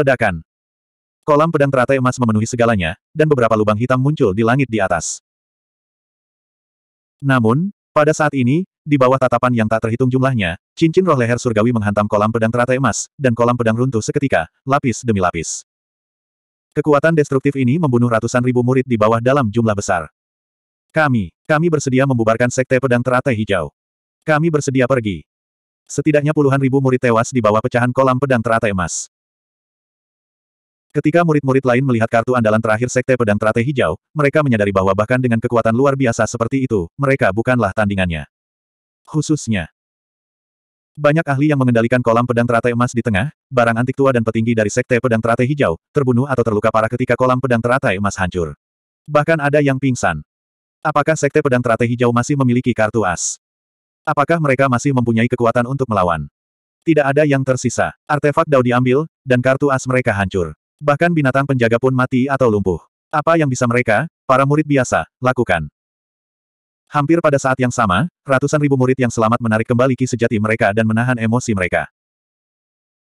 Ledakan. Kolam pedang teratai emas memenuhi segalanya, dan beberapa lubang hitam muncul di langit di atas. Namun, pada saat ini, di bawah tatapan yang tak terhitung jumlahnya, cincin roh leher surgawi menghantam kolam pedang teratai emas, dan kolam pedang runtuh seketika, lapis demi lapis. Kekuatan destruktif ini membunuh ratusan ribu murid di bawah dalam jumlah besar. Kami, kami bersedia membubarkan sekte pedang teratai hijau. Kami bersedia pergi. Setidaknya puluhan ribu murid tewas di bawah pecahan kolam pedang teratai emas. Ketika murid-murid lain melihat kartu andalan terakhir Sekte Pedang Teratai Hijau, mereka menyadari bahwa bahkan dengan kekuatan luar biasa seperti itu, mereka bukanlah tandingannya. Khususnya, banyak ahli yang mengendalikan kolam pedang teratai emas di tengah, barang antik tua dan petinggi dari Sekte Pedang Teratai Hijau, terbunuh atau terluka parah ketika kolam pedang teratai emas hancur. Bahkan ada yang pingsan. Apakah Sekte Pedang Teratai Hijau masih memiliki kartu as? Apakah mereka masih mempunyai kekuatan untuk melawan? Tidak ada yang tersisa. Artefak Dao diambil, dan kartu as mereka hancur. Bahkan binatang penjaga pun mati atau lumpuh. Apa yang bisa mereka, para murid biasa, lakukan? Hampir pada saat yang sama, ratusan ribu murid yang selamat menarik kembali ki sejati mereka dan menahan emosi mereka.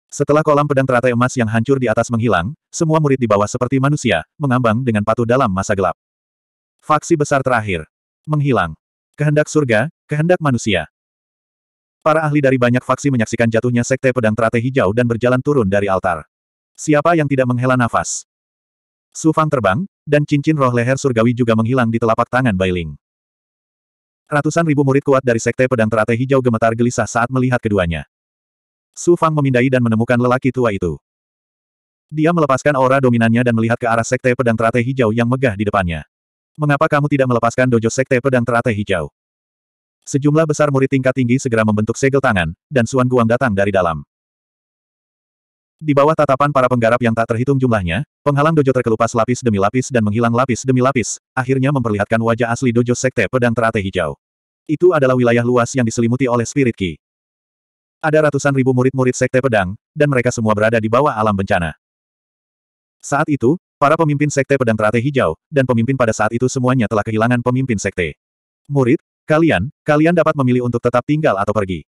Setelah kolam pedang teratai emas yang hancur di atas menghilang, semua murid di bawah seperti manusia, mengambang dengan patuh dalam masa gelap. Faksi besar terakhir. Menghilang. Kehendak surga, kehendak manusia. Para ahli dari banyak faksi menyaksikan jatuhnya sekte pedang teratai hijau dan berjalan turun dari altar. Siapa yang tidak menghela nafas? Su Fang terbang, dan cincin roh leher surgawi juga menghilang di telapak tangan Bailing. Ratusan ribu murid kuat dari Sekte Pedang Teratai Hijau gemetar gelisah saat melihat keduanya. Su Fang memindai dan menemukan lelaki tua itu. Dia melepaskan aura dominannya dan melihat ke arah Sekte Pedang Teratai Hijau yang megah di depannya. Mengapa kamu tidak melepaskan dojo Sekte Pedang Teratai Hijau? Sejumlah besar murid tingkat tinggi segera membentuk segel tangan, dan Suan Guang datang dari dalam. Di bawah tatapan para penggarap yang tak terhitung jumlahnya, penghalang dojo terkelupas lapis demi lapis dan menghilang lapis demi lapis, akhirnya memperlihatkan wajah asli dojo sekte pedang teratai hijau. Itu adalah wilayah luas yang diselimuti oleh spirit ki. Ada ratusan ribu murid-murid sekte pedang, dan mereka semua berada di bawah alam bencana. Saat itu, para pemimpin sekte pedang teratai hijau, dan pemimpin pada saat itu semuanya telah kehilangan pemimpin sekte. Murid, kalian, kalian dapat memilih untuk tetap tinggal atau pergi.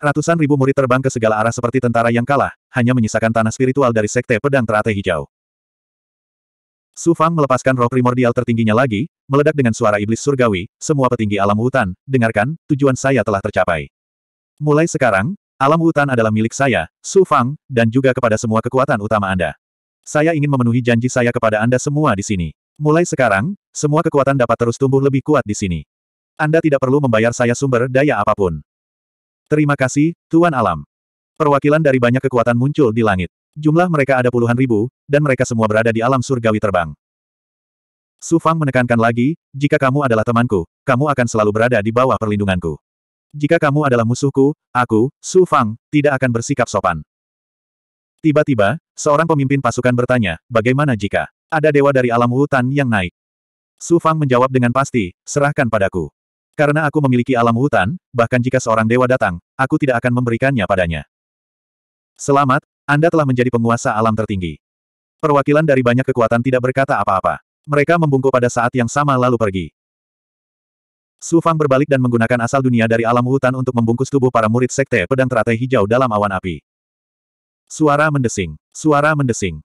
Ratusan ribu murid terbang ke segala arah seperti tentara yang kalah, hanya menyisakan tanah spiritual dari Sekte Pedang Teratai Hijau. Su Fang melepaskan roh primordial tertingginya lagi, meledak dengan suara iblis surgawi, semua petinggi alam hutan, dengarkan, tujuan saya telah tercapai. Mulai sekarang, alam hutan adalah milik saya, Su Fang, dan juga kepada semua kekuatan utama Anda. Saya ingin memenuhi janji saya kepada Anda semua di sini. Mulai sekarang, semua kekuatan dapat terus tumbuh lebih kuat di sini. Anda tidak perlu membayar saya sumber daya apa pun. Terima kasih, Tuan Alam. Perwakilan dari banyak kekuatan muncul di langit. Jumlah mereka ada puluhan ribu, dan mereka semua berada di alam surgawi terbang. Su Fang menekankan lagi, jika kamu adalah temanku, kamu akan selalu berada di bawah perlindunganku. Jika kamu adalah musuhku, aku, Su Fang, tidak akan bersikap sopan. Tiba-tiba, seorang pemimpin pasukan bertanya, bagaimana jika ada dewa dari alam hutan yang naik? Su Fang menjawab dengan pasti, serahkan padaku. Karena aku memiliki alam hutan, bahkan jika seorang dewa datang, aku tidak akan memberikannya padanya. Selamat, Anda telah menjadi penguasa alam tertinggi. Perwakilan dari banyak kekuatan tidak berkata apa-apa. Mereka membungkuk pada saat yang sama lalu pergi. Su Fang berbalik dan menggunakan asal dunia dari alam hutan untuk membungkus tubuh para murid sekte pedang teratai hijau dalam awan api. Suara mendesing. Suara mendesing.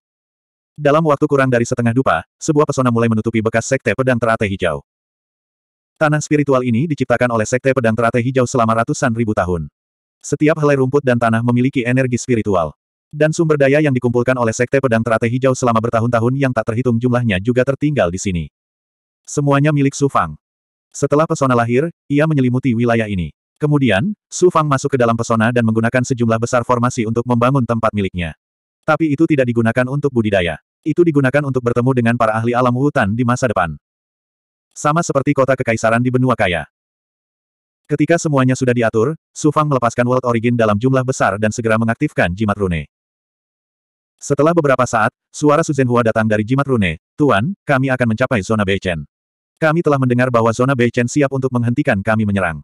Dalam waktu kurang dari setengah dupa, sebuah pesona mulai menutupi bekas sekte pedang teratai hijau. Tanah spiritual ini diciptakan oleh Sekte Pedang Teratai Hijau selama ratusan ribu tahun. Setiap helai rumput dan tanah memiliki energi spiritual. Dan sumber daya yang dikumpulkan oleh Sekte Pedang Teratai Hijau selama bertahun-tahun yang tak terhitung jumlahnya juga tertinggal di sini. Semuanya milik Su Fang. Setelah pesona lahir, ia menyelimuti wilayah ini. Kemudian, Su Fang masuk ke dalam pesona dan menggunakan sejumlah besar formasi untuk membangun tempat miliknya. Tapi itu tidak digunakan untuk budidaya. Itu digunakan untuk bertemu dengan para ahli alam hutan di masa depan. Sama seperti kota kekaisaran di benua kaya. Ketika semuanya sudah diatur, Su Fang melepaskan World Origin dalam jumlah besar dan segera mengaktifkan jimat rune. Setelah beberapa saat, suara Su Zhenhua datang dari jimat rune, Tuan, kami akan mencapai zona Beichen. Kami telah mendengar bahwa zona Beichen siap untuk menghentikan kami menyerang.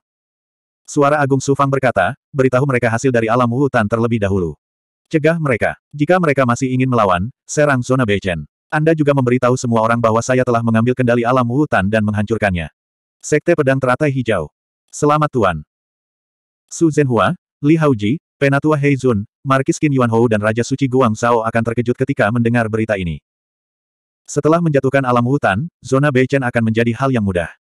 Suara Agung Su Fang berkata, beritahu mereka hasil dari alam hutan terlebih dahulu. Cegah mereka. Jika mereka masih ingin melawan, serang zona Beichen. Anda juga memberitahu semua orang bahwa saya telah mengambil kendali alam hutan dan menghancurkannya. Sekte Pedang Teratai Hijau. Selamat Tuan. Su Zhenhua, Li Haoji, Penatua Heizun, Markis Qin Yuan Hou dan Raja Suci Guang Zhao akan terkejut ketika mendengar berita ini. Setelah menjatuhkan alam hutan, zona Beichen akan menjadi hal yang mudah.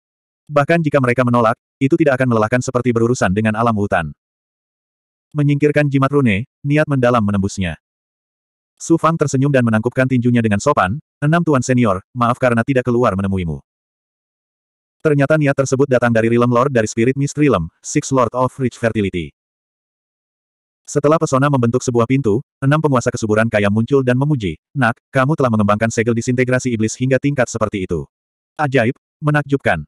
Bahkan jika mereka menolak, itu tidak akan melelahkan seperti berurusan dengan alam hutan. Menyingkirkan jimat rune, niat mendalam menembusnya. Su Fang tersenyum dan menangkupkan tinjunya dengan sopan, enam tuan senior, maaf karena tidak keluar menemuimu. Ternyata niat tersebut datang dari Realm Lord dari Spirit Mist Realm, Six Lord of Rich Fertility. Setelah pesona membentuk sebuah pintu, enam penguasa kesuburan kaya muncul dan memuji, Nak, kamu telah mengembangkan segel disintegrasi iblis hingga tingkat seperti itu. Ajaib, menakjubkan.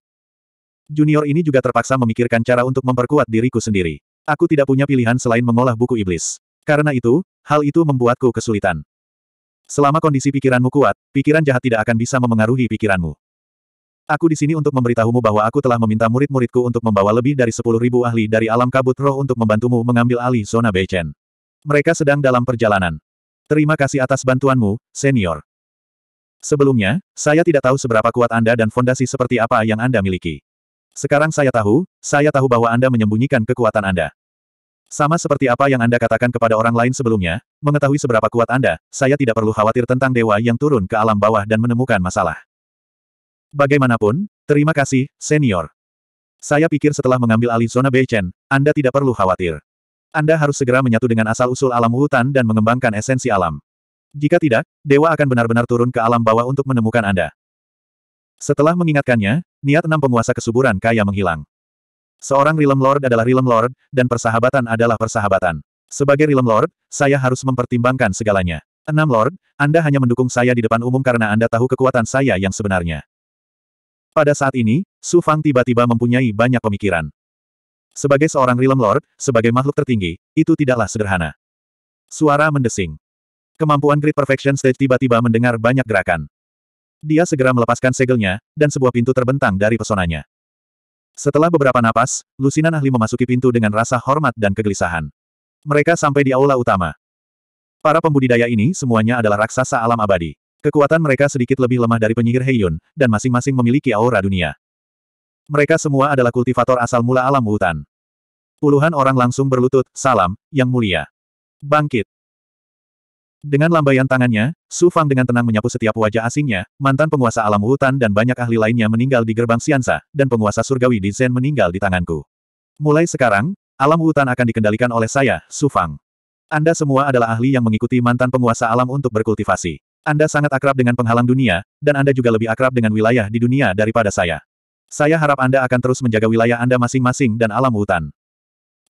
Junior ini juga terpaksa memikirkan cara untuk memperkuat diriku sendiri. Aku tidak punya pilihan selain mengolah buku iblis. Karena itu, hal itu membuatku kesulitan. Selama kondisi pikiranmu kuat, pikiran jahat tidak akan bisa memengaruhi pikiranmu. Aku di sini untuk memberitahumu bahwa aku telah meminta murid-muridku untuk membawa lebih dari sepuluh ribu ahli dari alam kabut roh untuk membantumu mengambil alih zona Beichen. Mereka sedang dalam perjalanan. Terima kasih atas bantuanmu, senior. Sebelumnya, saya tidak tahu seberapa kuat Anda dan fondasi seperti apa yang Anda miliki. Sekarang saya tahu, saya tahu bahwa Anda menyembunyikan kekuatan Anda. Sama seperti apa yang Anda katakan kepada orang lain sebelumnya, mengetahui seberapa kuat Anda, saya tidak perlu khawatir tentang dewa yang turun ke alam bawah dan menemukan masalah. Bagaimanapun, terima kasih, senior. Saya pikir setelah mengambil alih zona Beichen, Anda tidak perlu khawatir. Anda harus segera menyatu dengan asal-usul alam hutan dan mengembangkan esensi alam. Jika tidak, dewa akan benar-benar turun ke alam bawah untuk menemukan Anda. Setelah mengingatkannya, niat enam penguasa kesuburan kaya menghilang. Seorang Realm Lord adalah Realm Lord, dan persahabatan adalah persahabatan. Sebagai Realm Lord, saya harus mempertimbangkan segalanya. Enam Lord, Anda hanya mendukung saya di depan umum karena Anda tahu kekuatan saya yang sebenarnya. Pada saat ini, Su Fang tiba-tiba mempunyai banyak pemikiran. Sebagai seorang Realm Lord, sebagai makhluk tertinggi, itu tidaklah sederhana. Suara mendesing. Kemampuan Great Perfection Stage tiba-tiba mendengar banyak gerakan. Dia segera melepaskan segelnya, dan sebuah pintu terbentang dari pesonanya. Setelah beberapa napas, lusinan ahli memasuki pintu dengan rasa hormat dan kegelisahan. Mereka sampai di aula utama. Para pembudidaya ini semuanya adalah raksasa alam abadi. Kekuatan mereka sedikit lebih lemah dari penyihir Heiyun, dan masing-masing memiliki aura dunia. Mereka semua adalah kultivator asal mula alam hutan. Puluhan orang langsung berlutut, salam, yang mulia. Bangkit. Dengan lambaian tangannya, Su Fang dengan tenang menyapu setiap wajah asingnya, mantan penguasa alam hutan dan banyak ahli lainnya meninggal di gerbang Siansa, dan penguasa surgawi di Zen meninggal di tanganku. Mulai sekarang, alam hutan akan dikendalikan oleh saya, Su Fang. Anda semua adalah ahli yang mengikuti mantan penguasa alam untuk berkultivasi. Anda sangat akrab dengan penghalang dunia, dan Anda juga lebih akrab dengan wilayah di dunia daripada saya. Saya harap Anda akan terus menjaga wilayah Anda masing-masing dan alam hutan.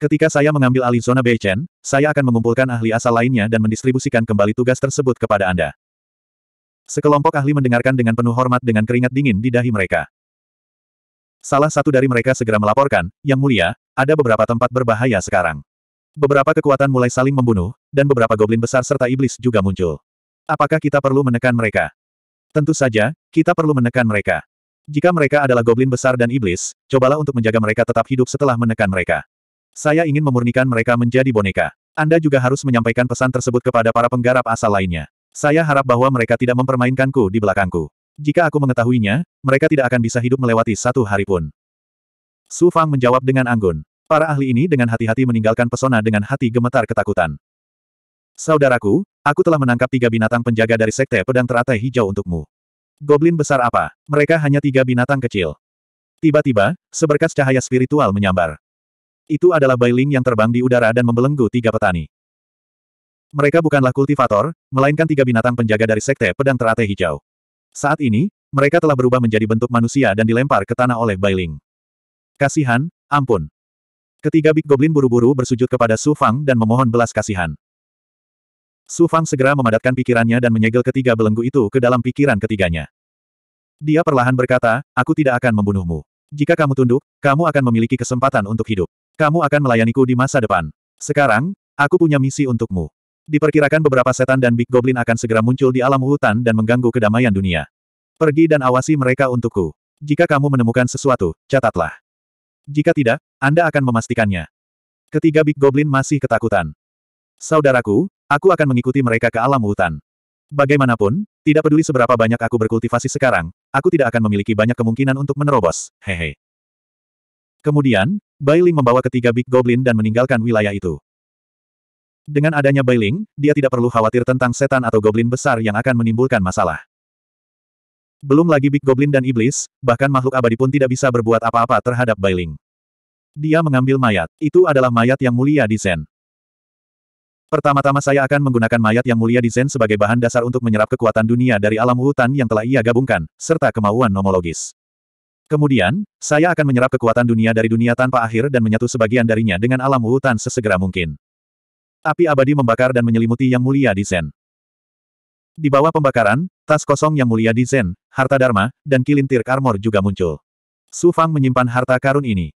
Ketika saya mengambil alih zona Beichen, saya akan mengumpulkan ahli asal lainnya dan mendistribusikan kembali tugas tersebut kepada Anda. Sekelompok ahli mendengarkan dengan penuh hormat dengan keringat dingin di dahi mereka. Salah satu dari mereka segera melaporkan, Yang Mulia, ada beberapa tempat berbahaya sekarang. Beberapa kekuatan mulai saling membunuh, dan beberapa goblin besar serta iblis juga muncul. Apakah kita perlu menekan mereka? Tentu saja, kita perlu menekan mereka. Jika mereka adalah goblin besar dan iblis, cobalah untuk menjaga mereka tetap hidup setelah menekan mereka. Saya ingin memurnikan mereka menjadi boneka. Anda juga harus menyampaikan pesan tersebut kepada para penggarap asal lainnya. Saya harap bahwa mereka tidak mempermainkanku di belakangku. Jika aku mengetahuinya, mereka tidak akan bisa hidup melewati satu hari pun. Su Fang menjawab dengan anggun. Para ahli ini dengan hati-hati meninggalkan pesona dengan hati gemetar ketakutan. Saudaraku, aku telah menangkap tiga binatang penjaga dari Sekte Pedang Teratai Hijau untukmu. Goblin besar apa? Mereka hanya tiga binatang kecil. Tiba-tiba, seberkas cahaya spiritual menyambar. Itu adalah Bailing yang terbang di udara dan membelenggu tiga petani. Mereka bukanlah kultivator, melainkan tiga binatang penjaga dari Sekte Pedang Teratai Hijau. Saat ini, mereka telah berubah menjadi bentuk manusia dan dilempar ke tanah oleh Bailing. Kasihan, ampun. Ketiga Big Goblin buru-buru bersujud kepada Su Fang dan memohon belas kasihan. Su Fang segera memadatkan pikirannya dan menyegel ketiga belenggu itu ke dalam pikiran ketiganya. Dia perlahan berkata, aku tidak akan membunuhmu. Jika kamu tunduk, kamu akan memiliki kesempatan untuk hidup. Kamu akan melayaniku di masa depan. Sekarang, aku punya misi untukmu. Diperkirakan beberapa setan dan Big Goblin akan segera muncul di alam hutan dan mengganggu kedamaian dunia. Pergi dan awasi mereka untukku. Jika kamu menemukan sesuatu, catatlah. Jika tidak, Anda akan memastikannya. Ketiga Big Goblin masih ketakutan. Saudaraku, Aku akan mengikuti mereka ke alam hutan. Bagaimanapun, tidak peduli seberapa banyak aku berkultivasi sekarang, aku tidak akan memiliki banyak kemungkinan untuk menerobos, hehe. Kemudian, Bailing membawa ketiga Big Goblin dan meninggalkan wilayah itu. Dengan adanya Bailing, dia tidak perlu khawatir tentang setan atau goblin besar yang akan menimbulkan masalah. Belum lagi Big Goblin dan Iblis, bahkan makhluk abadi pun tidak bisa berbuat apa-apa terhadap Bailing. Dia mengambil mayat. Itu adalah mayat yang mulia di Zen. Pertama-tama saya akan menggunakan mayat yang mulia di Zen sebagai bahan dasar untuk menyerap kekuatan dunia dari alam hutan yang telah ia gabungkan, serta kemauan nomologis. Kemudian, saya akan menyerap kekuatan dunia dari dunia tanpa akhir dan menyatu sebagian darinya dengan alam hutan sesegera mungkin. Api abadi membakar dan menyelimuti Yang Mulia di Zen. Di bawah pembakaran, tas kosong Yang Mulia di Zen, harta dharma, dan kilintir armor juga muncul. Su Fang menyimpan harta karun ini.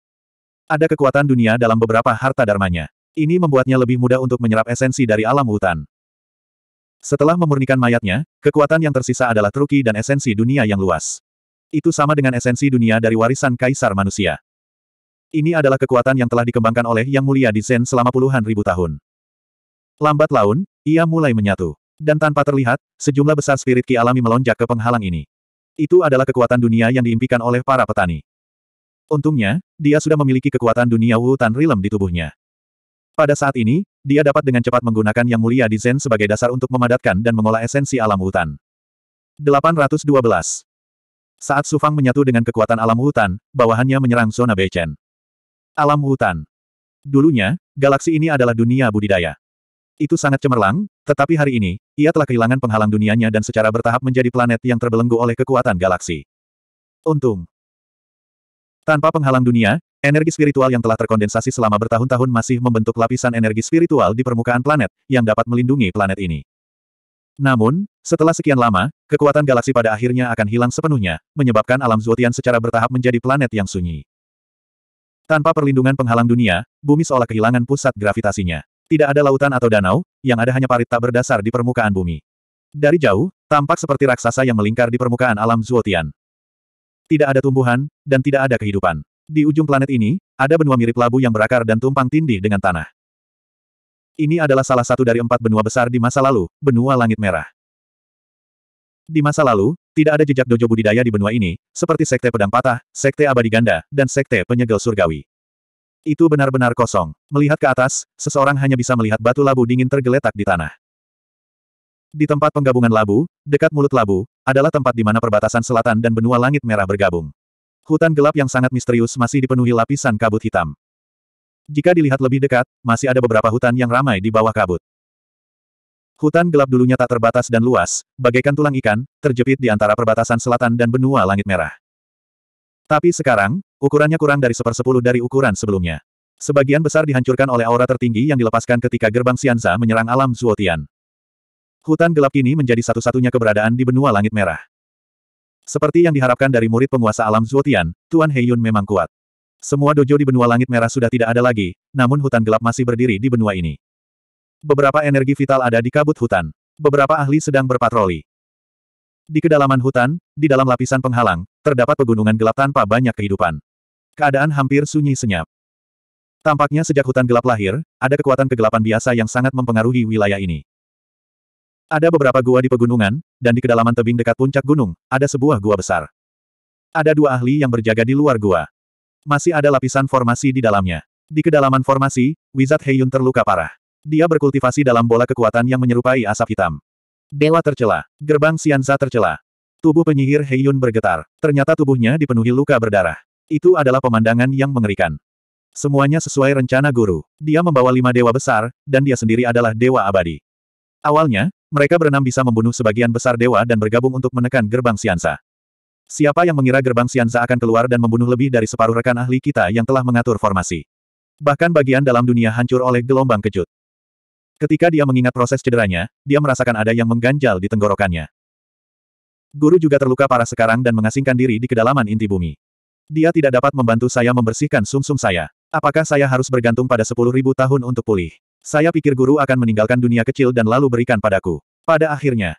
Ada kekuatan dunia dalam beberapa harta dharmanya. Ini membuatnya lebih mudah untuk menyerap esensi dari alam hutan. Setelah memurnikan mayatnya, kekuatan yang tersisa adalah truki dan esensi dunia yang luas. Itu sama dengan esensi dunia dari warisan kaisar manusia. Ini adalah kekuatan yang telah dikembangkan oleh Yang Mulia di Zen selama puluhan ribu tahun. Lambat laun, ia mulai menyatu. Dan tanpa terlihat, sejumlah besar spirit ki alami melonjak ke penghalang ini. Itu adalah kekuatan dunia yang diimpikan oleh para petani. Untungnya, dia sudah memiliki kekuatan dunia Wu Tan Rilem di tubuhnya. Pada saat ini, dia dapat dengan cepat menggunakan Yang Mulia di Zen sebagai dasar untuk memadatkan dan mengolah esensi alam hutan. 812. Saat Sufang menyatu dengan kekuatan alam hutan, bawahannya menyerang zona Beichen. Alam hutan. Dulunya, galaksi ini adalah dunia budidaya. Itu sangat cemerlang, tetapi hari ini, ia telah kehilangan penghalang dunianya dan secara bertahap menjadi planet yang terbelenggu oleh kekuatan galaksi. Untung. Tanpa penghalang dunia, energi spiritual yang telah terkondensasi selama bertahun-tahun masih membentuk lapisan energi spiritual di permukaan planet, yang dapat melindungi planet ini. Namun, setelah sekian lama, kekuatan galaksi pada akhirnya akan hilang sepenuhnya, menyebabkan alam Zuotian secara bertahap menjadi planet yang sunyi. Tanpa perlindungan penghalang dunia, bumi seolah kehilangan pusat gravitasinya. Tidak ada lautan atau danau, yang ada hanya parit tak berdasar di permukaan bumi. Dari jauh, tampak seperti raksasa yang melingkar di permukaan alam Zuotian. Tidak ada tumbuhan, dan tidak ada kehidupan. Di ujung planet ini, ada benua mirip labu yang berakar dan tumpang tindih dengan tanah. Ini adalah salah satu dari empat benua besar di masa lalu, benua langit merah. Di masa lalu, tidak ada jejak dojo budidaya di benua ini, seperti Sekte Pedang Patah, Sekte Abadi Ganda, dan Sekte Penyegel Surgawi. Itu benar-benar kosong. Melihat ke atas, seseorang hanya bisa melihat batu labu dingin tergeletak di tanah. Di tempat penggabungan labu, dekat mulut labu, adalah tempat di mana perbatasan selatan dan benua langit merah bergabung. Hutan gelap yang sangat misterius masih dipenuhi lapisan kabut hitam. Jika dilihat lebih dekat, masih ada beberapa hutan yang ramai di bawah kabut. Hutan gelap dulunya tak terbatas dan luas, bagaikan tulang ikan, terjepit di antara perbatasan selatan dan benua langit merah. Tapi sekarang, ukurannya kurang dari sepersepuluh dari ukuran sebelumnya. Sebagian besar dihancurkan oleh aura tertinggi yang dilepaskan ketika gerbang Xianza menyerang alam Zuotian. Hutan gelap kini menjadi satu-satunya keberadaan di benua langit merah. Seperti yang diharapkan dari murid penguasa alam Zuotian, Tuan Heiyun memang kuat. Semua dojo di benua langit merah sudah tidak ada lagi, namun hutan gelap masih berdiri di benua ini. Beberapa energi vital ada di kabut hutan. Beberapa ahli sedang berpatroli. Di kedalaman hutan, di dalam lapisan penghalang, terdapat pegunungan gelap tanpa banyak kehidupan. Keadaan hampir sunyi senyap. Tampaknya sejak hutan gelap lahir, ada kekuatan kegelapan biasa yang sangat mempengaruhi wilayah ini. Ada beberapa gua di pegunungan, dan di kedalaman tebing dekat puncak gunung, ada sebuah gua besar. Ada dua ahli yang berjaga di luar gua. Masih ada lapisan formasi di dalamnya. Di kedalaman formasi, Wizard Heiyun terluka parah. Dia berkultivasi dalam bola kekuatan yang menyerupai asap hitam. Dewa tercela. Gerbang Xianza tercela. Tubuh penyihir Heiyun bergetar. Ternyata tubuhnya dipenuhi luka berdarah. Itu adalah pemandangan yang mengerikan. Semuanya sesuai rencana guru. Dia membawa lima dewa besar, dan dia sendiri adalah dewa abadi. Awalnya, mereka berenam bisa membunuh sebagian besar dewa dan bergabung untuk menekan gerbang Xianza. Siapa yang mengira gerbang Xianza akan keluar dan membunuh lebih dari separuh rekan ahli kita yang telah mengatur formasi. Bahkan bagian dalam dunia hancur oleh gelombang kejut. Ketika dia mengingat proses cederanya, dia merasakan ada yang mengganjal di tenggorokannya. Guru juga terluka parah sekarang dan mengasingkan diri di kedalaman inti bumi. Dia tidak dapat membantu saya membersihkan sumsum -sum saya. Apakah saya harus bergantung pada sepuluh ribu tahun untuk pulih? Saya pikir guru akan meninggalkan dunia kecil dan lalu berikan padaku. Pada akhirnya,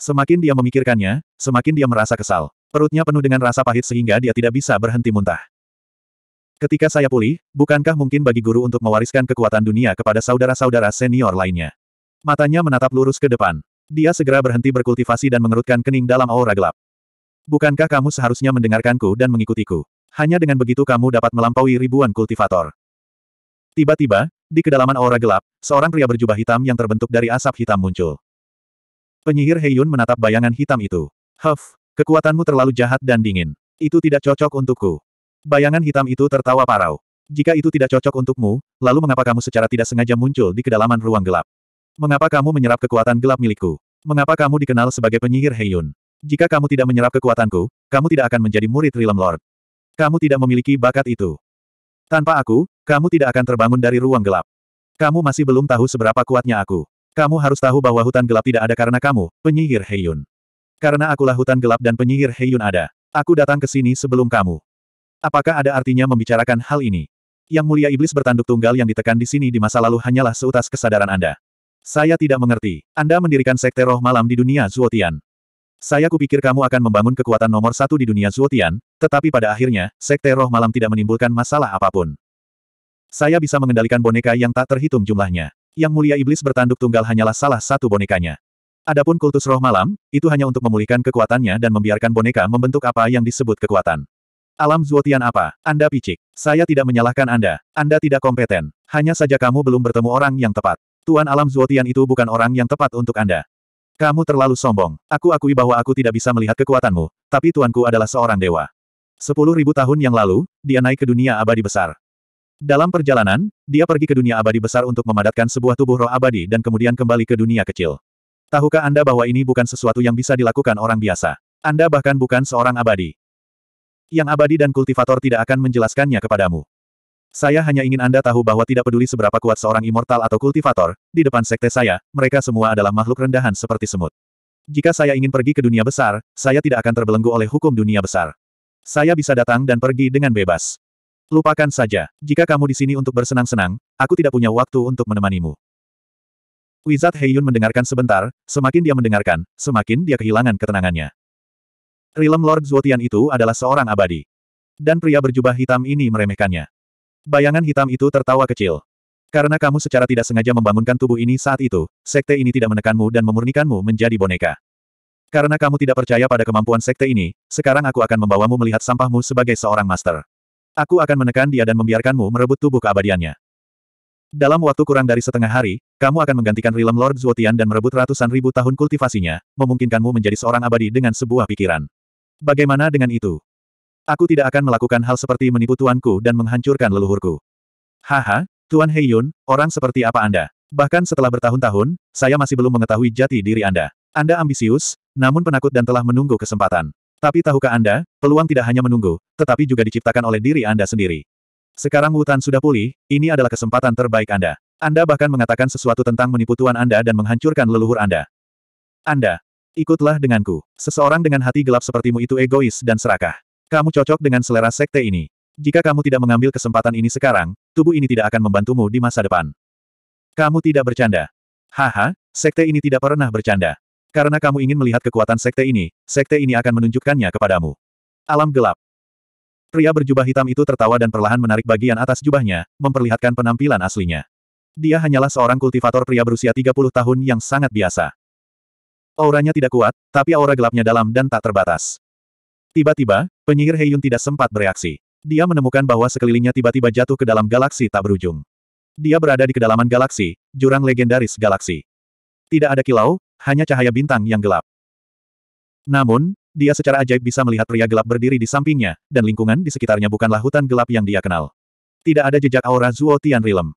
semakin dia memikirkannya, semakin dia merasa kesal. Perutnya penuh dengan rasa pahit sehingga dia tidak bisa berhenti muntah. Ketika saya pulih, bukankah mungkin bagi guru untuk mewariskan kekuatan dunia kepada saudara-saudara senior lainnya? Matanya menatap lurus ke depan. Dia segera berhenti berkultivasi dan mengerutkan kening dalam aura gelap. Bukankah kamu seharusnya mendengarkanku dan mengikutiku? Hanya dengan begitu kamu dapat melampaui ribuan kultivator. Tiba-tiba, di kedalaman aura gelap, seorang pria berjubah hitam yang terbentuk dari asap hitam muncul. Penyihir Heiyun menatap bayangan hitam itu. Huff, kekuatanmu terlalu jahat dan dingin. Itu tidak cocok untukku. Bayangan hitam itu tertawa parau. Jika itu tidak cocok untukmu, lalu mengapa kamu secara tidak sengaja muncul di kedalaman ruang gelap? Mengapa kamu menyerap kekuatan gelap milikku? Mengapa kamu dikenal sebagai penyihir Heiyun? Jika kamu tidak menyerap kekuatanku, kamu tidak akan menjadi murid Realm Lord. Kamu tidak memiliki bakat itu. Tanpa aku, kamu tidak akan terbangun dari ruang gelap. Kamu masih belum tahu seberapa kuatnya aku. Kamu harus tahu bahwa hutan gelap tidak ada karena kamu, penyihir Heiyun. Karena akulah hutan gelap dan penyihir Heiyun ada. Aku datang ke sini sebelum kamu. Apakah ada artinya membicarakan hal ini? Yang mulia iblis bertanduk tunggal yang ditekan di sini di masa lalu hanyalah seutas kesadaran Anda. Saya tidak mengerti. Anda mendirikan sekte roh malam di dunia Zuotian. Saya kupikir kamu akan membangun kekuatan nomor satu di dunia Zuotian, tetapi pada akhirnya, sekte roh malam tidak menimbulkan masalah apa pun. Saya bisa mengendalikan boneka yang tak terhitung jumlahnya. Yang mulia iblis bertanduk tunggal hanyalah salah satu bonekanya. Adapun kultus roh malam, itu hanya untuk memulihkan kekuatannya dan membiarkan boneka membentuk apa yang disebut kekuatan. Alam Zuotian apa? Anda picik. Saya tidak menyalahkan Anda. Anda tidak kompeten. Hanya saja kamu belum bertemu orang yang tepat. Tuan Alam Zuotian itu bukan orang yang tepat untuk Anda. Kamu terlalu sombong. Aku akui bahwa aku tidak bisa melihat kekuatanmu, tapi tuanku adalah seorang dewa. Sepuluh ribu tahun yang lalu, dia naik ke dunia abadi besar. Dalam perjalanan, dia pergi ke dunia abadi besar untuk memadatkan sebuah tubuh roh abadi dan kemudian kembali ke dunia kecil. Tahukah Anda bahwa ini bukan sesuatu yang bisa dilakukan orang biasa? Anda bahkan bukan seorang abadi. Yang abadi dan kultivator tidak akan menjelaskannya kepadamu. Saya hanya ingin Anda tahu bahwa tidak peduli seberapa kuat seorang immortal atau kultivator, di depan sekte saya, mereka semua adalah makhluk rendahan seperti semut. Jika saya ingin pergi ke dunia besar, saya tidak akan terbelenggu oleh hukum dunia besar. Saya bisa datang dan pergi dengan bebas. Lupakan saja, jika kamu di sini untuk bersenang-senang, aku tidak punya waktu untuk menemanimu. Wizard Heiyun mendengarkan sebentar, semakin dia mendengarkan, semakin dia kehilangan ketenangannya. Realm Lord Zuotian itu adalah seorang abadi. Dan pria berjubah hitam ini meremehkannya. Bayangan hitam itu tertawa kecil. Karena kamu secara tidak sengaja membangunkan tubuh ini saat itu, sekte ini tidak menekanmu dan memurnikanmu menjadi boneka. Karena kamu tidak percaya pada kemampuan sekte ini, sekarang aku akan membawamu melihat sampahmu sebagai seorang master. Aku akan menekan dia dan membiarkanmu merebut tubuh keabadiannya. Dalam waktu kurang dari setengah hari, kamu akan menggantikan Realm Lord Zuotian dan merebut ratusan ribu tahun kultivasinya, memungkinkanmu menjadi seorang abadi dengan sebuah pikiran. Bagaimana dengan itu? Aku tidak akan melakukan hal seperti menipu tuanku dan menghancurkan leluhurku. Haha, Tuan Heiyun, orang seperti apa Anda? Bahkan setelah bertahun-tahun, saya masih belum mengetahui jati diri Anda. Anda ambisius, namun penakut dan telah menunggu kesempatan. Tapi tahukah Anda, peluang tidak hanya menunggu, tetapi juga diciptakan oleh diri Anda sendiri. Sekarang Wutan sudah pulih, ini adalah kesempatan terbaik Anda. Anda bahkan mengatakan sesuatu tentang menipu tuan Anda dan menghancurkan leluhur Anda. Anda, ikutlah denganku. Seseorang dengan hati gelap sepertimu itu egois dan serakah. Kamu cocok dengan selera sekte ini. Jika kamu tidak mengambil kesempatan ini sekarang, tubuh ini tidak akan membantumu di masa depan. Kamu tidak bercanda. Haha, sekte ini tidak pernah bercanda. Karena kamu ingin melihat kekuatan sekte ini, sekte ini akan menunjukkannya kepadamu. Alam gelap. Pria berjubah hitam itu tertawa dan perlahan menarik bagian atas jubahnya, memperlihatkan penampilan aslinya. Dia hanyalah seorang kultivator pria berusia 30 tahun yang sangat biasa. Auranya tidak kuat, tapi aura gelapnya dalam dan tak terbatas. Tiba-tiba, penyihir Heiyun tidak sempat bereaksi. Dia menemukan bahwa sekelilingnya tiba-tiba jatuh ke dalam galaksi tak berujung. Dia berada di kedalaman galaksi, jurang legendaris galaksi. Tidak ada kilau, hanya cahaya bintang yang gelap. Namun, dia secara ajaib bisa melihat pria gelap berdiri di sampingnya, dan lingkungan di sekitarnya bukanlah hutan gelap yang dia kenal. Tidak ada jejak aura Zuo Tian Rilem.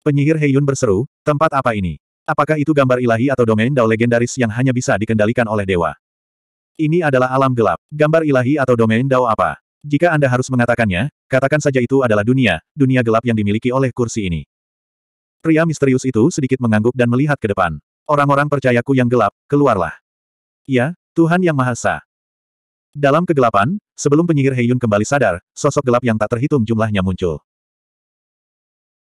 Penyihir Heiyun berseru, tempat apa ini? Apakah itu gambar ilahi atau domain dao legendaris yang hanya bisa dikendalikan oleh dewa? Ini adalah alam gelap, gambar ilahi atau domain Dao apa. Jika Anda harus mengatakannya, katakan saja itu adalah dunia, dunia gelap yang dimiliki oleh kursi ini. Pria misterius itu sedikit mengangguk dan melihat ke depan. Orang-orang percayaku yang gelap, keluarlah. Ya, Tuhan Yang Maha Esa. Dalam kegelapan, sebelum penyihir Heiyun kembali sadar, sosok gelap yang tak terhitung jumlahnya muncul.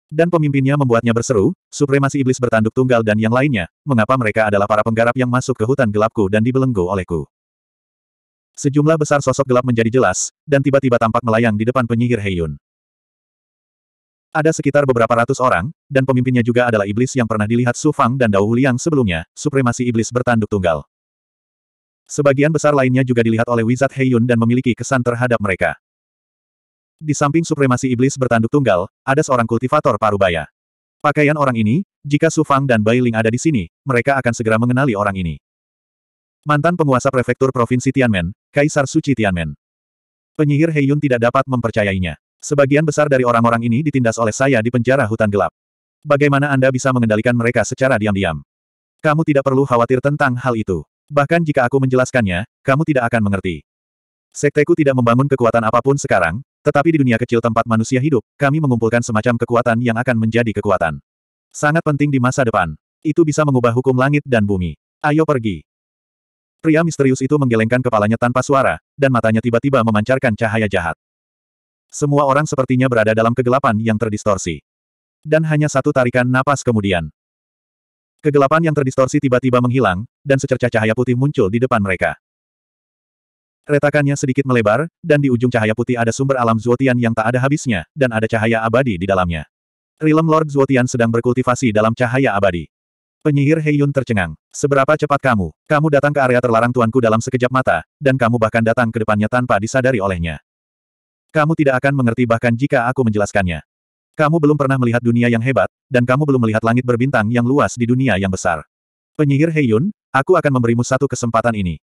Dan pemimpinnya membuatnya berseru, supremasi iblis bertanduk tunggal dan yang lainnya, mengapa mereka adalah para penggarap yang masuk ke hutan gelapku dan dibelenggu olehku. Sejumlah besar sosok gelap menjadi jelas, dan tiba-tiba tampak melayang di depan penyihir Heiyun. Ada sekitar beberapa ratus orang, dan pemimpinnya juga adalah iblis yang pernah dilihat Su Fang dan Dao Liang sebelumnya, supremasi iblis bertanduk tunggal. Sebagian besar lainnya juga dilihat oleh Wizard Heiyun dan memiliki kesan terhadap mereka. Di samping supremasi iblis bertanduk tunggal, ada seorang kultivator parubaya. Pakaian orang ini, jika Su Fang dan Bai Ling ada di sini, mereka akan segera mengenali orang ini. Mantan penguasa prefektur Provinsi Tianmen, Kaisar Suci Tianmen. Penyihir Heiyun tidak dapat mempercayainya. Sebagian besar dari orang-orang ini ditindas oleh saya di penjara hutan gelap. Bagaimana Anda bisa mengendalikan mereka secara diam-diam? Kamu tidak perlu khawatir tentang hal itu. Bahkan jika aku menjelaskannya, kamu tidak akan mengerti. Sekteku tidak membangun kekuatan apa pun sekarang, tetapi di dunia kecil tempat manusia hidup, kami mengumpulkan semacam kekuatan yang akan menjadi kekuatan. Sangat penting di masa depan. Itu bisa mengubah hukum langit dan bumi. Ayo pergi. Pria misterius itu menggelengkan kepalanya tanpa suara, dan matanya tiba-tiba memancarkan cahaya jahat. Semua orang sepertinya berada dalam kegelapan yang terdistorsi. Dan hanya satu tarikan napas kemudian. Kegelapan yang terdistorsi tiba-tiba menghilang, dan secercah cahaya putih muncul di depan mereka. Retakannya sedikit melebar, dan di ujung cahaya putih ada sumber alam Zuotian yang tak ada habisnya, dan ada cahaya abadi di dalamnya. Rilem Lord Zuotian sedang berkultivasi dalam cahaya abadi. Penyihir Heiyun tercengang. Seberapa cepat kamu? Kamu datang ke area terlarang tuanku dalam sekejap mata, dan kamu bahkan datang ke depannya tanpa disadari olehnya. Kamu tidak akan mengerti bahkan jika aku menjelaskannya. Kamu belum pernah melihat dunia yang hebat, dan kamu belum melihat langit berbintang yang luas di dunia yang besar. Penyihir Heiyun, aku akan memberimu satu kesempatan ini.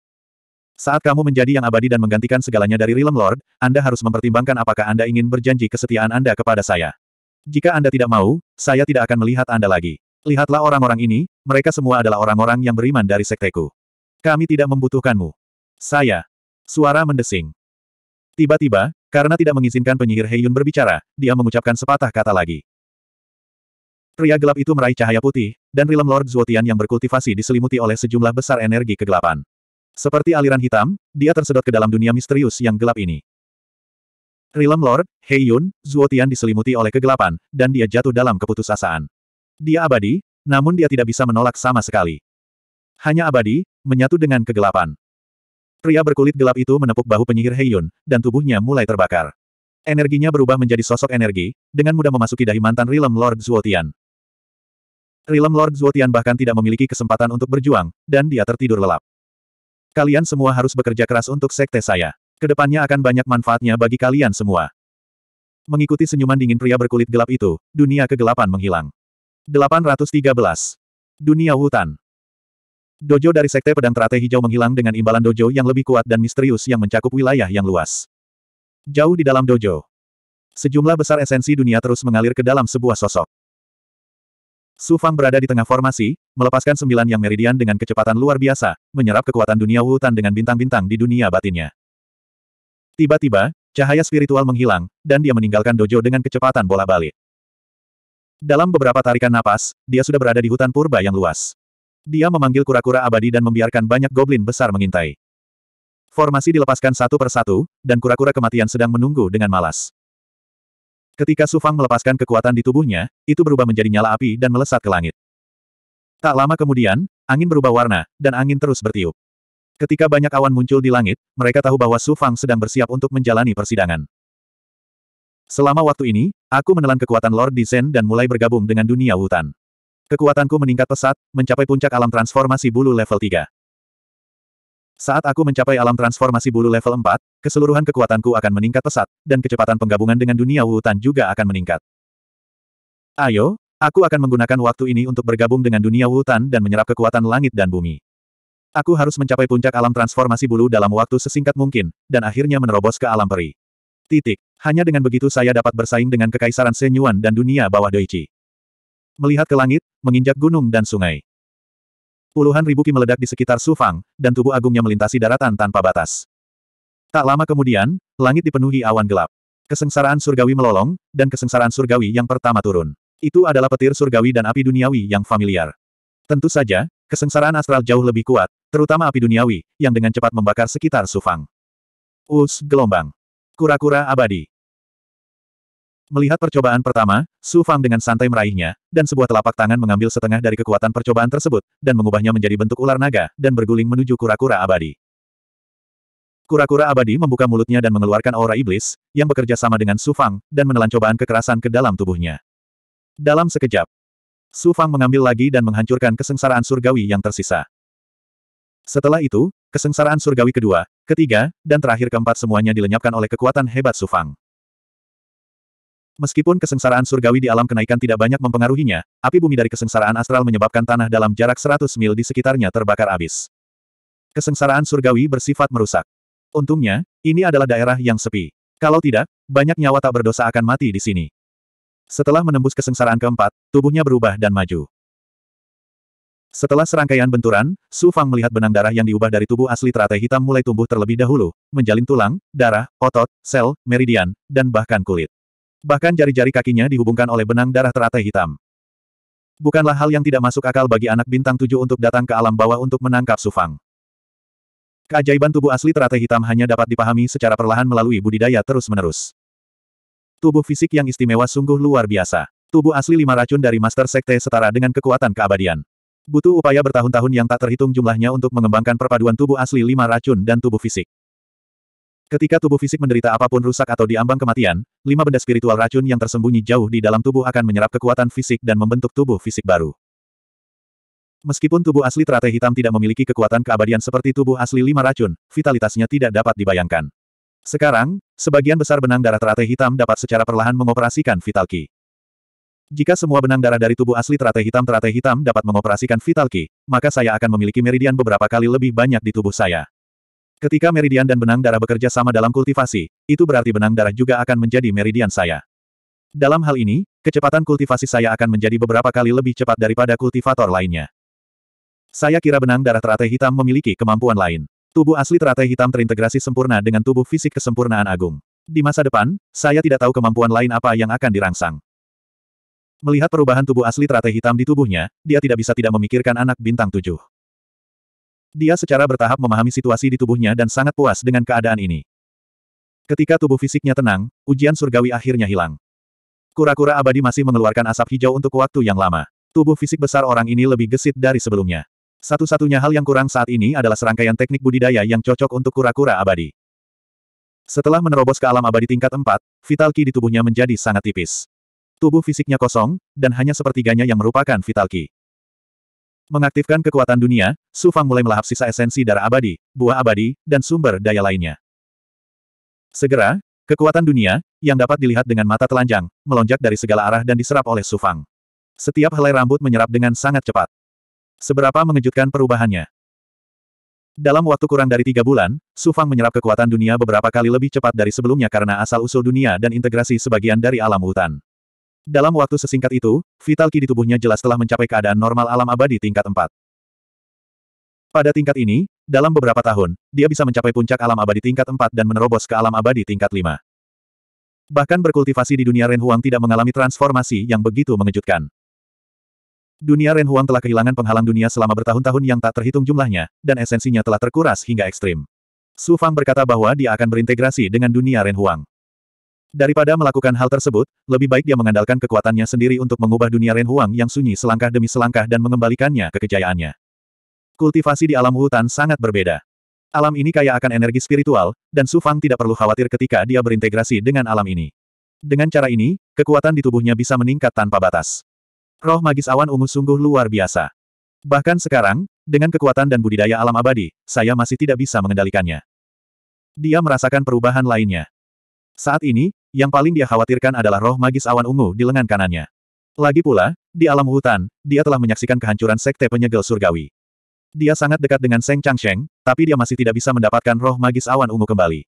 Saat kamu menjadi yang abadi dan menggantikan segalanya dari Realm Lord, Anda harus mempertimbangkan apakah Anda ingin berjanji kesetiaan Anda kepada saya. Jika Anda tidak mau, saya tidak akan melihat Anda lagi. Lihatlah orang-orang ini, mereka semua adalah orang-orang yang beriman dari sekteku. Kami tidak membutuhkanmu. Saya. Suara mendesing. Tiba-tiba, karena tidak mengizinkan penyihir Heiyun berbicara, dia mengucapkan sepatah kata lagi. Pria gelap itu meraih cahaya putih, dan Realm Lord Zuotian yang berkultivasi diselimuti oleh sejumlah besar energi kegelapan. Seperti aliran hitam, dia tersedot ke dalam dunia misterius yang gelap ini. Realm Lord, Heiyun, Zuotian diselimuti oleh kegelapan, dan dia jatuh dalam keputusasaan. Dia abadi, namun dia tidak bisa menolak sama sekali. Hanya abadi, menyatu dengan kegelapan. Pria berkulit gelap itu menepuk bahu penyihir Heiyun, dan tubuhnya mulai terbakar. Energinya berubah menjadi sosok energi, dengan mudah memasuki dahi mantan Realm Lord Zuotian. Realm Lord Zuotian bahkan tidak memiliki kesempatan untuk berjuang, dan dia tertidur lelap. Kalian semua harus bekerja keras untuk sekte saya. Ke depannya akan banyak manfaatnya bagi kalian semua. Mengikuti senyuman dingin pria berkulit gelap itu, dunia kegelapan menghilang. 813. Dunia Hutan Dojo dari Sekte Pedang Teratai Hijau menghilang dengan imbalan dojo yang lebih kuat dan misterius yang mencakup wilayah yang luas. Jauh di dalam dojo. Sejumlah besar esensi dunia terus mengalir ke dalam sebuah sosok. Su Fang berada di tengah formasi, melepaskan sembilan yang meridian dengan kecepatan luar biasa, menyerap kekuatan dunia Wutan dengan bintang-bintang di dunia batinnya. Tiba-tiba, cahaya spiritual menghilang, dan dia meninggalkan dojo dengan kecepatan bola balik. Dalam beberapa tarikan napas, dia sudah berada di hutan purba yang luas. Dia memanggil kura-kura abadi dan membiarkan banyak goblin besar mengintai. Formasi dilepaskan satu persatu, dan kura-kura kematian sedang menunggu dengan malas. Ketika Su Fang melepaskan kekuatan di tubuhnya, itu berubah menjadi nyala api dan melesat ke langit. Tak lama kemudian, angin berubah warna, dan angin terus bertiup. Ketika banyak awan muncul di langit, mereka tahu bahwa Su Fang sedang bersiap untuk menjalani persidangan. Selama waktu ini, aku menelan kekuatan Lord Disen dan mulai bergabung dengan dunia hutan. Kekuatanku meningkat pesat, mencapai puncak alam transformasi bulu level 3. Saat aku mencapai alam transformasi bulu level 4, keseluruhan kekuatanku akan meningkat pesat, dan kecepatan penggabungan dengan dunia Wutan juga akan meningkat. Ayo, aku akan menggunakan waktu ini untuk bergabung dengan dunia Wutan dan menyerap kekuatan langit dan bumi. Aku harus mencapai puncak alam transformasi bulu dalam waktu sesingkat mungkin, dan akhirnya menerobos ke alam peri. Titik. Hanya dengan begitu saya dapat bersaing dengan kekaisaran Senyuan dan dunia bawah Doichi. Melihat ke langit, menginjak gunung dan sungai. Puluhan ribu ki meledak di sekitar Sufang, dan tubuh agungnya melintasi daratan tanpa batas. Tak lama kemudian, langit dipenuhi awan gelap. Kesengsaraan surgawi melolong, dan kesengsaraan surgawi yang pertama turun. Itu adalah petir surgawi dan api duniawi yang familiar. Tentu saja, kesengsaraan astral jauh lebih kuat, terutama api duniawi, yang dengan cepat membakar sekitar Sufang. Us, gelombang. Kura-kura abadi. Melihat percobaan pertama, Su Fang dengan santai meraihnya, dan sebuah telapak tangan mengambil setengah dari kekuatan percobaan tersebut, dan mengubahnya menjadi bentuk ular naga, dan berguling menuju kura-kura abadi. Kura-kura abadi membuka mulutnya dan mengeluarkan aura iblis, yang bekerja sama dengan Su Fang, dan menelan cobaan kekerasan ke dalam tubuhnya. Dalam sekejap, Su Fang mengambil lagi dan menghancurkan kesengsaraan surgawi yang tersisa. Setelah itu, kesengsaraan surgawi kedua, ketiga, dan terakhir keempat semuanya dilenyapkan oleh kekuatan hebat Su Fang. Meskipun kesengsaraan surgawi di alam kenaikan tidak banyak mempengaruhinya, api bumi dari kesengsaraan astral menyebabkan tanah dalam jarak 100 mil di sekitarnya terbakar habis. Kesengsaraan surgawi bersifat merusak. Untungnya, ini adalah daerah yang sepi. Kalau tidak, banyak nyawa tak berdosa akan mati di sini. Setelah menembus kesengsaraan keempat, tubuhnya berubah dan maju. Setelah serangkaian benturan, Su Fang melihat benang darah yang diubah dari tubuh asli teratai hitam mulai tumbuh terlebih dahulu, menjalin tulang, darah, otot, sel, meridian, dan bahkan kulit. Bahkan jari-jari kakinya dihubungkan oleh benang darah teratai hitam. Bukanlah hal yang tidak masuk akal bagi anak bintang tujuh untuk datang ke alam bawah untuk menangkap Sufang. Keajaiban tubuh asli teratai hitam hanya dapat dipahami secara perlahan melalui budidaya terus-menerus. Tubuh fisik yang istimewa sungguh luar biasa. Tubuh asli lima racun dari Master Sekte setara dengan kekuatan keabadian. Butuh upaya bertahun-tahun yang tak terhitung jumlahnya untuk mengembangkan perpaduan tubuh asli lima racun dan tubuh fisik. Ketika tubuh fisik menderita apa pun rusak atau diambang kematian, lima benda spiritual racun yang tersembunyi jauh di dalam tubuh akan menyerap kekuatan fisik dan membentuk tubuh fisik baru. Meskipun tubuh asli teratai hitam tidak memiliki kekuatan keabadian seperti tubuh asli lima racun, vitalitasnya tidak dapat dibayangkan. Sekarang, sebagian besar benang darah teratai hitam dapat secara perlahan mengoperasikan Vital Ki. Jika semua benang darah dari tubuh asli teratai hitam teratai hitam dapat mengoperasikan Vital Ki, maka saya akan memiliki meridian beberapa kali lebih banyak di tubuh saya. Ketika meridian dan benang darah bekerja sama dalam kultivasi, itu berarti benang darah juga akan menjadi meridian saya. Dalam hal ini, kecepatan kultivasi saya akan menjadi beberapa kali lebih cepat daripada kultivator lainnya. Saya kira benang darah teratai hitam memiliki kemampuan lain. Tubuh asli teratai hitam terintegrasi sempurna dengan tubuh fisik kesempurnaan agung. Di masa depan, saya tidak tahu kemampuan lain apa yang akan dirangsang. Melihat perubahan tubuh asli teratai hitam di tubuhnya, dia tidak bisa tidak memikirkan anak bintang tujuh. Dia secara bertahap memahami situasi di tubuhnya dan sangat puas dengan keadaan ini. Ketika tubuh fisiknya tenang, ujian surgawi akhirnya hilang. Kura-kura abadi masih mengeluarkan asap hijau untuk waktu yang lama. Tubuh fisik besar orang ini lebih gesit dari sebelumnya. Satu-satunya hal yang kurang saat ini adalah serangkaian teknik budidaya yang cocok untuk kura-kura abadi. Setelah menerobos ke alam abadi tingkat 4, vital ki di tubuhnya menjadi sangat tipis. Tubuh fisiknya kosong, dan hanya sepertiganya yang merupakan vital ki. Mengaktifkan kekuatan dunia, Su Fang mulai melahap sisa esensi darah abadi, buah abadi, dan sumber daya lainnya. Segera, kekuatan dunia, yang dapat dilihat dengan mata telanjang, melonjak dari segala arah dan diserap oleh Su Fang. Setiap helai rambut menyerap dengan sangat cepat. Seberapa mengejutkan perubahannya. Dalam waktu kurang dari tiga bulan, Su Fang menyerap kekuatan dunia beberapa kali lebih cepat dari sebelumnya karena asal-usul dunia dan integrasi sebagian dari alam hutan. Dalam waktu sesingkat itu, vital ki di tubuhnya jelas telah mencapai keadaan normal alam abadi tingkat 4. Pada tingkat ini, dalam beberapa tahun, dia bisa mencapai puncak alam abadi tingkat 4 dan menerobos ke alam abadi tingkat 5. Bahkan berkultivasi di dunia Ren Huang tidak mengalami transformasi yang begitu mengejutkan. Dunia Ren Huang telah kehilangan penghalang dunia selama bertahun-tahun yang tak terhitung jumlahnya, dan esensinya telah terkuras hingga ekstrim. Su Fang berkata bahwa dia akan berintegrasi dengan dunia Ren Huang. Daripada melakukan hal tersebut, lebih baik dia mengandalkan kekuatannya sendiri untuk mengubah dunia Ren Huang yang sunyi selangkah demi selangkah dan mengembalikannya ke kejayaannya. Kultivasi di alam hutan sangat berbeda. Alam ini kaya akan energi spiritual, dan Su Fang tidak perlu khawatir ketika dia berintegrasi dengan alam ini. Dengan cara ini, kekuatan di tubuhnya bisa meningkat tanpa batas. Roh magis awan ungu sungguh luar biasa. Bahkan sekarang, dengan kekuatan dan budidaya alam abadi, saya masih tidak bisa mengendalikannya. Dia merasakan perubahan lainnya. Saat ini, yang paling dia khawatirkan adalah roh magis awan ungu di lengan kanannya. Lagi pula, di alam hutan, dia telah menyaksikan kehancuran sekte penyegel surgawi. Dia sangat dekat dengan Seng Changsheng, tapi dia masih tidak bisa mendapatkan roh magis awan ungu kembali.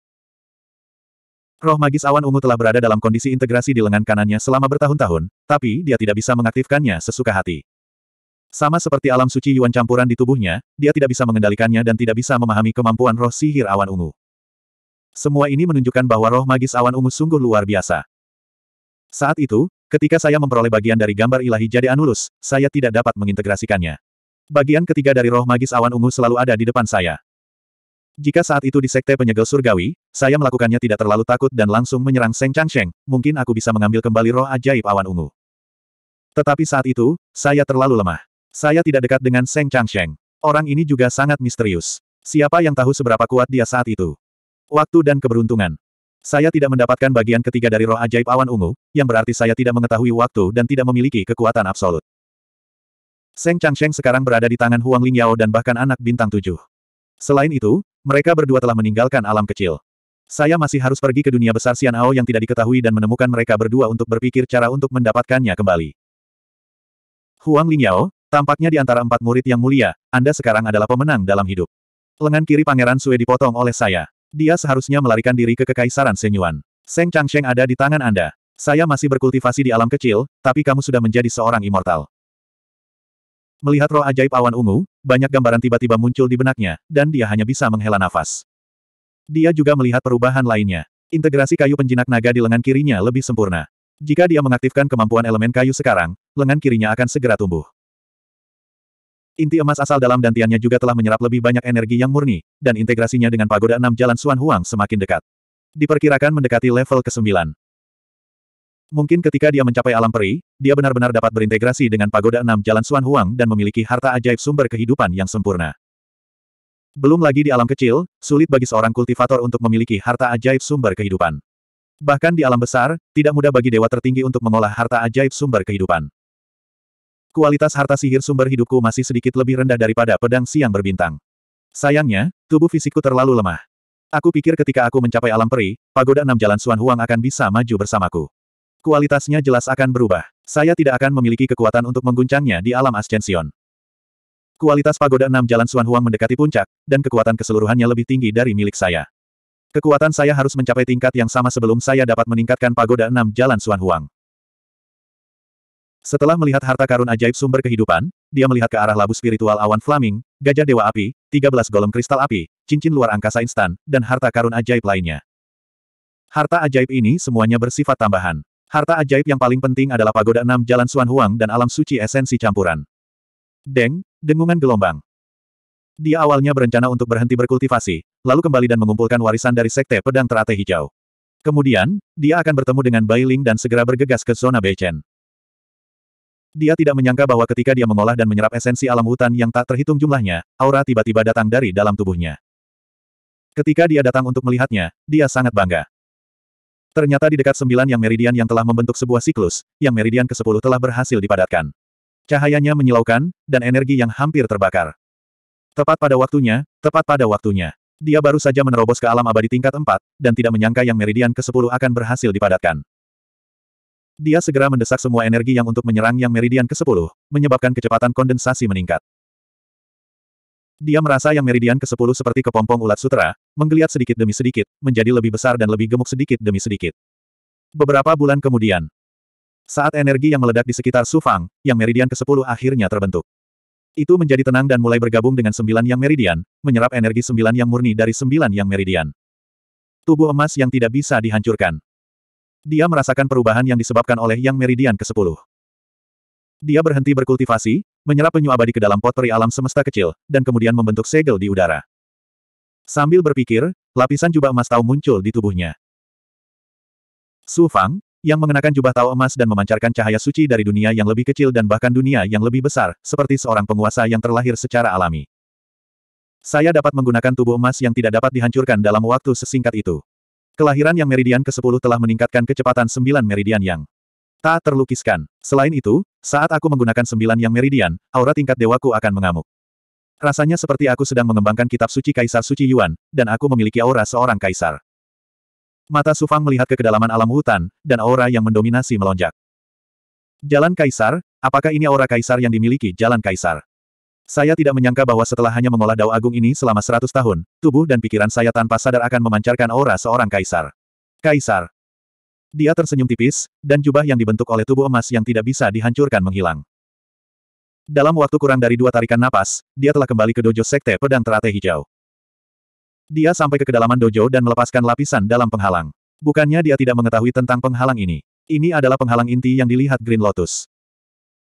Roh magis awan ungu telah berada dalam kondisi integrasi di lengan kanannya selama bertahun-tahun, tapi dia tidak bisa mengaktifkannya sesuka hati. Sama seperti alam suci Yuan campuran di tubuhnya, dia tidak bisa mengendalikannya dan tidak bisa memahami kemampuan roh sihir awan ungu. Semua ini menunjukkan bahwa roh magis awan ungu sungguh luar biasa. Saat itu, ketika saya memperoleh bagian dari gambar ilahi Jade Anulus, saya tidak dapat mengintegrasikannya. Bagian ketiga dari roh magis awan ungu selalu ada di depan saya. Jika saat itu di Sekte Penyegel Surgawi, saya melakukannya tidak terlalu takut dan langsung menyerang Seng Changsheng, mungkin aku bisa mengambil kembali roh ajaib awan ungu. Tetapi saat itu, saya terlalu lemah. Saya tidak dekat dengan Seng Changsheng. Orang ini juga sangat misterius. Siapa yang tahu seberapa kuat dia saat itu? Waktu dan keberuntungan. Saya tidak mendapatkan bagian ketiga dari roh ajaib awan ungu, yang berarti saya tidak mengetahui waktu dan tidak memiliki kekuatan absolut. Seng Changsheng sekarang berada di tangan Huang Lingyao dan bahkan anak bintang tujuh. Selain itu, mereka berdua telah meninggalkan alam kecil. Saya masih harus pergi ke dunia besar Xian'ao yang tidak diketahui dan menemukan mereka berdua untuk berpikir cara untuk mendapatkannya kembali. Huang Lingyao, tampaknya di antara empat murid yang mulia, Anda sekarang adalah pemenang dalam hidup. Lengan kiri Pangeran Sue dipotong oleh saya. Dia seharusnya melarikan diri ke Kekaisaran Senyuan. Seng Changsheng ada di tangan Anda. Saya masih berkultivasi di alam kecil, tapi kamu sudah menjadi seorang immortal. Melihat roh ajaib awan ungu, banyak gambaran tiba-tiba muncul di benaknya, dan dia hanya bisa menghela nafas. Dia juga melihat perubahan lainnya. Integrasi kayu penjinak naga di lengan kirinya lebih sempurna. Jika dia mengaktifkan kemampuan elemen kayu sekarang, lengan kirinya akan segera tumbuh. Inti emas asal dalam dantiannya juga telah menyerap lebih banyak energi yang murni, dan integrasinya dengan pagoda enam jalan Suan Huang semakin dekat. Diperkirakan mendekati level ke-9. Mungkin ketika dia mencapai alam peri, dia benar-benar dapat berintegrasi dengan pagoda enam jalan Suan Huang dan memiliki harta ajaib sumber kehidupan yang sempurna. Belum lagi di alam kecil, sulit bagi seorang kultivator untuk memiliki harta ajaib sumber kehidupan. Bahkan di alam besar, tidak mudah bagi dewa tertinggi untuk mengolah harta ajaib sumber kehidupan. Kualitas harta sihir sumber hidupku masih sedikit lebih rendah daripada pedang siang berbintang. Sayangnya, tubuh fisikku terlalu lemah. Aku pikir ketika aku mencapai alam peri, pagoda enam jalan Suan Huang akan bisa maju bersamaku. Kualitasnya jelas akan berubah. Saya tidak akan memiliki kekuatan untuk mengguncangnya di alam Ascension. Kualitas pagoda enam jalan Suan Huang mendekati puncak, dan kekuatan keseluruhannya lebih tinggi dari milik saya. Kekuatan saya harus mencapai tingkat yang sama sebelum saya dapat meningkatkan pagoda enam jalan Suan Huang. Setelah melihat harta karun ajaib sumber kehidupan, dia melihat ke arah labu spiritual awan flaming, gajah dewa api, 13 golem kristal api, cincin luar angkasa instan, dan harta karun ajaib lainnya. Harta ajaib ini semuanya bersifat tambahan. Harta ajaib yang paling penting adalah pagoda enam jalan Suan Huang dan alam suci esensi campuran. Deng, dengungan gelombang. Dia awalnya berencana untuk berhenti berkultivasi, lalu kembali dan mengumpulkan warisan dari Sekte Pedang Teratai Hijau. Kemudian, dia akan bertemu dengan Bai Ling dan segera bergegas ke zona Beichen. Dia tidak menyangka bahwa ketika dia mengolah dan menyerap esensi alam hutan yang tak terhitung jumlahnya, aura tiba-tiba datang dari dalam tubuhnya. Ketika dia datang untuk melihatnya, dia sangat bangga. Ternyata di dekat sembilan yang meridian yang telah membentuk sebuah siklus, yang meridian ke-10 telah berhasil dipadatkan. Cahayanya menyilaukan, dan energi yang hampir terbakar. Tepat pada waktunya, tepat pada waktunya. Dia baru saja menerobos ke alam abadi tingkat 4, dan tidak menyangka yang meridian ke-10 akan berhasil dipadatkan. Dia segera mendesak semua energi yang untuk menyerang yang meridian ke-10, menyebabkan kecepatan kondensasi meningkat. Dia merasa yang meridian ke-10 seperti kepompong ulat sutera, menggeliat sedikit demi sedikit, menjadi lebih besar dan lebih gemuk sedikit demi sedikit. Beberapa bulan kemudian, saat energi yang meledak di sekitar Sufang, yang meridian ke-10 akhirnya terbentuk. Itu menjadi tenang dan mulai bergabung dengan sembilan yang meridian, menyerap energi sembilan yang murni dari sembilan yang meridian. Tubuh emas yang tidak bisa dihancurkan. Dia merasakan perubahan yang disebabkan oleh yang meridian ke-10. Dia berhenti berkultivasi, menyerap penyu abadi ke dalam pot peri alam semesta kecil, dan kemudian membentuk segel di udara. Sambil berpikir, lapisan jubah emas tahu muncul di tubuhnya. Su Fang, yang mengenakan jubah tahu emas dan memancarkan cahaya suci dari dunia yang lebih kecil dan bahkan dunia yang lebih besar, seperti seorang penguasa yang terlahir secara alami. Saya dapat menggunakan tubuh emas yang tidak dapat dihancurkan dalam waktu sesingkat itu. Kelahiran yang meridian ke-10 telah meningkatkan kecepatan sembilan meridian yang tak terlukiskan. Selain itu, saat aku menggunakan sembilan yang meridian, aura tingkat dewaku akan mengamuk. Rasanya seperti aku sedang mengembangkan kitab suci Kaisar Suci Yuan, dan aku memiliki aura seorang kaisar. Mata Sufang melihat ke kedalaman alam hutan, dan aura yang mendominasi melonjak. Jalan Kaisar, apakah ini aura Kaisar yang dimiliki Jalan Kaisar? Saya tidak menyangka bahwa setelah hanya mengolah dao agung ini selama seratus tahun, tubuh dan pikiran saya tanpa sadar akan memancarkan aura seorang Kaisar. Kaisar. Dia tersenyum tipis, dan jubah yang dibentuk oleh tubuh emas yang tidak bisa dihancurkan menghilang. Dalam waktu kurang dari dua tarikan napas, dia telah kembali ke dojo sekte pedang teratai hijau. Dia sampai ke kedalaman dojo dan melepaskan lapisan dalam penghalang. Bukannya dia tidak mengetahui tentang penghalang ini. Ini adalah penghalang inti yang dilihat Green Lotus.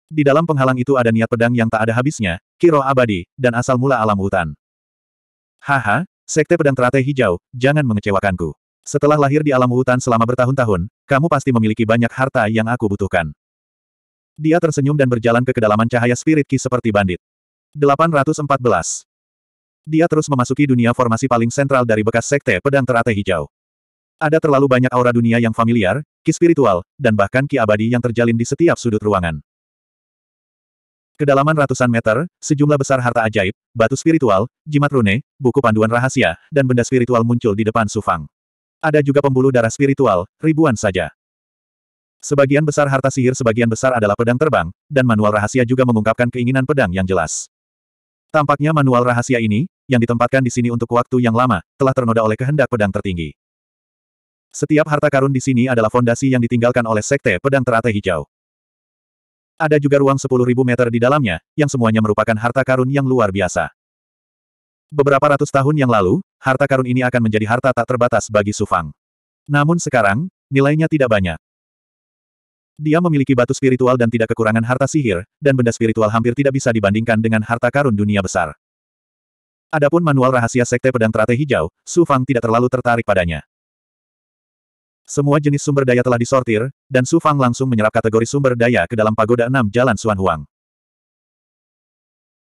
Di dalam penghalang itu ada niat pedang yang tak ada habisnya, kiro abadi, dan asal mula alam hutan. Haha, sekte pedang teratai hijau, jangan mengecewakanku. Setelah lahir di alam hutan selama bertahun-tahun, kamu pasti memiliki banyak harta yang aku butuhkan. Dia tersenyum dan berjalan ke kedalaman cahaya spirit ki seperti bandit. 814. Dia terus memasuki dunia formasi paling sentral dari bekas sekte pedang teratai hijau. Ada terlalu banyak aura dunia yang familiar, ki spiritual, dan bahkan ki abadi yang terjalin di setiap sudut ruangan. Kedalaman ratusan meter, sejumlah besar harta ajaib, batu spiritual, jimat rune, buku panduan rahasia, dan benda spiritual muncul di depan Sufang. Ada juga pembuluh darah spiritual, ribuan saja. Sebagian besar harta sihir sebagian besar adalah pedang terbang, dan manual rahasia juga mengungkapkan keinginan pedang yang jelas. Tampaknya manual rahasia ini, yang ditempatkan di sini untuk waktu yang lama, telah ternoda oleh kehendak pedang tertinggi. Setiap harta karun di sini adalah fondasi yang ditinggalkan oleh Sekte Pedang Teratai Hijau. Ada juga ruang 10.000 meter di dalamnya, yang semuanya merupakan harta karun yang luar biasa. Beberapa ratus tahun yang lalu, harta karun ini akan menjadi harta tak terbatas bagi Sufang. Namun sekarang, nilainya tidak banyak. Dia memiliki batu spiritual dan tidak kekurangan harta sihir, dan benda spiritual hampir tidak bisa dibandingkan dengan harta karun dunia besar. Adapun manual rahasia Sekte Pedang Teratai Hijau, Su Fang tidak terlalu tertarik padanya. Semua jenis sumber daya telah disortir, dan Su Fang langsung menyerap kategori sumber daya ke dalam pagoda enam Jalan Suan Huang.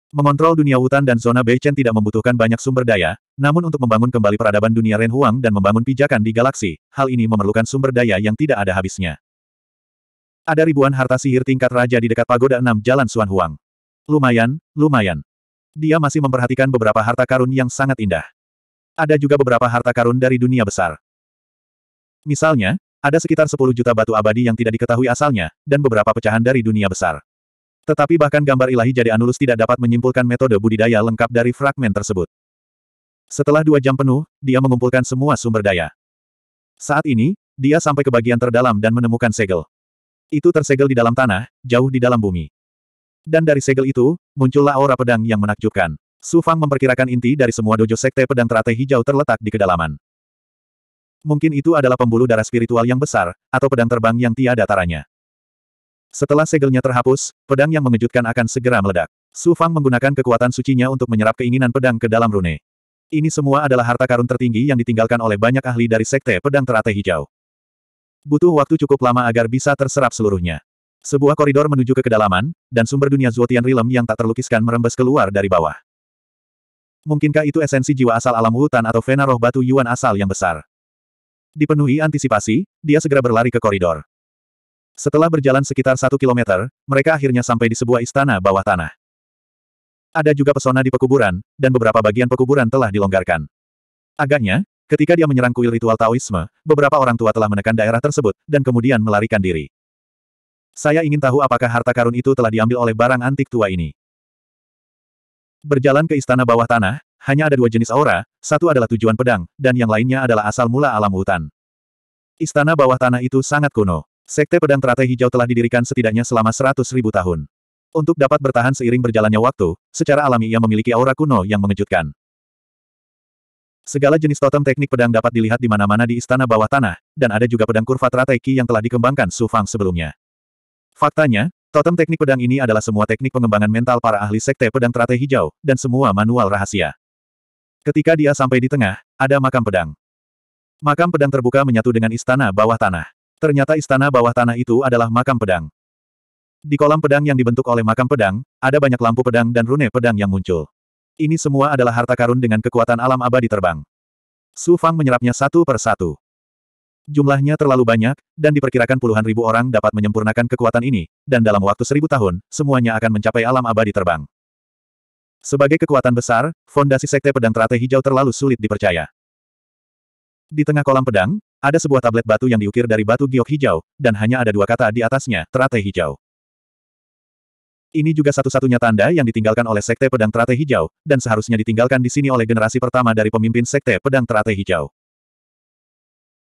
Mengontrol dunia hutan dan zona Beichen tidak membutuhkan banyak sumber daya, namun untuk membangun kembali peradaban dunia Ren Huang dan membangun pijakan di galaksi, hal ini memerlukan sumber daya yang tidak ada habisnya. Ada ribuan harta sihir tingkat raja di dekat pagoda enam Jalan Suan Huang. Lumayan, lumayan. Dia masih memperhatikan beberapa harta karun yang sangat indah. Ada juga beberapa harta karun dari dunia besar. Misalnya, ada sekitar 10 juta batu abadi yang tidak diketahui asalnya, dan beberapa pecahan dari dunia besar. Tetapi bahkan gambar ilahi jadi Anulus tidak dapat menyimpulkan metode budidaya lengkap dari fragmen tersebut. Setelah dua jam penuh, dia mengumpulkan semua sumber daya. Saat ini, dia sampai ke bagian terdalam dan menemukan segel. Itu tersegel di dalam tanah, jauh di dalam bumi. Dan dari segel itu, muncullah aura pedang yang menakjubkan. Su Fang memperkirakan inti dari semua dojo sekte pedang teratai hijau terletak di kedalaman. Mungkin itu adalah pembuluh darah spiritual yang besar, atau pedang terbang yang tiada taranya. Setelah segelnya terhapus, pedang yang mengejutkan akan segera meledak. Su Fang menggunakan kekuatan sucinya untuk menyerap keinginan pedang ke dalam rune. Ini semua adalah harta karun tertinggi yang ditinggalkan oleh banyak ahli dari Sekte Pedang Teratai Hijau. Butuh waktu cukup lama agar bisa terserap seluruhnya. Sebuah koridor menuju ke kedalaman, dan sumber dunia Zuotian Rilem yang tak terlukiskan merembes keluar dari bawah. Mungkinkah itu esensi jiwa asal alam hutan atau vena roh batu Yuan asal yang besar? Dipenuhi antisipasi, dia segera berlari ke koridor. Setelah berjalan sekitar satu kilometer, mereka akhirnya sampai di sebuah istana bawah tanah. Ada juga pesona di pekuburan, dan beberapa bagian pekuburan telah dilonggarkan. Agaknya, ketika dia menyerang kuil ritual Taoisme, beberapa orang tua telah menekan daerah tersebut, dan kemudian melarikan diri. Saya ingin tahu apakah harta karun itu telah diambil oleh barang antik tua ini. Berjalan ke istana bawah tanah, hanya ada dua jenis aura, satu adalah tujuan pedang, dan yang lainnya adalah asal mula alam hutan. Istana bawah tanah itu sangat kuno. Sekte Pedang Teratai Hijau telah didirikan setidaknya selama seratus ribu tahun. Untuk dapat bertahan seiring berjalannya waktu, secara alami ia memiliki aura kuno yang mengejutkan. Segala jenis totem teknik pedang dapat dilihat di mana-mana di istana bawah tanah, dan ada juga pedang kurva teratai Qi yang telah dikembangkan Su Fang sebelumnya. Faktanya, totem teknik pedang ini adalah semua teknik pengembangan mental para ahli sekte pedang teratai hijau, dan semua manual rahasia. Ketika dia sampai di tengah, ada makam pedang. Makam pedang terbuka menyatu dengan istana bawah tanah. Ternyata istana bawah tanah itu adalah makam pedang. Di kolam pedang yang dibentuk oleh makam pedang, ada banyak lampu pedang dan rune pedang yang muncul. Ini semua adalah harta karun dengan kekuatan alam abadi terbang. Su Fang menyerapnya satu per satu. Jumlahnya terlalu banyak, dan diperkirakan puluhan ribu orang dapat menyempurnakan kekuatan ini, dan dalam waktu seribu tahun, semuanya akan mencapai alam abadi terbang. Sebagai kekuatan besar, fondasi sekte pedang teratai hijau terlalu sulit dipercaya. Di tengah kolam pedang, ada sebuah tablet batu yang diukir dari batu giok hijau, dan hanya ada dua kata di atasnya, teratai hijau. Ini juga satu-satunya tanda yang ditinggalkan oleh Sekte Pedang Teratai Hijau, dan seharusnya ditinggalkan di sini oleh generasi pertama dari pemimpin Sekte Pedang Teratai Hijau.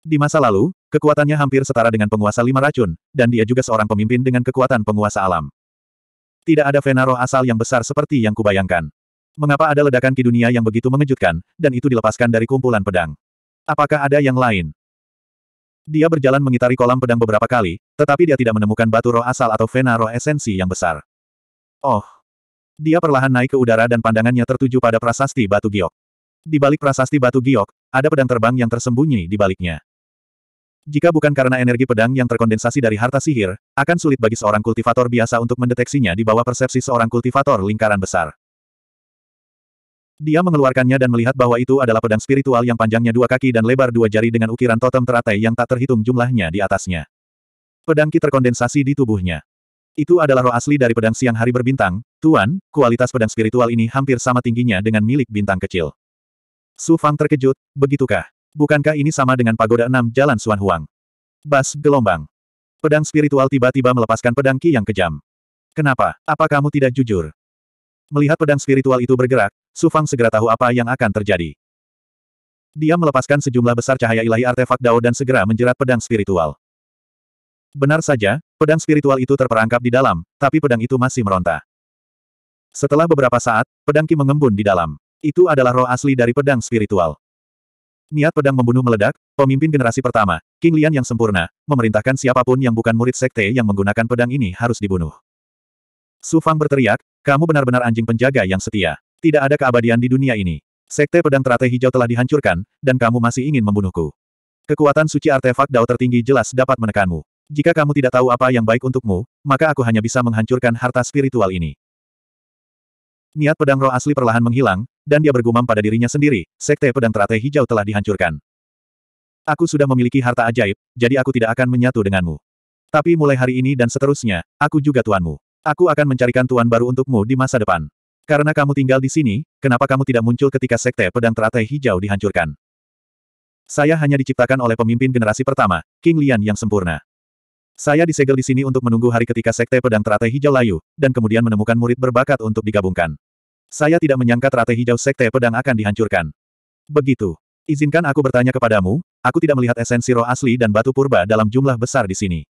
Di masa lalu, kekuatannya hampir setara dengan penguasa lima racun, dan dia juga seorang pemimpin dengan kekuatan penguasa alam. Tidak ada Venaro asal yang besar seperti yang kubayangkan. Mengapa ada ledakan ki dunia yang begitu mengejutkan, dan itu dilepaskan dari kumpulan pedang? Apakah ada yang lain? Dia berjalan mengitari kolam pedang beberapa kali, tetapi dia tidak menemukan batu roh asal atau vena roh esensi yang besar. Oh! Dia perlahan naik ke udara dan pandangannya tertuju pada prasasti batu giok. Di balik prasasti batu giok, ada pedang terbang yang tersembunyi di baliknya. Jika bukan karena energi pedang yang terkondensasi dari harta sihir, akan sulit bagi seorang kultivator biasa untuk mendeteksinya di bawah persepsi seorang kultivator lingkaran besar. Dia mengeluarkannya dan melihat bahwa itu adalah pedang spiritual yang panjangnya dua kaki dan lebar dua jari dengan ukiran totem teratai yang tak terhitung jumlahnya di atasnya. Pedang ki terkondensasi di tubuhnya. Itu adalah roh asli dari pedang siang hari berbintang, Tuan, kualitas pedang spiritual ini hampir sama tingginya dengan milik bintang kecil. Su Fang terkejut, begitukah? Bukankah ini sama dengan pagoda enam jalan Suan Huang? Bas, gelombang. Pedang spiritual tiba-tiba melepaskan pedang Ki yang kejam. Kenapa? Apa kamu tidak jujur? Melihat pedang spiritual itu bergerak, Su Fang segera tahu apa yang akan terjadi. Dia melepaskan sejumlah besar cahaya ilahi artefak Dao dan segera menjerat pedang spiritual. Benar saja, pedang spiritual itu terperangkap di dalam, tapi pedang itu masih meronta. Setelah beberapa saat, pedang Ki mengembun di dalam. Itu adalah roh asli dari pedang spiritual. Niat pedang membunuh meledak, pemimpin generasi pertama, King Lian yang sempurna, memerintahkan siapa pun yang bukan murid sekte yang menggunakan pedang ini harus dibunuh. Su Fang berteriak, kamu benar-benar anjing penjaga yang setia. Tidak ada keabadian di dunia ini. Sekte pedang teratai hijau telah dihancurkan, dan kamu masih ingin membunuhku. Kekuatan suci artefak Dao tertinggi jelas dapat menekanmu. Jika kamu tidak tahu apa yang baik untukmu, maka aku hanya bisa menghancurkan harta spiritual ini. Niat pedang roh asli perlahan menghilang, dan dia bergumam pada dirinya sendiri, sekte pedang teratai hijau telah dihancurkan. Aku sudah memiliki harta ajaib, jadi aku tidak akan menyatu denganmu. Tapi mulai hari ini dan seterusnya, aku juga tuanmu. Aku akan mencarikan tuan baru untukmu di masa depan. Karena kamu tinggal di sini, kenapa kamu tidak muncul ketika sekte pedang teratai hijau dihancurkan? Saya hanya diciptakan oleh pemimpin generasi pertama, King Lian yang sempurna. Saya disegel di sini untuk menunggu hari ketika Sekte Pedang Teratai Hijau layu, dan kemudian menemukan murid berbakat untuk digabungkan. Saya tidak menyangka Teratai Hijau Sekte Pedang akan dihancurkan. Begitu. Izinkan aku bertanya kepadamu, aku tidak melihat esensi roh asli dan batu purba dalam jumlah besar di sini.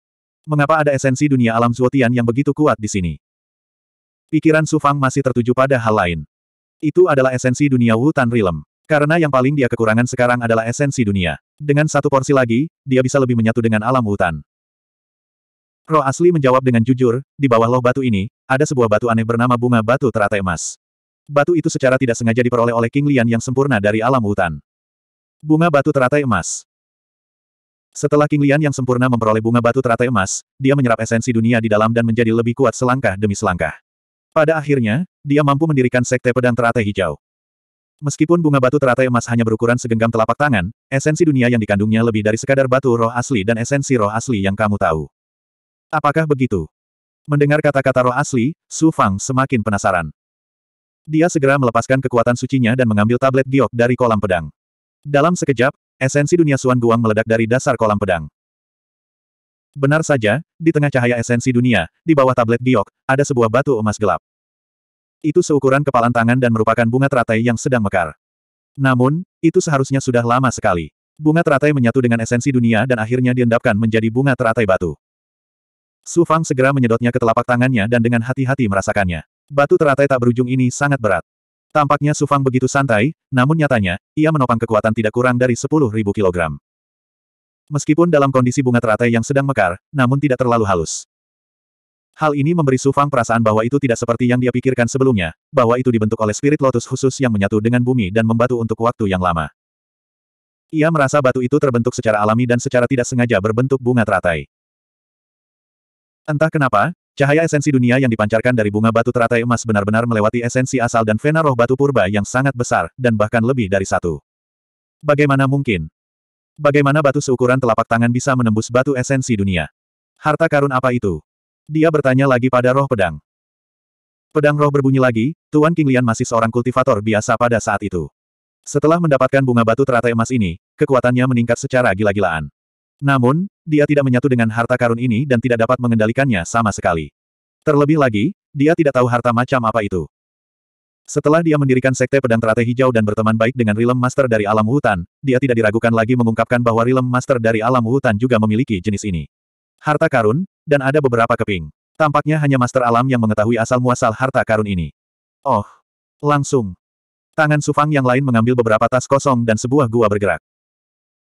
Mengapa ada esensi dunia alam Zuotian yang begitu kuat di sini? Pikiran Su Fang masih tertuju pada hal lain. Itu adalah esensi dunia Wu Tan Realm. Karena yang paling dia kekurangan sekarang adalah esensi dunia. Dengan satu porsi lagi, dia bisa lebih menyatu dengan alam Wu Tan. Roh asli menjawab dengan jujur, di bawah loh batu ini, ada sebuah batu aneh bernama bunga batu teratai emas. Batu itu secara tidak sengaja diperoleh oleh King Lian yang sempurna dari alam hutan. Bunga batu teratai emas. Setelah King Lian yang sempurna memperoleh bunga batu teratai emas, dia menyerap esensi dunia di dalam dan menjadi lebih kuat selangkah demi selangkah. Pada akhirnya, dia mampu mendirikan sekte pedang teratai hijau. Meskipun bunga batu teratai emas hanya berukuran segenggam telapak tangan, esensi dunia yang dikandungnya lebih dari sekadar batu roh asli dan esensi roh asli yang kamu tahu. Apakah begitu? Mendengar kata-kata roh asli, Su Fang semakin penasaran. Dia segera melepaskan kekuatan sucinya dan mengambil tablet giok dari kolam pedang. Dalam sekejap, esensi dunia Suan Guang meledak dari dasar kolam pedang. Benar saja, di tengah cahaya esensi dunia, di bawah tablet giok, ada sebuah batu emas gelap. Itu seukuran kepalan tangan dan merupakan bunga teratai yang sedang mekar. Namun, itu seharusnya sudah lama sekali. Bunga teratai menyatu dengan esensi dunia dan akhirnya diendapkan menjadi bunga teratai batu. Su Fang segera menyedotnya ke telapak tangannya dan dengan hati-hati merasakannya. Batu teratai tak berujung ini sangat berat. Tampaknya Su Fang begitu santai, namun nyatanya, ia menopang kekuatan tidak kurang dari 10.000 kilogram. Meskipun dalam kondisi bunga teratai yang sedang mekar, namun tidak terlalu halus. Hal ini memberi Su Fang perasaan bahwa itu tidak seperti yang dia pikirkan sebelumnya, bahwa itu dibentuk oleh spirit lotus khusus yang menyatu dengan bumi dan membatu untuk waktu yang lama. Ia merasa batu itu terbentuk secara alami dan secara tidak sengaja berbentuk bunga teratai. Entah kenapa, cahaya esensi dunia yang dipancarkan dari bunga batu teratai emas benar-benar melewati esensi asal dan vena roh batu purba yang sangat besar, dan bahkan lebih dari satu. Bagaimana mungkin? Bagaimana batu seukuran telapak tangan bisa menembus batu esensi dunia? Harta karun apa itu? Dia bertanya lagi pada roh pedang. Pedang roh berbunyi lagi, Tuan King Lian masih seorang kultivator biasa pada saat itu. Setelah mendapatkan bunga batu teratai emas ini, kekuatannya meningkat secara gila-gilaan. Namun, dia tidak menyatu dengan harta karun ini dan tidak dapat mengendalikannya sama sekali. Terlebih lagi, dia tidak tahu harta macam apa itu. Setelah dia mendirikan Sekte Pedang Teratai Hijau dan berteman baik dengan Rilem Master dari alam hutan, dia tidak diragukan lagi mengungkapkan bahwa Rilem Master dari alam hutan juga memiliki jenis ini. Harta karun, dan ada beberapa keping. Tampaknya hanya Master Alam yang mengetahui asal-muasal harta karun ini. Oh, langsung. Tangan Sufang yang lain mengambil beberapa tas kosong dan sebuah gua bergerak.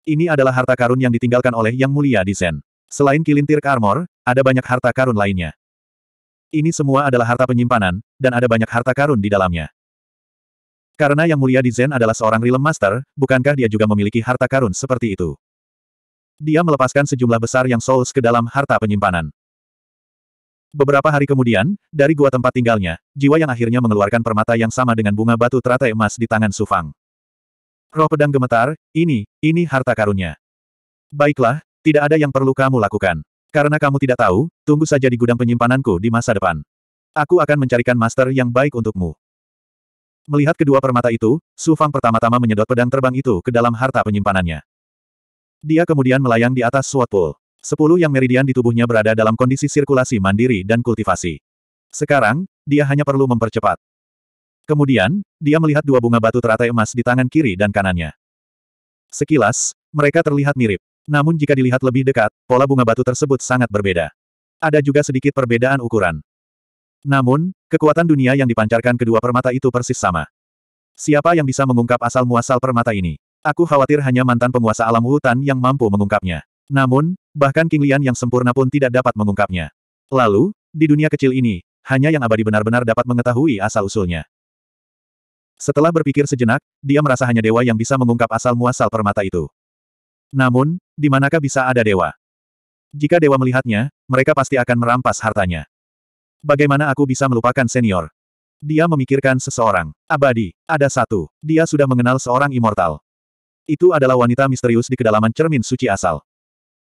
Ini adalah harta karun yang ditinggalkan oleh Yang Mulia di Zen. Selain kilintir armor, ada banyak harta karun lainnya. Ini semua adalah harta penyimpanan, dan ada banyak harta karun di dalamnya. Karena Yang Mulia di adalah seorang Realm Master, bukankah dia juga memiliki harta karun seperti itu? Dia melepaskan sejumlah besar yang souls ke dalam harta penyimpanan. Beberapa hari kemudian, dari gua tempat tinggalnya, jiwa yang akhirnya mengeluarkan permata yang sama dengan bunga batu teratai emas di tangan Sufang. Roh pedang gemetar, ini, ini harta karunnya. Baiklah, tidak ada yang perlu kamu lakukan. Karena kamu tidak tahu, tunggu saja di gudang penyimpananku di masa depan. Aku akan mencarikan master yang baik untukmu. Melihat kedua permata itu, Su Fang pertama-tama menyedot pedang terbang itu ke dalam harta penyimpanannya. Dia kemudian melayang di atas sword pool. Sepuluh yang meridian di tubuhnya berada dalam kondisi sirkulasi mandiri dan kultivasi. Sekarang, dia hanya perlu mempercepat. Kemudian, dia melihat dua bunga batu teratai emas di tangan kiri dan kanannya. Sekilas, mereka terlihat mirip. Namun jika dilihat lebih dekat, pola bunga batu tersebut sangat berbeda. Ada juga sedikit perbedaan ukuran. Namun, kekuatan dunia yang dipancarkan kedua permata itu persis sama. Siapa yang bisa mengungkap asal-muasal permata ini? Aku khawatir hanya mantan penguasa alam hutan yang mampu mengungkapnya. Namun, bahkan King Lian yang sempurna pun tidak dapat mengungkapnya. Lalu, di dunia kecil ini, hanya yang abadi benar-benar dapat mengetahui asal-usulnya. Setelah berpikir sejenak, dia merasa hanya dewa yang bisa mengungkap asal-muasal permata itu. Namun, di manakah bisa ada dewa? Jika dewa melihatnya, mereka pasti akan merampas hartanya. Bagaimana aku bisa melupakan senior? Dia memikirkan seseorang. Abadi, ada satu. Dia sudah mengenal seorang immortal. Itu adalah wanita misterius di kedalaman cermin suci asal.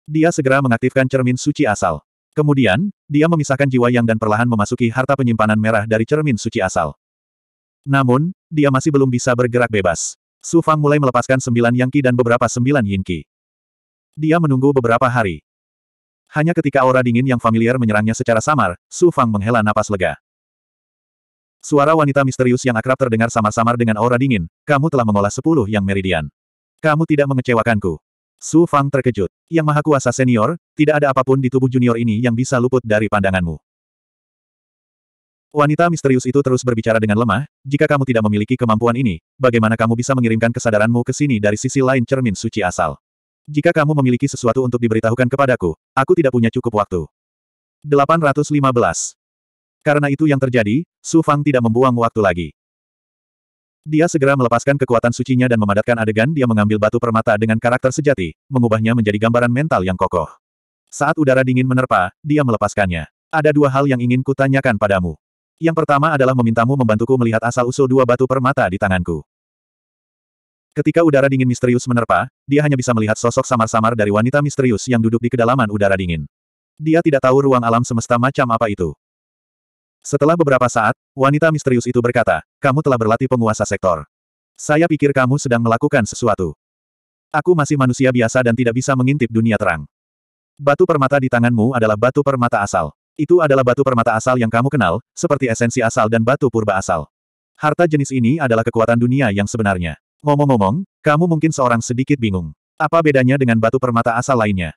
Dia segera mengaktifkan cermin suci asal. Kemudian, dia memisahkan jiwa yang dan perlahan memasuki harta penyimpanan merah dari cermin suci asal. Namun, dia masih belum bisa bergerak bebas. Su Fang mulai melepaskan sembilan Yangki dan beberapa sembilan Yinki. Dia menunggu beberapa hari. Hanya ketika aura dingin yang familiar menyerangnya secara samar, Su Fang menghela napas lega. Suara wanita misterius yang akrab terdengar samar-samar dengan aura dingin, kamu telah mengolah sepuluh yang meridian. Kamu tidak mengecewakanku. Su Fang terkejut. Yang Maha Kuasa Senior, tidak ada apa pun di tubuh junior ini yang bisa luput dari pandanganmu. Wanita misterius itu terus berbicara dengan lemah, jika kamu tidak memiliki kemampuan ini, bagaimana kamu bisa mengirimkan kesadaranmu ke sini dari sisi lain cermin suci asal? Jika kamu memiliki sesuatu untuk diberitahukan kepadaku, aku tidak punya cukup waktu. 815. Karena itu yang terjadi, Su Fang tidak membuang waktu lagi. Dia segera melepaskan kekuatan sucinya dan memadatkan adegan dia mengambil batu permata dengan karakter sejati, mengubahnya menjadi gambaran mental yang kokoh. Saat udara dingin menerpa, dia melepaskannya. Ada dua hal yang ingin kutanyakan padamu. Yang pertama adalah memintamu membantuku melihat asal-usul dua batu permata di tanganku. Ketika udara dingin misterius menerpa, dia hanya bisa melihat sosok samar-samar dari wanita misterius yang duduk di kedalaman udara dingin. Dia tidak tahu ruang alam semesta macam apa itu. Setelah beberapa saat, wanita misterius itu berkata, kamu telah berlatih penguasa sektor. Saya pikir kamu sedang melakukan sesuatu. Aku masih manusia biasa dan tidak bisa mengintip dunia terang. Batu permata di tanganmu adalah batu permata asal. Itu adalah batu permata asal yang kamu kenal, seperti esensi asal dan batu purba asal. Harta jenis ini adalah kekuatan dunia yang sebenarnya. Ngomong-ngomong, kamu mungkin seorang sedikit bingung. Apa bedanya dengan batu permata asal lainnya?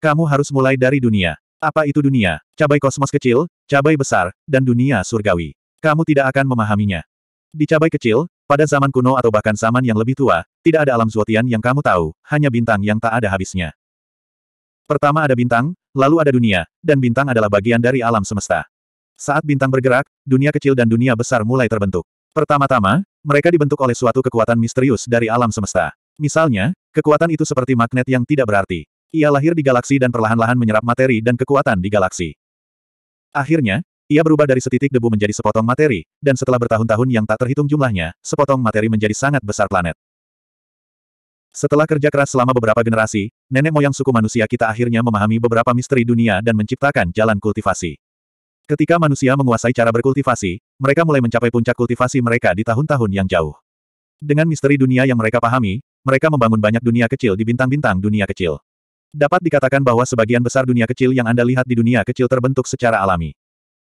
Kamu harus mulai dari dunia. Apa itu dunia? Cabai kosmos kecil, cabai besar, dan dunia surgawi. Kamu tidak akan memahaminya. Di cabai kecil, pada zaman kuno atau bahkan zaman yang lebih tua, tidak ada alam Zuotian yang kamu tahu, hanya bintang yang tak ada habisnya. Pertama ada bintang, lalu ada dunia, dan bintang adalah bagian dari alam semesta. Saat bintang bergerak, dunia kecil dan dunia besar mulai terbentuk. Pertama-tama, mereka dibentuk oleh suatu kekuatan misterius dari alam semesta. Misalnya, kekuatan itu seperti magnet yang tidak berarti. Ia lahir di galaksi dan perlahan-lahan menyerap materi dan kekuatan di galaksi. Akhirnya, ia berubah dari setitik debu menjadi sepotong materi, dan setelah bertahun-tahun yang tak terhitung jumlahnya, sepotong materi menjadi sangat besar planet. Setelah kerja keras selama beberapa generasi, nenek moyang suku manusia kita akhirnya memahami beberapa misteri dunia dan menciptakan jalan kultivasi. Ketika manusia menguasai cara berkultivasi, mereka mulai mencapai puncak kultivasi mereka di tahun-tahun yang jauh. Dengan misteri dunia yang mereka pahami, mereka membangun banyak dunia kecil di bintang-bintang dunia kecil. Dapat dikatakan bahwa sebagian besar dunia kecil yang Anda lihat di dunia kecil terbentuk secara alami.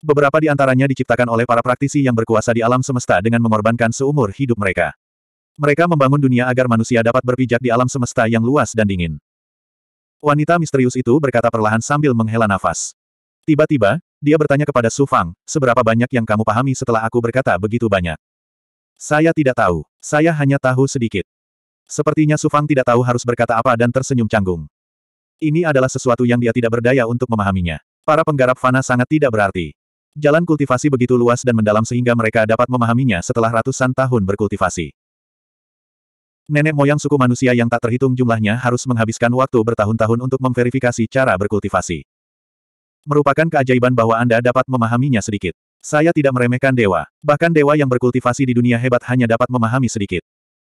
Beberapa di antaranya diciptakan oleh para praktisi yang berkuasa di alam semesta dengan mengorbankan seumur hidup mereka. Mereka membangun dunia agar manusia dapat berpijak di alam semesta yang luas dan dingin. Wanita misterius itu berkata perlahan sambil menghela nafas. Tiba-tiba, dia bertanya kepada Su Fang, seberapa banyak yang kamu pahami setelah aku berkata begitu banyak? Saya tidak tahu. Saya hanya tahu sedikit. Sepertinya Su Fang tidak tahu harus berkata apa dan tersenyum canggung. Ini adalah sesuatu yang dia tidak berdaya untuk memahaminya. Para penggarap fana sangat tidak berarti. Jalan kultivasi begitu luas dan mendalam sehingga mereka dapat memahaminya setelah ratusan tahun berkultivasi. Nenek moyang suku manusia yang tak terhitung jumlahnya harus menghabiskan waktu bertahun-tahun untuk memverifikasi cara berkultivasi. Merupakan keajaiban bahwa Anda dapat memahaminya sedikit. Saya tidak meremehkan dewa. Bahkan dewa yang berkultivasi di dunia hebat hanya dapat memahami sedikit.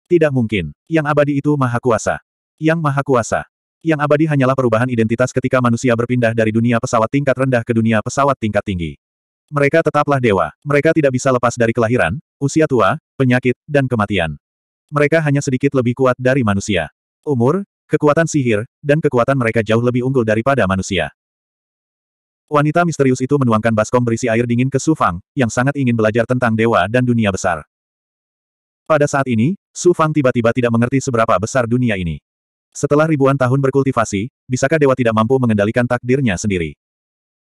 Tidak mungkin. Yang abadi itu maha kuasa. Yang maha kuasa. Yang abadi hanyalah perubahan identitas ketika manusia berpindah dari dunia pesawat tingkat rendah ke dunia pesawat tingkat tinggi. Mereka tetaplah dewa. Mereka tidak bisa lepas dari kelahiran, usia tua, penyakit, dan kematian. Mereka hanya sedikit lebih kuat dari manusia. Umur, kekuatan sihir, dan kekuatan mereka jauh lebih unggul daripada manusia. Wanita misterius itu menuangkan baskom berisi air dingin ke Su Fang, yang sangat ingin belajar tentang dewa dan dunia besar. Pada saat ini, Su Fang tiba-tiba tidak mengerti seberapa besar dunia ini. Setelah ribuan tahun berkultivasi, bisakah dewa tidak mampu mengendalikan takdirnya sendiri?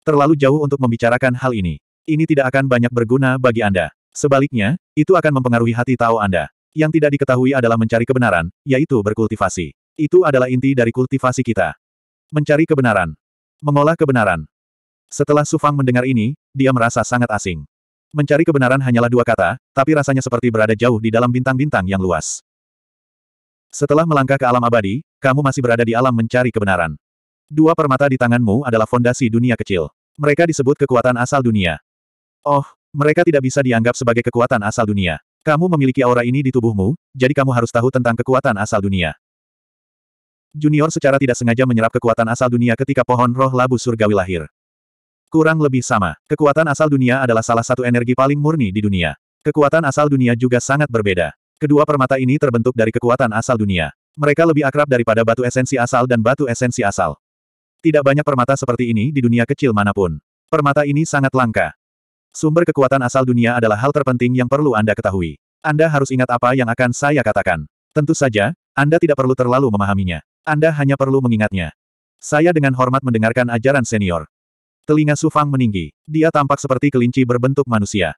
Terlalu jauh untuk membicarakan hal ini. Ini tidak akan banyak berguna bagi Anda. Sebaliknya, itu akan mempengaruhi hati tahu Anda. Yang tidak diketahui adalah mencari kebenaran, yaitu berkultivasi. Itu adalah inti dari kultivasi kita. Mencari kebenaran. Mengolah kebenaran. Setelah Sufang mendengar ini, dia merasa sangat asing. Mencari kebenaran hanyalah dua kata, tapi rasanya seperti berada jauh di dalam bintang-bintang yang luas. Setelah melangkah ke alam abadi, kamu masih berada di alam mencari kebenaran. Dua permata di tanganmu adalah fondasi dunia kecil. Mereka disebut kekuatan asal dunia. Oh, mereka tidak bisa dianggap sebagai kekuatan asal dunia. Kamu memiliki aura ini di tubuhmu, jadi kamu harus tahu tentang kekuatan asal dunia. Junior secara tidak sengaja menyerap kekuatan asal dunia ketika pohon roh labu surgawi lahir. Kurang lebih sama, kekuatan asal dunia adalah salah satu energi paling murni di dunia. Kekuatan asal dunia juga sangat berbeda. Kedua permata ini terbentuk dari kekuatan asal dunia. Mereka lebih akrab daripada batu esensi asal dan batu esensi asal. Tidak banyak permata seperti ini di dunia kecil mana pun. Permata ini sangat langka. Sumber kekuatan asal dunia adalah hal terpenting yang perlu Anda ketahui. Anda harus ingat apa yang akan saya katakan. Tentu saja, Anda tidak perlu terlalu memahaminya. Anda hanya perlu mengingatnya. Saya dengan hormat mendengarkan ajaran senior. Telinga Sufang meninggi. Dia tampak seperti kelinci berbentuk manusia.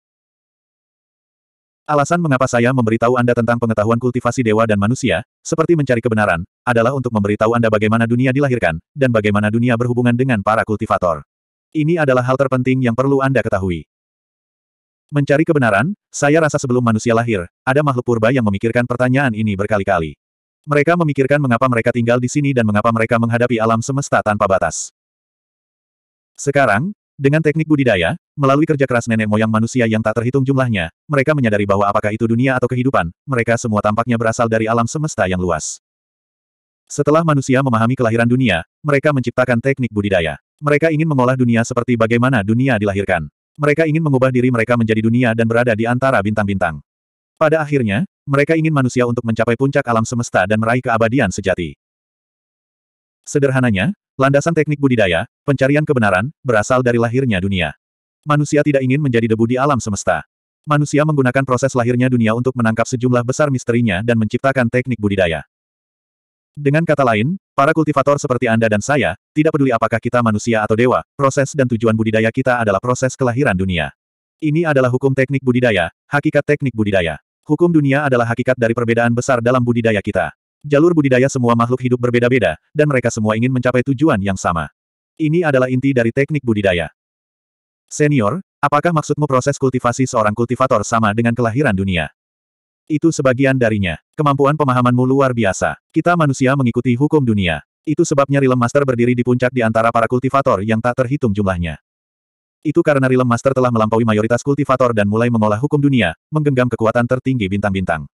Alasan mengapa saya memberitahu Anda tentang pengetahuan kultivasi dewa dan manusia, seperti mencari kebenaran, adalah untuk memberitahu Anda bagaimana dunia dilahirkan, dan bagaimana dunia berhubungan dengan para kultivator. Ini adalah hal terpenting yang perlu Anda ketahui. Mencari kebenaran, saya rasa sebelum manusia lahir, ada makhluk purba yang memikirkan pertanyaan ini berkali-kali. Mereka memikirkan mengapa mereka tinggal di sini dan mengapa mereka menghadapi alam semesta tanpa batas. Sekarang, dengan teknik budidaya, melalui kerja keras nenek moyang manusia yang tak terhitung jumlahnya, mereka menyadari bahwa apakah itu dunia atau kehidupan, mereka semua tampaknya berasal dari alam semesta yang luas. Setelah manusia memahami kelahiran dunia, mereka menciptakan teknik budidaya. Mereka ingin mengolah dunia seperti bagaimana dunia dilahirkan. Mereka ingin mengubah diri mereka menjadi dunia dan berada di antara bintang-bintang. Pada akhirnya, mereka ingin manusia untuk mencapai puncak alam semesta dan meraih keabadian sejati. Sederhananya, Landasan teknik budidaya, pencarian kebenaran, berasal dari lahirnya dunia. Manusia tidak ingin menjadi debu di alam semesta. Manusia menggunakan proses lahirnya dunia untuk menangkap sejumlah besar misterinya dan menciptakan teknik budidaya. Dengan kata lain, para kultivator seperti Anda dan saya, tidak peduli apakah kita manusia atau dewa, proses dan tujuan budidaya kita adalah proses kelahiran dunia. Ini adalah hukum teknik budidaya, hakikat teknik budidaya. Hukum dunia adalah hakikat dari perbedaan besar dalam budidaya kita. Jalur budidaya semua makhluk hidup berbeda-beda, dan mereka semua ingin mencapai tujuan yang sama. Ini adalah inti dari teknik budidaya. Senior, apakah maksudmu proses kultivasi seorang kultivator sama dengan kelahiran dunia? Itu sebagian darinya. Kemampuan pemahamanmu luar biasa. Kita manusia mengikuti hukum dunia. Itu sebabnya Rilem Master berdiri di puncak di antara para kultivator yang tak terhitung jumlahnya. Itu karena Rilem Master telah melampaui mayoritas kultivator dan mulai mengolah hukum dunia, menggenggam kekuatan tertinggi bintang-bintang.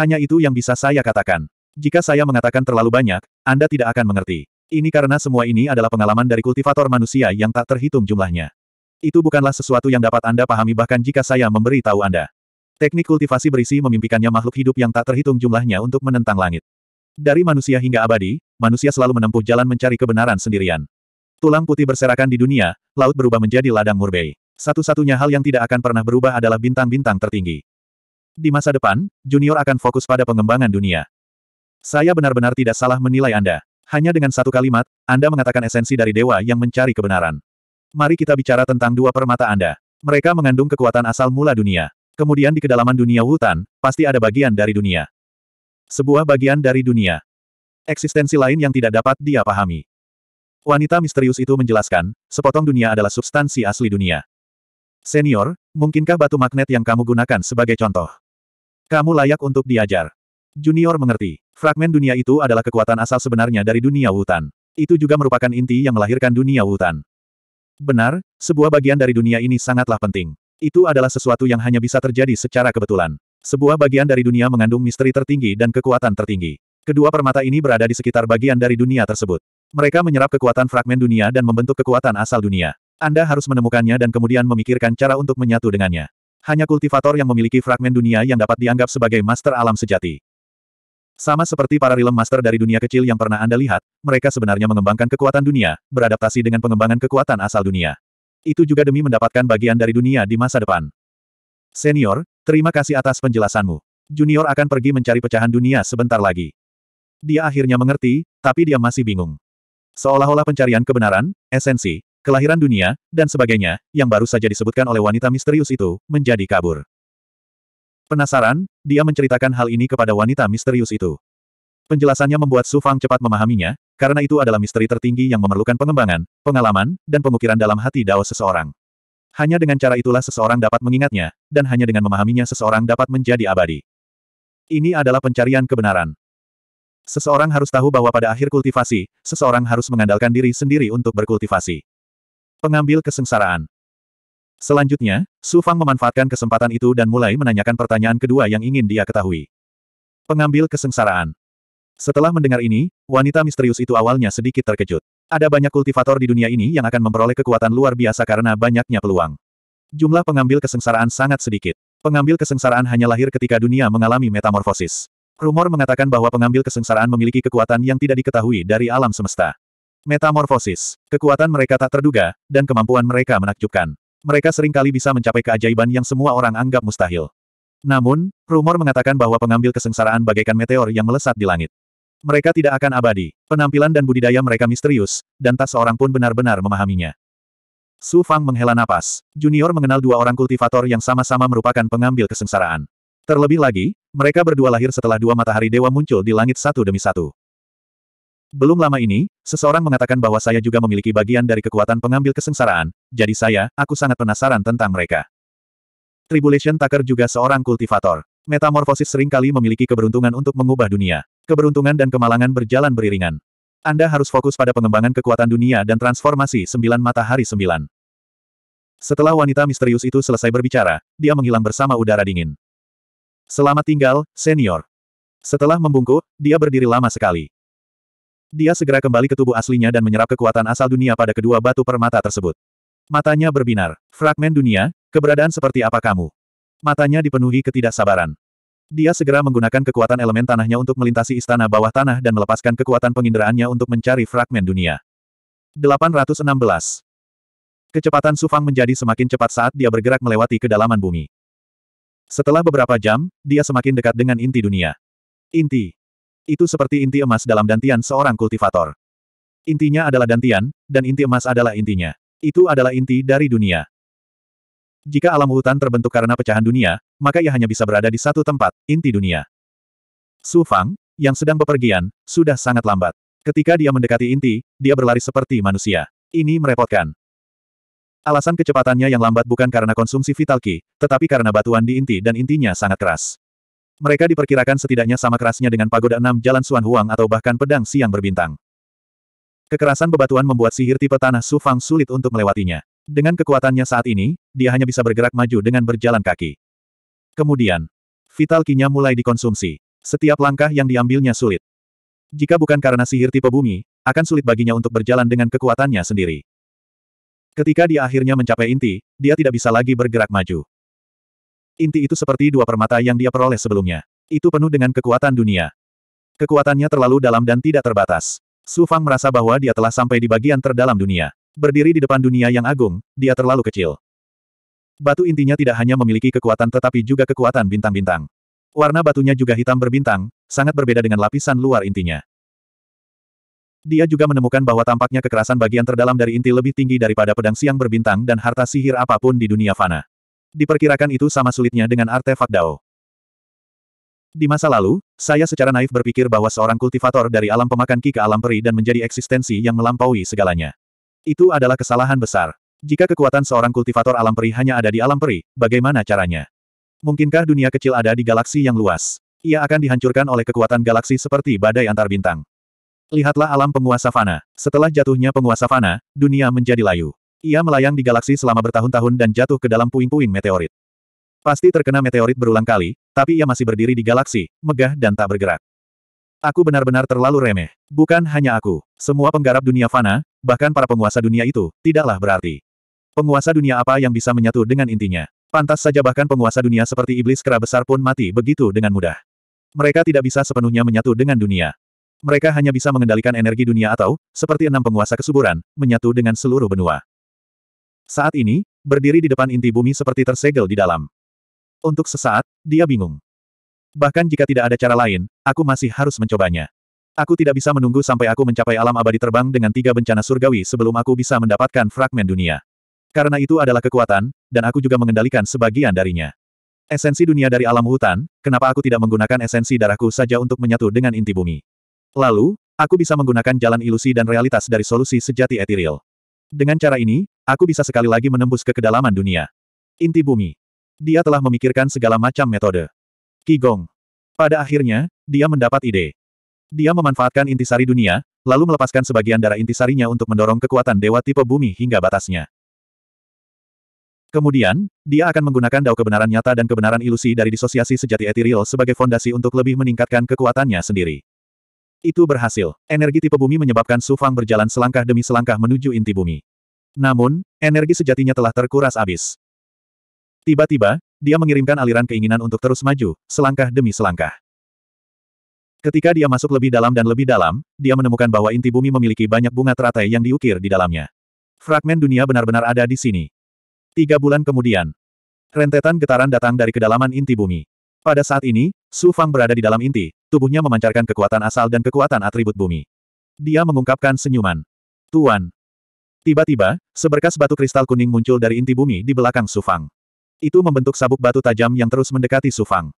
Hanya itu yang bisa saya katakan. Jika saya mengatakan terlalu banyak, Anda tidak akan mengerti. Ini karena semua ini adalah pengalaman dari kultivator manusia yang tak terhitung jumlahnya. Itu bukanlah sesuatu yang dapat Anda pahami bahkan jika saya memberi tahu Anda. Teknik kultivasi berisi memimpikannya makhluk hidup yang tak terhitung jumlahnya untuk menentang langit. Dari manusia hingga abadi, manusia selalu menempuh jalan mencari kebenaran sendirian. Tulang putih berserakan di dunia, laut berubah menjadi ladang murbei. Satu-satunya hal yang tidak akan pernah berubah adalah bintang-bintang tertinggi. Di masa depan, Junior akan fokus pada pengembangan dunia. Saya benar-benar tidak salah menilai Anda. Hanya dengan satu kalimat, Anda mengatakan esensi dari dewa yang mencari kebenaran. Mari kita bicara tentang dua permata Anda. Mereka mengandung kekuatan asal mula dunia. Kemudian di kedalaman dunia hutan, pasti ada bagian dari dunia. Sebuah bagian dari dunia. Eksistensi lain yang tidak dapat dia pahami. Wanita misterius itu menjelaskan, sepotong dunia adalah substansi asli dunia. Senior, mungkinkah batu magnet yang kamu gunakan sebagai contoh? Kamu layak untuk diajar. Junior mengerti. Fragmen dunia itu adalah kekuatan asal sebenarnya dari dunia Wutan. Itu juga merupakan inti yang melahirkan dunia Wutan. Benar, sebuah bagian dari dunia ini sangatlah penting. Itu adalah sesuatu yang hanya bisa terjadi secara kebetulan. Sebuah bagian dari dunia mengandung misteri tertinggi dan kekuatan tertinggi. Kedua permata ini berada di sekitar bagian dari dunia tersebut. Mereka menyerap kekuatan fragmen dunia dan membentuk kekuatan asal dunia. Anda harus menemukannya dan kemudian memikirkan cara untuk menyatu dengannya. Hanya kultivator yang memiliki fragmen dunia yang dapat dianggap sebagai master alam sejati. Sama seperti para realm master dari dunia kecil yang pernah Anda lihat, mereka sebenarnya mengembangkan kekuatan dunia, beradaptasi dengan pengembangan kekuatan asal dunia. Itu juga demi mendapatkan bagian dari dunia di masa depan. Senior, terima kasih atas penjelasanmu. Junior akan pergi mencari pecahan dunia sebentar lagi. Dia akhirnya mengerti, tapi dia masih bingung. Seolah-olah pencarian kebenaran, esensi, kelahiran dunia, dan sebagainya, yang baru saja disebutkan oleh wanita misterius itu, menjadi kabur. Penasaran, dia menceritakan hal ini kepada wanita misterius itu. Penjelasannya membuat Su Fang cepat memahaminya, karena itu adalah misteri tertinggi yang memerlukan pengembangan, pengalaman, dan pengukiran dalam hati Dao seseorang. Hanya dengan cara itulah seseorang dapat mengingatnya, dan hanya dengan memahaminya seseorang dapat menjadi abadi. Ini adalah pencarian kebenaran. Seseorang harus tahu bahwa pada akhir kultivasi, seseorang harus mengandalkan diri sendiri untuk berkultivasi. Pengambil kesengsaraan. Selanjutnya, Su Fang memanfaatkan kesempatan itu dan mulai menanyakan pertanyaan kedua yang ingin dia ketahui. Pengambil kesengsaraan. Setelah mendengar ini, wanita misterius itu awalnya sedikit terkejut. Ada banyak kultivator di dunia ini yang akan memperoleh kekuatan luar biasa karena banyaknya peluang. Jumlah pengambil kesengsaraan sangat sedikit. Pengambil kesengsaraan hanya lahir ketika dunia mengalami metamorfosis. Rumor mengatakan bahwa pengambil kesengsaraan memiliki kekuatan yang tidak diketahui dari alam semesta. Metamorfosis. Kekuatan mereka tak terduga, dan kemampuan mereka menakjubkan. Mereka sering kali bisa mencapai keajaiban yang semua orang anggap mustahil. Namun, rumor mengatakan bahwa pengambil kesengsaraan bagaikan meteor yang melesat di langit. Mereka tidak akan abadi. Penampilan dan budidaya mereka misterius, dan tak seorang pun benar-benar memahaminya. Su Fang menghela napas. Junior mengenal dua orang kultivator yang sama-sama merupakan pengambil kesengsaraan. Terlebih lagi, mereka berdua lahir setelah dua matahari dewa muncul di langit satu demi satu. Belum lama ini, seseorang mengatakan bahwa saya juga memiliki bagian dari kekuatan pengambil kesengsaraan, jadi saya, aku sangat penasaran tentang mereka. Tribulation Tucker juga seorang kultivator. Metamorfosis sering kali memiliki keberuntungan untuk mengubah dunia. Keberuntungan dan kemalangan berjalan beriringan. Anda harus fokus pada pengembangan kekuatan dunia dan transformasi sembilan matahari sembilan. Setelah wanita misterius itu selesai berbicara, dia menghilang bersama udara dingin. Selamat tinggal, senior. Setelah membungkuk, dia berdiri lama sekali. Dia segera kembali ke tubuh aslinya dan menyerap kekuatan asal dunia pada kedua batu permata tersebut. Matanya berbinar. Fragmen dunia, keberadaan seperti apa kamu? Matanya dipenuhi ketidaksabaran. Dia segera menggunakan kekuatan elemen tanahnya untuk melintasi istana bawah tanah dan melepaskan kekuatan penginderaannya untuk mencari fragmen dunia. 816. Kecepatan Sufang menjadi semakin cepat saat dia bergerak melewati kedalaman bumi. Setelah beberapa jam, dia semakin dekat dengan inti dunia. Inti. Itu seperti inti emas dalam dantian seorang kultivator. Intinya adalah dantian, dan inti emas adalah intinya. Itu adalah inti dari dunia. Jika alam hutan terbentuk karena pecahan dunia, maka ia hanya bisa berada di satu tempat, inti dunia. Su Fang, yang sedang bepergian, sudah sangat lambat. Ketika dia mendekati inti, dia berlari seperti manusia. Ini merepotkan. Alasan kecepatannya yang lambat bukan karena konsumsi vital ki, tetapi karena batuan di inti dan intinya sangat keras. Mereka diperkirakan setidaknya sama kerasnya dengan pagoda enam jalan Suan Huang atau bahkan pedang siang berbintang. Kekerasan bebatuan membuat sihir tipe tanah Su Fang sulit untuk melewatinya. Dengan kekuatannya saat ini, dia hanya bisa bergerak maju dengan berjalan kaki. Kemudian, vital kinya mulai dikonsumsi. Setiap langkah yang diambilnya sulit. Jika bukan karena sihir tipe bumi, akan sulit baginya untuk berjalan dengan kekuatannya sendiri. Ketika dia akhirnya mencapai inti, dia tidak bisa lagi bergerak maju. Inti itu seperti dua permata yang dia peroleh sebelumnya. Itu penuh dengan kekuatan dunia. Kekuatannya terlalu dalam dan tidak terbatas. Su Fang merasa bahwa dia telah sampai di bagian terdalam dunia. Berdiri di depan dunia yang agung, dia terlalu kecil. Batu intinya tidak hanya memiliki kekuatan tetapi juga kekuatan bintang-bintang. Warna batunya juga hitam berbintang, sangat berbeda dengan lapisan luar intinya. Dia juga menemukan bahwa tampaknya kekerasan bagian terdalam dari inti lebih tinggi daripada pedang siang berbintang dan harta sihir apa pun di dunia fana. Diperkirakan itu sama sulitnya dengan artefak Dao. Di masa lalu, saya secara naif berpikir bahwa seorang kultivator dari alam pemakan ki ke alam peri dan menjadi eksistensi yang melampaui segalanya. Itu adalah kesalahan besar. Jika kekuatan seorang kultivator alam peri hanya ada di alam peri, bagaimana caranya? Mungkinkah dunia kecil ada di galaksi yang luas? Ia akan dihancurkan oleh kekuatan galaksi seperti badai antar bintang. Lihatlah alam penguasa fana. Setelah jatuhnya penguasa fana, dunia menjadi layu. Ia melayang di galaksi selama bertahun-tahun dan jatuh ke dalam puing-puing meteorit. Pasti terkena meteorit berulang kali, tapi ia masih berdiri di galaksi, megah dan tak bergerak. Aku benar-benar terlalu remeh. Bukan hanya aku. Semua penggarap dunia fana, bahkan para penguasa dunia itu, tidaklah berarti. Penguasa dunia apa yang bisa menyatu dengan intinya? Pantas saja bahkan penguasa dunia seperti iblis kera besar pun mati begitu dengan mudah. Mereka tidak bisa sepenuhnya menyatu dengan dunia. Mereka hanya bisa mengendalikan energi dunia atau, seperti enam penguasa kesuburan, menyatu dengan seluruh benua. Saat ini, berdiri di depan inti bumi seperti tersegel di dalam. Untuk sesaat, dia bingung. Bahkan jika tidak ada cara lain, aku masih harus mencobanya. Aku tidak bisa menunggu sampai aku mencapai alam abadi terbang dengan tiga bencana surgawi sebelum aku bisa mendapatkan fragmen dunia. Karena itu adalah kekuatan, dan aku juga mengendalikan sebagian darinya. Esensi dunia dari alam hutan, kenapa aku tidak menggunakan esensi darahku saja untuk menyatu dengan inti bumi? Lalu, aku bisa menggunakan jalan ilusi dan realitas dari solusi sejati etiril. Dengan cara ini, aku bisa sekali lagi menembus ke kedalaman dunia. Inti bumi. Dia telah memikirkan segala macam metode. Qigong. Pada akhirnya, dia mendapat ide. Dia memanfaatkan intisari dunia, lalu melepaskan sebagian darah intisarinya untuk mendorong kekuatan dewa tipe bumi hingga batasnya. Kemudian, dia akan menggunakan dao kebenaran nyata dan kebenaran ilusi dari disosiasi sejati etiril sebagai fondasi untuk lebih meningkatkan kekuatannya sendiri. Itu berhasil. Energi tipe bumi menyebabkan Su Fang berjalan selangkah demi selangkah menuju inti bumi. Namun, energi sejatinya telah terkuras habis. Tiba-tiba, dia mengirimkan aliran keinginan untuk terus maju, selangkah demi selangkah. Ketika dia masuk lebih dalam dan lebih dalam, dia menemukan bahwa inti bumi memiliki banyak bunga teratai yang diukir di dalamnya. Fragmen dunia benar-benar ada di sini. Tiga bulan kemudian, rentetan getaran datang dari kedalaman inti bumi. Pada saat ini, Su Fang berada di dalam inti, tubuhnya memancarkan kekuatan asal dan kekuatan atribut bumi. Dia mengungkapkan senyuman. Tuan. Tiba-tiba, seberkas batu kristal kuning muncul dari inti bumi di belakang Su Fang. Itu membentuk sabuk batu tajam yang terus mendekati Su Fang.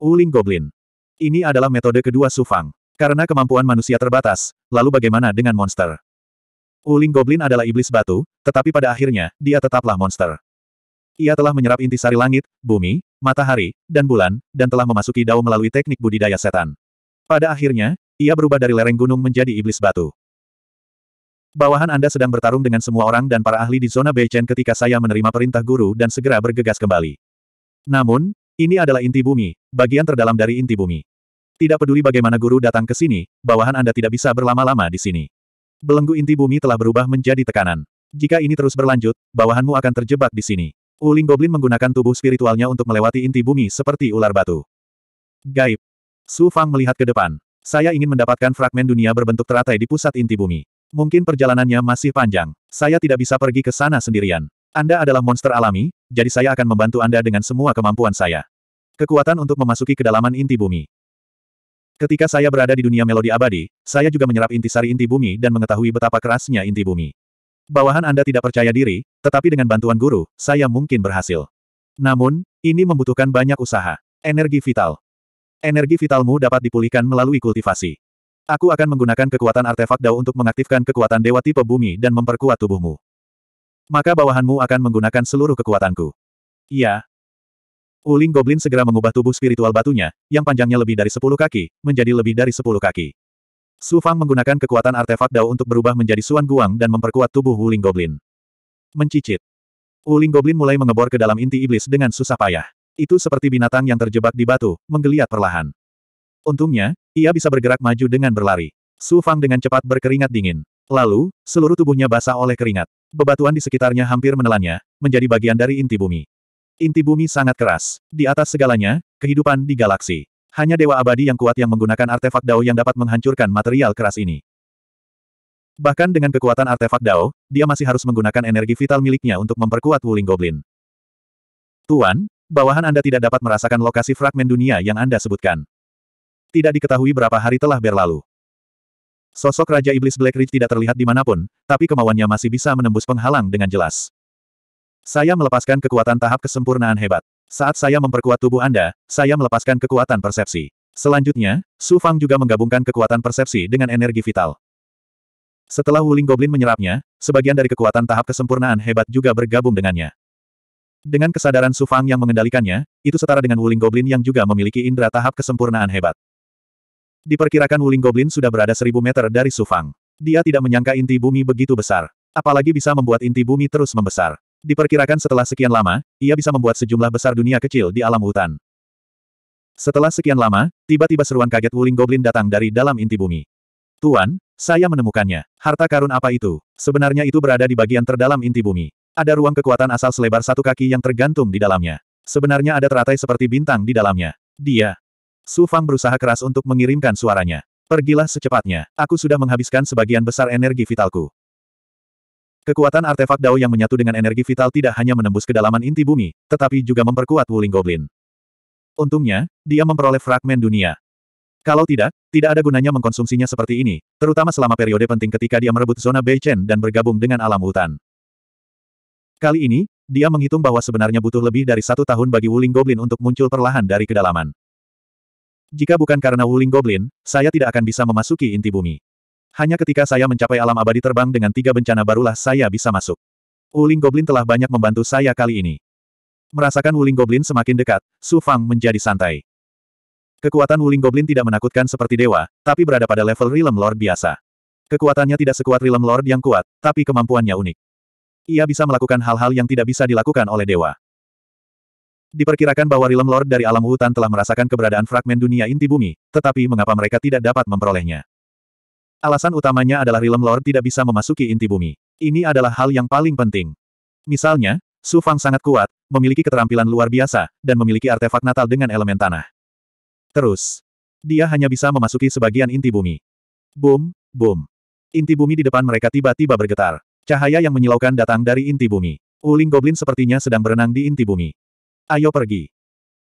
Uling Goblin. Ini adalah metode kedua Su Fang. Karena kemampuan manusia terbatas, lalu bagaimana dengan monster? Uling Goblin adalah iblis batu, tetapi pada akhirnya, dia tetaplah monster. Ia telah menyerap intisari langit, bumi, matahari, dan bulan, dan telah memasuki dao melalui teknik budidaya setan. Pada akhirnya, ia berubah dari lereng gunung menjadi iblis batu. Bawahan Anda sedang bertarung dengan semua orang dan para ahli di zona Beichen ketika saya menerima perintah guru dan segera bergegas kembali. Namun, ini adalah inti bumi, bagian terdalam dari inti bumi. Tidak peduli bagaimana guru datang ke sini, bawahan Anda tidak bisa berlama-lama di sini. Belenggu inti bumi telah berubah menjadi tekanan. Jika ini terus berlanjut, bawahanmu akan terjebak di sini. Uling Goblin menggunakan tubuh spiritualnya untuk melewati inti bumi seperti ular batu. Gaib. Su Fang melihat ke depan. Saya ingin mendapatkan fragmen dunia berbentuk teratai di pusat inti bumi. Mungkin perjalanannya masih panjang. Saya tidak bisa pergi ke sana sendirian. Anda adalah monster alami, jadi saya akan membantu Anda dengan semua kemampuan saya. Kekuatan untuk memasuki kedalaman inti bumi. Ketika saya berada di dunia melodi abadi, saya juga menyerap intisari inti bumi dan mengetahui betapa kerasnya inti bumi. Bawahan Anda tidak percaya diri, tetapi dengan bantuan guru, saya mungkin berhasil. Namun, ini membutuhkan banyak usaha. Energi vital. Energi vitalmu dapat dipulihkan melalui kultivasi. Aku akan menggunakan kekuatan artefak Dao untuk mengaktifkan kekuatan dewa tipe bumi dan memperkuat tubuhmu. Maka bawahanmu akan menggunakan seluruh kekuatanku. Ya, Uling Goblin segera mengubah tubuh spiritual batunya, yang panjangnya lebih dari sepuluh kaki, menjadi lebih dari sepuluh kaki. Su Fang menggunakan kekuatan artefak Dao untuk berubah menjadi Suan Guang dan memperkuat tubuh Uling Goblin. Mencicit. Uling Goblin mulai mengebor ke dalam inti iblis dengan susah payah. Itu seperti binatang yang terjebak di batu, menggeliat perlahan. Untungnya, ia bisa bergerak maju dengan berlari. Su Fang dengan cepat berkeringat dingin. Lalu, seluruh tubuhnya basah oleh keringat. Bebatuan di sekitarnya hampir menelannya, menjadi bagian dari inti bumi. Inti bumi sangat keras. Di atas segalanya, kehidupan di galaksi. Hanya dewa abadi yang kuat yang menggunakan artefak Dao yang dapat menghancurkan material keras ini. Bahkan dengan kekuatan artefak Dao, dia masih harus menggunakan energi vital miliknya untuk memperkuat Wuling Goblin. Tuan, bawahan Anda tidak dapat merasakan lokasi fragmen dunia yang Anda sebutkan. Tidak diketahui berapa hari telah berlalu. Sosok Raja Iblis Black Ridge tidak terlihat di mana pun, tapi kemauannya masih bisa menembus penghalang dengan jelas. Saya melepaskan kekuatan tahap kesempurnaan hebat. Saat saya memperkuat tubuh Anda, saya melepaskan kekuatan persepsi. Selanjutnya, Su Fang juga menggabungkan kekuatan persepsi dengan energi vital. Setelah Wuling Goblin menyerapnya, sebagian dari kekuatan tahap kesempurnaan hebat juga bergabung dengannya. Dengan kesadaran Su Fang yang mengendalikannya, itu setara dengan Wuling Goblin yang juga memiliki indera tahap kesempurnaan hebat. Diperkirakan Wuling Goblin sudah berada seribu meter dari Su Fang. Dia tidak menyangka inti bumi begitu besar. Apalagi bisa membuat inti bumi terus membesar. Diperkirakan setelah sekian lama, ia bisa membuat sejumlah besar dunia kecil di alam hutan. Setelah sekian lama, tiba-tiba seruan kaget Wuling Goblin datang dari dalam inti bumi. Tuan, saya menemukannya. Harta karun apa itu? Sebenarnya itu berada di bagian terdalam inti bumi. Ada ruang kekuatan asal selebar satu kaki yang tergantung di dalamnya. Sebenarnya ada teratai seperti bintang di dalamnya. Dia. Su Fang berusaha keras untuk mengirimkan suaranya. Pergilah secepatnya. Aku sudah menghabiskan sebagian besar energi vitalku. Kekuatan artefak Dao yang menyatu dengan energi vital tidak hanya menembus kedalaman inti bumi, tetapi juga memperkuat Wuling Goblin. Untungnya, dia memperoleh fragmen dunia. Kalau tidak, tidak ada gunanya mengkonsumsinya seperti ini, terutama selama periode penting ketika dia merebut zona Beichen dan bergabung dengan alam hutan. Kali ini, dia menghitung bahwa sebenarnya butuh lebih dari satu tahun bagi Wuling Goblin untuk muncul perlahan dari kedalaman. Jika bukan karena Wuling Goblin, saya tidak akan bisa memasuki inti bumi. Hanya ketika saya mencapai alam abadi terbang dengan tiga bencana barulah saya bisa masuk. Wuling Goblin telah banyak membantu saya kali ini. Merasakan Wuling Goblin semakin dekat, Su Fang menjadi santai. Kekuatan Wuling Goblin tidak menakutkan seperti dewa, tapi berada pada level Realm Lord biasa. Kekuatannya tidak sekuat Realm Lord yang kuat, tapi kemampuannya unik. Ia bisa melakukan hal-hal yang tidak bisa dilakukan oleh dewa. Diperkirakan bahwa Realm Lord dari alam hutan telah merasakan keberadaan fragmen dunia inti bumi, tetapi mengapa mereka tidak dapat memperolehnya? Alasan utamanya adalah Realm Lord tidak bisa memasuki inti bumi. Ini adalah hal yang paling penting. Misalnya, Su Fang sangat kuat, memiliki keterampilan luar biasa, dan memiliki artefak natal dengan elemen tanah. Terus, dia hanya bisa memasuki sebagian inti bumi. Boom, boom. Inti bumi di depan mereka tiba-tiba bergetar. Cahaya yang menyilaukan datang dari inti bumi. Uling Goblin sepertinya sedang berenang di inti bumi. Ayo pergi.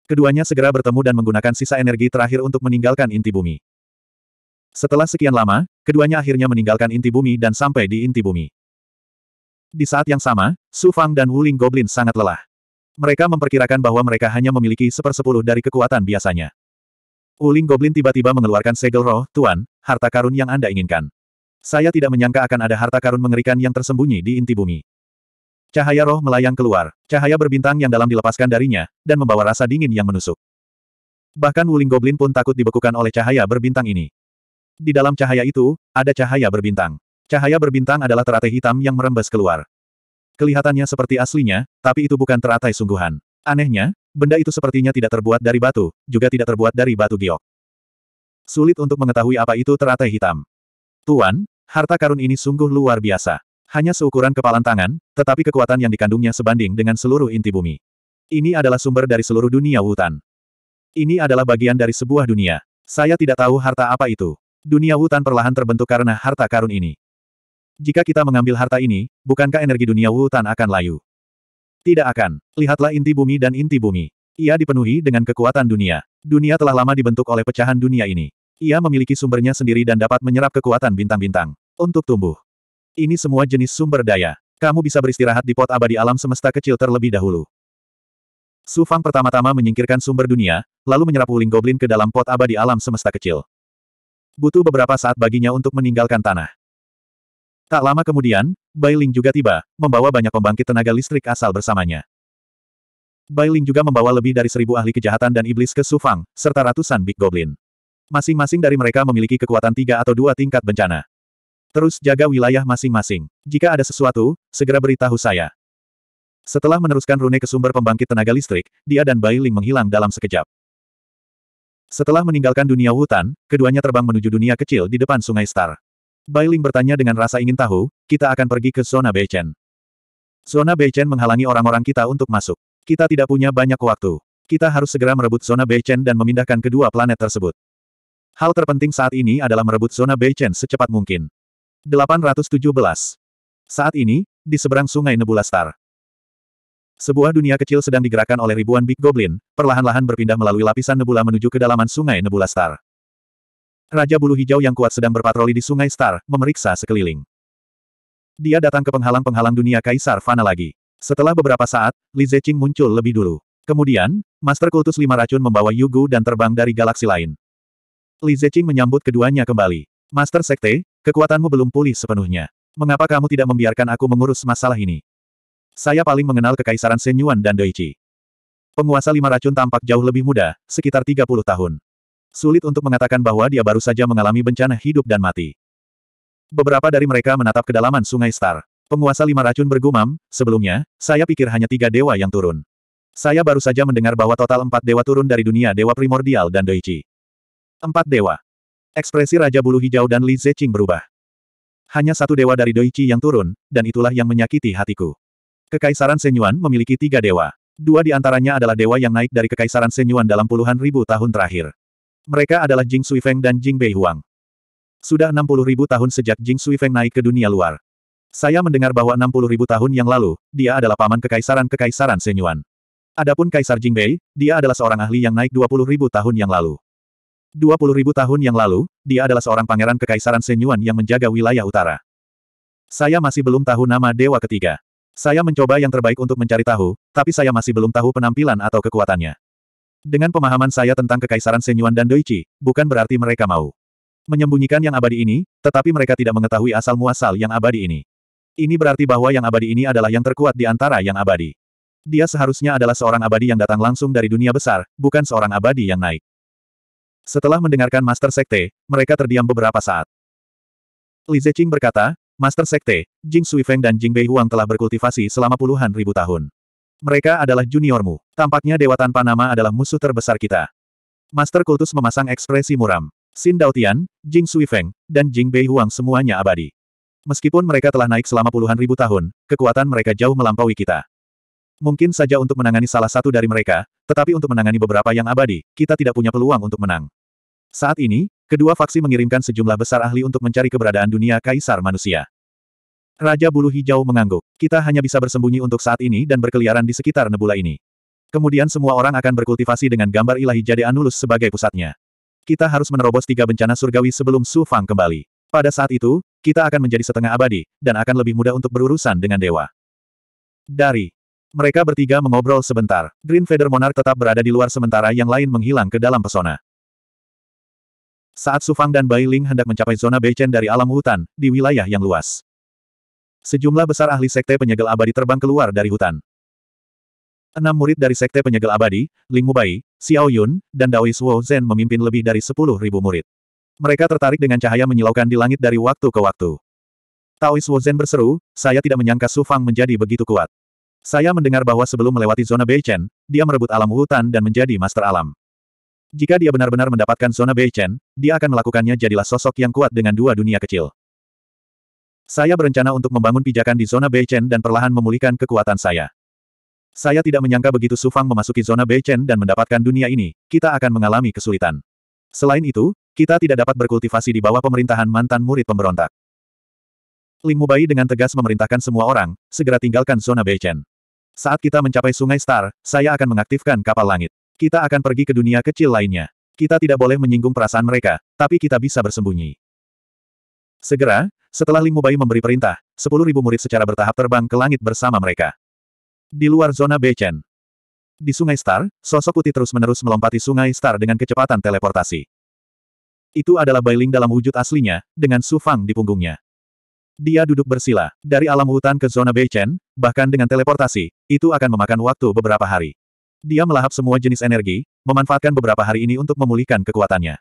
Keduanya segera bertemu dan menggunakan sisa energi terakhir untuk meninggalkan inti bumi. Setelah sekian lama, keduanya akhirnya meninggalkan inti bumi dan sampai di inti bumi. Di saat yang sama, Su Fang dan Wuling Goblin sangat lelah. Mereka memperkirakan bahwa mereka hanya memiliki sepersepuluh dari kekuatan biasanya. Wuling Goblin tiba-tiba mengeluarkan segel roh, Tuan, harta karun yang Anda inginkan. Saya tidak menyangka akan ada harta karun mengerikan yang tersembunyi di inti bumi. Cahaya roh melayang keluar, cahaya berbintang yang dalam dilepaskan darinya, dan membawa rasa dingin yang menusuk. Bahkan Wuling Goblin pun takut dibekukan oleh cahaya berbintang ini. Di dalam cahaya itu, ada cahaya berbintang. Cahaya berbintang adalah teratai hitam yang merembes keluar. Kelihatannya seperti aslinya, tapi itu bukan teratai sungguhan. Anehnya, benda itu sepertinya tidak terbuat dari batu, juga tidak terbuat dari batu giok. Sulit untuk mengetahui apa itu teratai hitam. Tuan, harta karun ini sungguh luar biasa. Hanya seukuran kepalan tangan, tetapi kekuatan yang dikandungnya sebanding dengan seluruh inti bumi. Ini adalah sumber dari seluruh dunia hutan. Ini adalah bagian dari sebuah dunia. Saya tidak tahu harta apa itu. Dunia hutan perlahan terbentuk karena harta karun ini. Jika kita mengambil harta ini, bukankah energi dunia Wutan akan layu? Tidak akan. Lihatlah inti bumi dan inti bumi. Ia dipenuhi dengan kekuatan dunia. Dunia telah lama dibentuk oleh pecahan dunia ini. Ia memiliki sumbernya sendiri dan dapat menyerap kekuatan bintang-bintang. Untuk tumbuh. Ini semua jenis sumber daya. Kamu bisa beristirahat di pot abadi alam semesta kecil terlebih dahulu. Su Fang pertama-tama menyingkirkan sumber dunia, lalu menyerap Wuling Goblin ke dalam pot abadi alam semesta kecil. Butuh beberapa saat baginya untuk meninggalkan tanah. Tak lama kemudian, Bai Ling juga tiba, membawa banyak pembangkit tenaga listrik asal bersamanya. Bai Ling juga membawa lebih dari seribu ahli kejahatan dan iblis ke Sufang, serta ratusan Big Goblin. Masing-masing dari mereka memiliki kekuatan tiga atau dua tingkat bencana. Terus jaga wilayah masing-masing. Jika ada sesuatu, segera beritahu saya. Setelah meneruskan rune ke sumber pembangkit tenaga listrik, dia dan Bai Ling menghilang dalam sekejap. Setelah meninggalkan dunia hutan, keduanya terbang menuju dunia kecil di depan sungai Star. Bailing bertanya dengan rasa ingin tahu, kita akan pergi ke zona Beichen. Zona Beichen menghalangi orang-orang kita untuk masuk. Kita tidak punya banyak waktu. Kita harus segera merebut zona Beichen dan memindahkan kedua planet tersebut. Hal terpenting saat ini adalah merebut zona Beichen secepat mungkin. 817. Saat ini, di seberang sungai Nebula Star. Sebuah dunia kecil sedang digerakkan oleh ribuan Big Goblin, perlahan-lahan berpindah melalui lapisan nebula menuju kedalaman sungai Nebula Star. Raja Bulu Hijau yang kuat sedang berpatroli di Sungai Star, memeriksa sekeliling. Dia datang ke penghalang-penghalang dunia Kaisar Fana lagi. Setelah beberapa saat, Li Zeqing muncul lebih dulu. Kemudian, Master Kultus Lima Racun membawa Yugu dan terbang dari galaksi lain. Li Zeqing menyambut keduanya kembali. Master Sekte, kekuatanmu belum pulih sepenuhnya. Mengapa kamu tidak membiarkan aku mengurus masalah ini? Saya paling mengenal kekaisaran Senyuan dan Doichi. Penguasa lima racun tampak jauh lebih muda, sekitar 30 tahun. Sulit untuk mengatakan bahwa dia baru saja mengalami bencana hidup dan mati. Beberapa dari mereka menatap kedalaman sungai Star. Penguasa lima racun bergumam, sebelumnya, saya pikir hanya tiga dewa yang turun. Saya baru saja mendengar bahwa total empat dewa turun dari dunia dewa primordial dan Doichi. Empat dewa. Ekspresi Raja Bulu Hijau dan Li Zeqing berubah. Hanya satu dewa dari Doichi yang turun, dan itulah yang menyakiti hatiku. Kekaisaran Senyuan memiliki tiga dewa. Dua di antaranya adalah dewa yang naik dari Kekaisaran Senyuan dalam puluhan ribu tahun terakhir. Mereka adalah Jing Suifeng dan Jing Bei Huang. Sudah 60 ribu tahun sejak Jing Suifeng naik ke dunia luar. Saya mendengar bahwa 60 ribu tahun yang lalu, dia adalah paman Kekaisaran-Kekaisaran Senyuan. Adapun Kaisar Jing Bei, dia adalah seorang ahli yang naik 20 ribu tahun yang lalu. 20 ribu tahun yang lalu, dia adalah seorang pangeran Kekaisaran Senyuan yang menjaga wilayah utara. Saya masih belum tahu nama dewa ketiga. Saya mencoba yang terbaik untuk mencari tahu, tapi saya masih belum tahu penampilan atau kekuatannya. Dengan pemahaman saya tentang Kekaisaran Senyuan dan Doichi, bukan berarti mereka mau menyembunyikan yang abadi ini, tetapi mereka tidak mengetahui asal-muasal yang abadi ini. Ini berarti bahwa yang abadi ini adalah yang terkuat di antara yang abadi. Dia seharusnya adalah seorang abadi yang datang langsung dari dunia besar, bukan seorang abadi yang naik. Setelah mendengarkan Master Sekte, mereka terdiam beberapa saat. Li Zeqing berkata, Master Sekte, Jing Suifeng dan Jing Bei Huang telah berkultivasi selama puluhan ribu tahun. Mereka adalah juniormu. Tampaknya dewa tanpa nama adalah musuh terbesar kita. Master Kultus memasang ekspresi muram. Xin Daotian, Jing Suifeng, dan Jing Bei Huang semuanya abadi. Meskipun mereka telah naik selama puluhan ribu tahun, kekuatan mereka jauh melampaui kita. Mungkin saja untuk menangani salah satu dari mereka, tetapi untuk menangani beberapa yang abadi, kita tidak punya peluang untuk menang. Saat ini, Kedua faksi mengirimkan sejumlah besar ahli untuk mencari keberadaan dunia kaisar manusia. Raja Bulu Hijau mengangguk. Kita hanya bisa bersembunyi untuk saat ini dan berkeliaran di sekitar nebula ini. Kemudian semua orang akan berkultivasi dengan gambar ilahi Jade Anulus sebagai pusatnya. Kita harus menerobos tiga bencana surgawi sebelum Su Fang kembali. Pada saat itu, kita akan menjadi setengah abadi, dan akan lebih mudah untuk berurusan dengan dewa. Dari mereka bertiga mengobrol sebentar. Green Feather Monarch tetap berada di luar sementara yang lain menghilang ke dalam pesona. Saat Sufang dan Bai Ling hendak mencapai zona Beichen dari alam hutan, di wilayah yang luas. Sejumlah besar ahli sekte penyegel abadi terbang keluar dari hutan. Enam murid dari sekte penyegel abadi, Ling Mubai, Xiao Yun, dan Daois Wo Zhen memimpin lebih dari sepuluh ribu murid. Mereka tertarik dengan cahaya menyilaukan di langit dari waktu ke waktu. Taois Zhen berseru, saya tidak menyangka Su Fang menjadi begitu kuat. Saya mendengar bahwa sebelum melewati zona Beichen, dia merebut alam hutan dan menjadi master alam. Jika dia benar-benar mendapatkan zona Beichen, dia akan melakukannya jadilah sosok yang kuat dengan dua dunia kecil. Saya berencana untuk membangun pijakan di zona Beichen dan perlahan memulihkan kekuatan saya. Saya tidak menyangka begitu Sufang memasuki zona Beichen dan mendapatkan dunia ini, kita akan mengalami kesulitan. Selain itu, kita tidak dapat berkultivasi di bawah pemerintahan mantan murid pemberontak. Ling Mubai dengan tegas memerintahkan semua orang, segera tinggalkan zona Beichen. Saat kita mencapai Sungai Star, saya akan mengaktifkan kapal langit. Kita akan pergi ke dunia kecil lainnya. Kita tidak boleh menyinggung perasaan mereka, tapi kita bisa bersembunyi. Segera, setelah Ling Mubai memberi perintah, 10.000 murid secara bertahap terbang ke langit bersama mereka. Di luar zona Beichen. Di Sungai Star, sosok putih terus-menerus melompati Sungai Star dengan kecepatan teleportasi. Itu adalah Bailing dalam wujud aslinya, dengan Su Fang di punggungnya. Dia duduk bersila, dari alam hutan ke zona Beichen, bahkan dengan teleportasi, itu akan memakan waktu beberapa hari. Dia melahap semua jenis energi, memanfaatkan beberapa hari ini untuk memulihkan kekuatannya.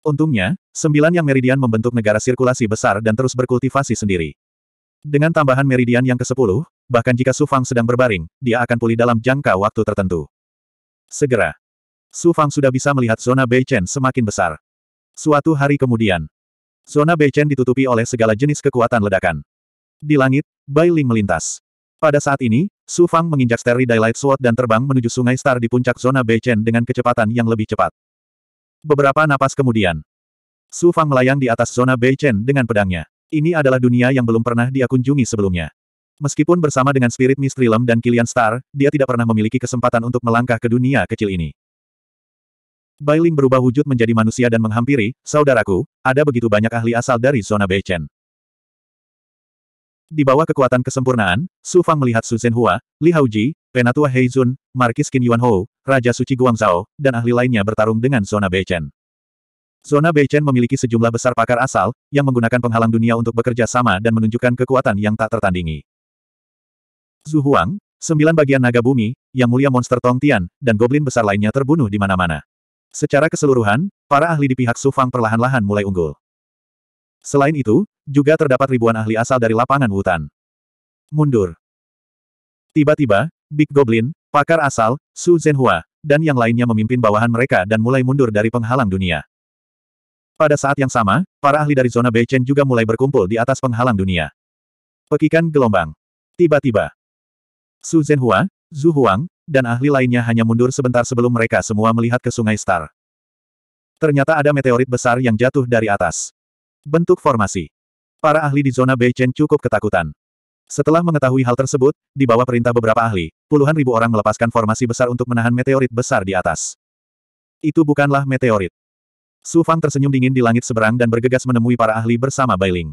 Untungnya, sembilan yang meridian membentuk negara sirkulasi besar dan terus berkultivasi sendiri. Dengan tambahan meridian yang ke-10, bahkan jika Su Fang sedang berbaring, dia akan pulih dalam jangka waktu tertentu. Segera. Su Fang sudah bisa melihat zona Beichen semakin besar. Suatu hari kemudian, zona Beichen ditutupi oleh segala jenis kekuatan ledakan. Di langit, Bai Ling melintas. Pada saat ini, Su Fang menginjak Starry Daylight Sword dan terbang menuju Sungai Star di puncak zona Beichen dengan kecepatan yang lebih cepat. Beberapa napas kemudian, Su Fang melayang di atas zona Beichen dengan pedangnya. Ini adalah dunia yang belum pernah dia kunjungi sebelumnya. Meskipun bersama dengan Spirit Mistrilem dan Kilian Star, dia tidak pernah memiliki kesempatan untuk melangkah ke dunia kecil ini. Bailing berubah wujud menjadi manusia dan menghampiri, saudaraku, ada begitu banyak ahli asal dari zona Beichen. Di bawah kekuatan kesempurnaan, Su Fang melihat Su Zhenhua, Li Haoji, Penatua Heizun, Markis Qin Yuan Hou, Raja Suci Guangzhou, dan ahli lainnya bertarung dengan zona Beichen. Zona Beichen memiliki sejumlah besar pakar asal, yang menggunakan penghalang dunia untuk bekerja sama dan menunjukkan kekuatan yang tak tertandingi. Zhu Huang, sembilan bagian naga bumi, yang mulia monster Tong Tian, dan goblin besar lainnya terbunuh di mana-mana. Secara keseluruhan, para ahli di pihak Su Fang perlahan-lahan mulai unggul. Selain itu, juga terdapat ribuan ahli asal dari lapangan hutan. Mundur. Tiba-tiba, Big Goblin, pakar asal, Su Zhenhua, dan yang lainnya memimpin bawahan mereka dan mulai mundur dari penghalang dunia. Pada saat yang sama, para ahli dari zona Beichen juga mulai berkumpul di atas penghalang dunia. Pekikan gelombang. Tiba-tiba, Su Zhenhua, Zhu Huang, dan ahli lainnya hanya mundur sebentar sebelum mereka semua melihat ke Sungai Star. Ternyata ada meteorit besar yang jatuh dari atas. Bentuk formasi. Para ahli di zona Beichen cukup ketakutan. Setelah mengetahui hal tersebut, di bawah perintah beberapa ahli, puluhan ribu orang melepaskan formasi besar untuk menahan meteorit besar di atas. Itu bukanlah meteorit. Su Fang tersenyum dingin di langit seberang dan bergegas menemui para ahli bersama Bailing.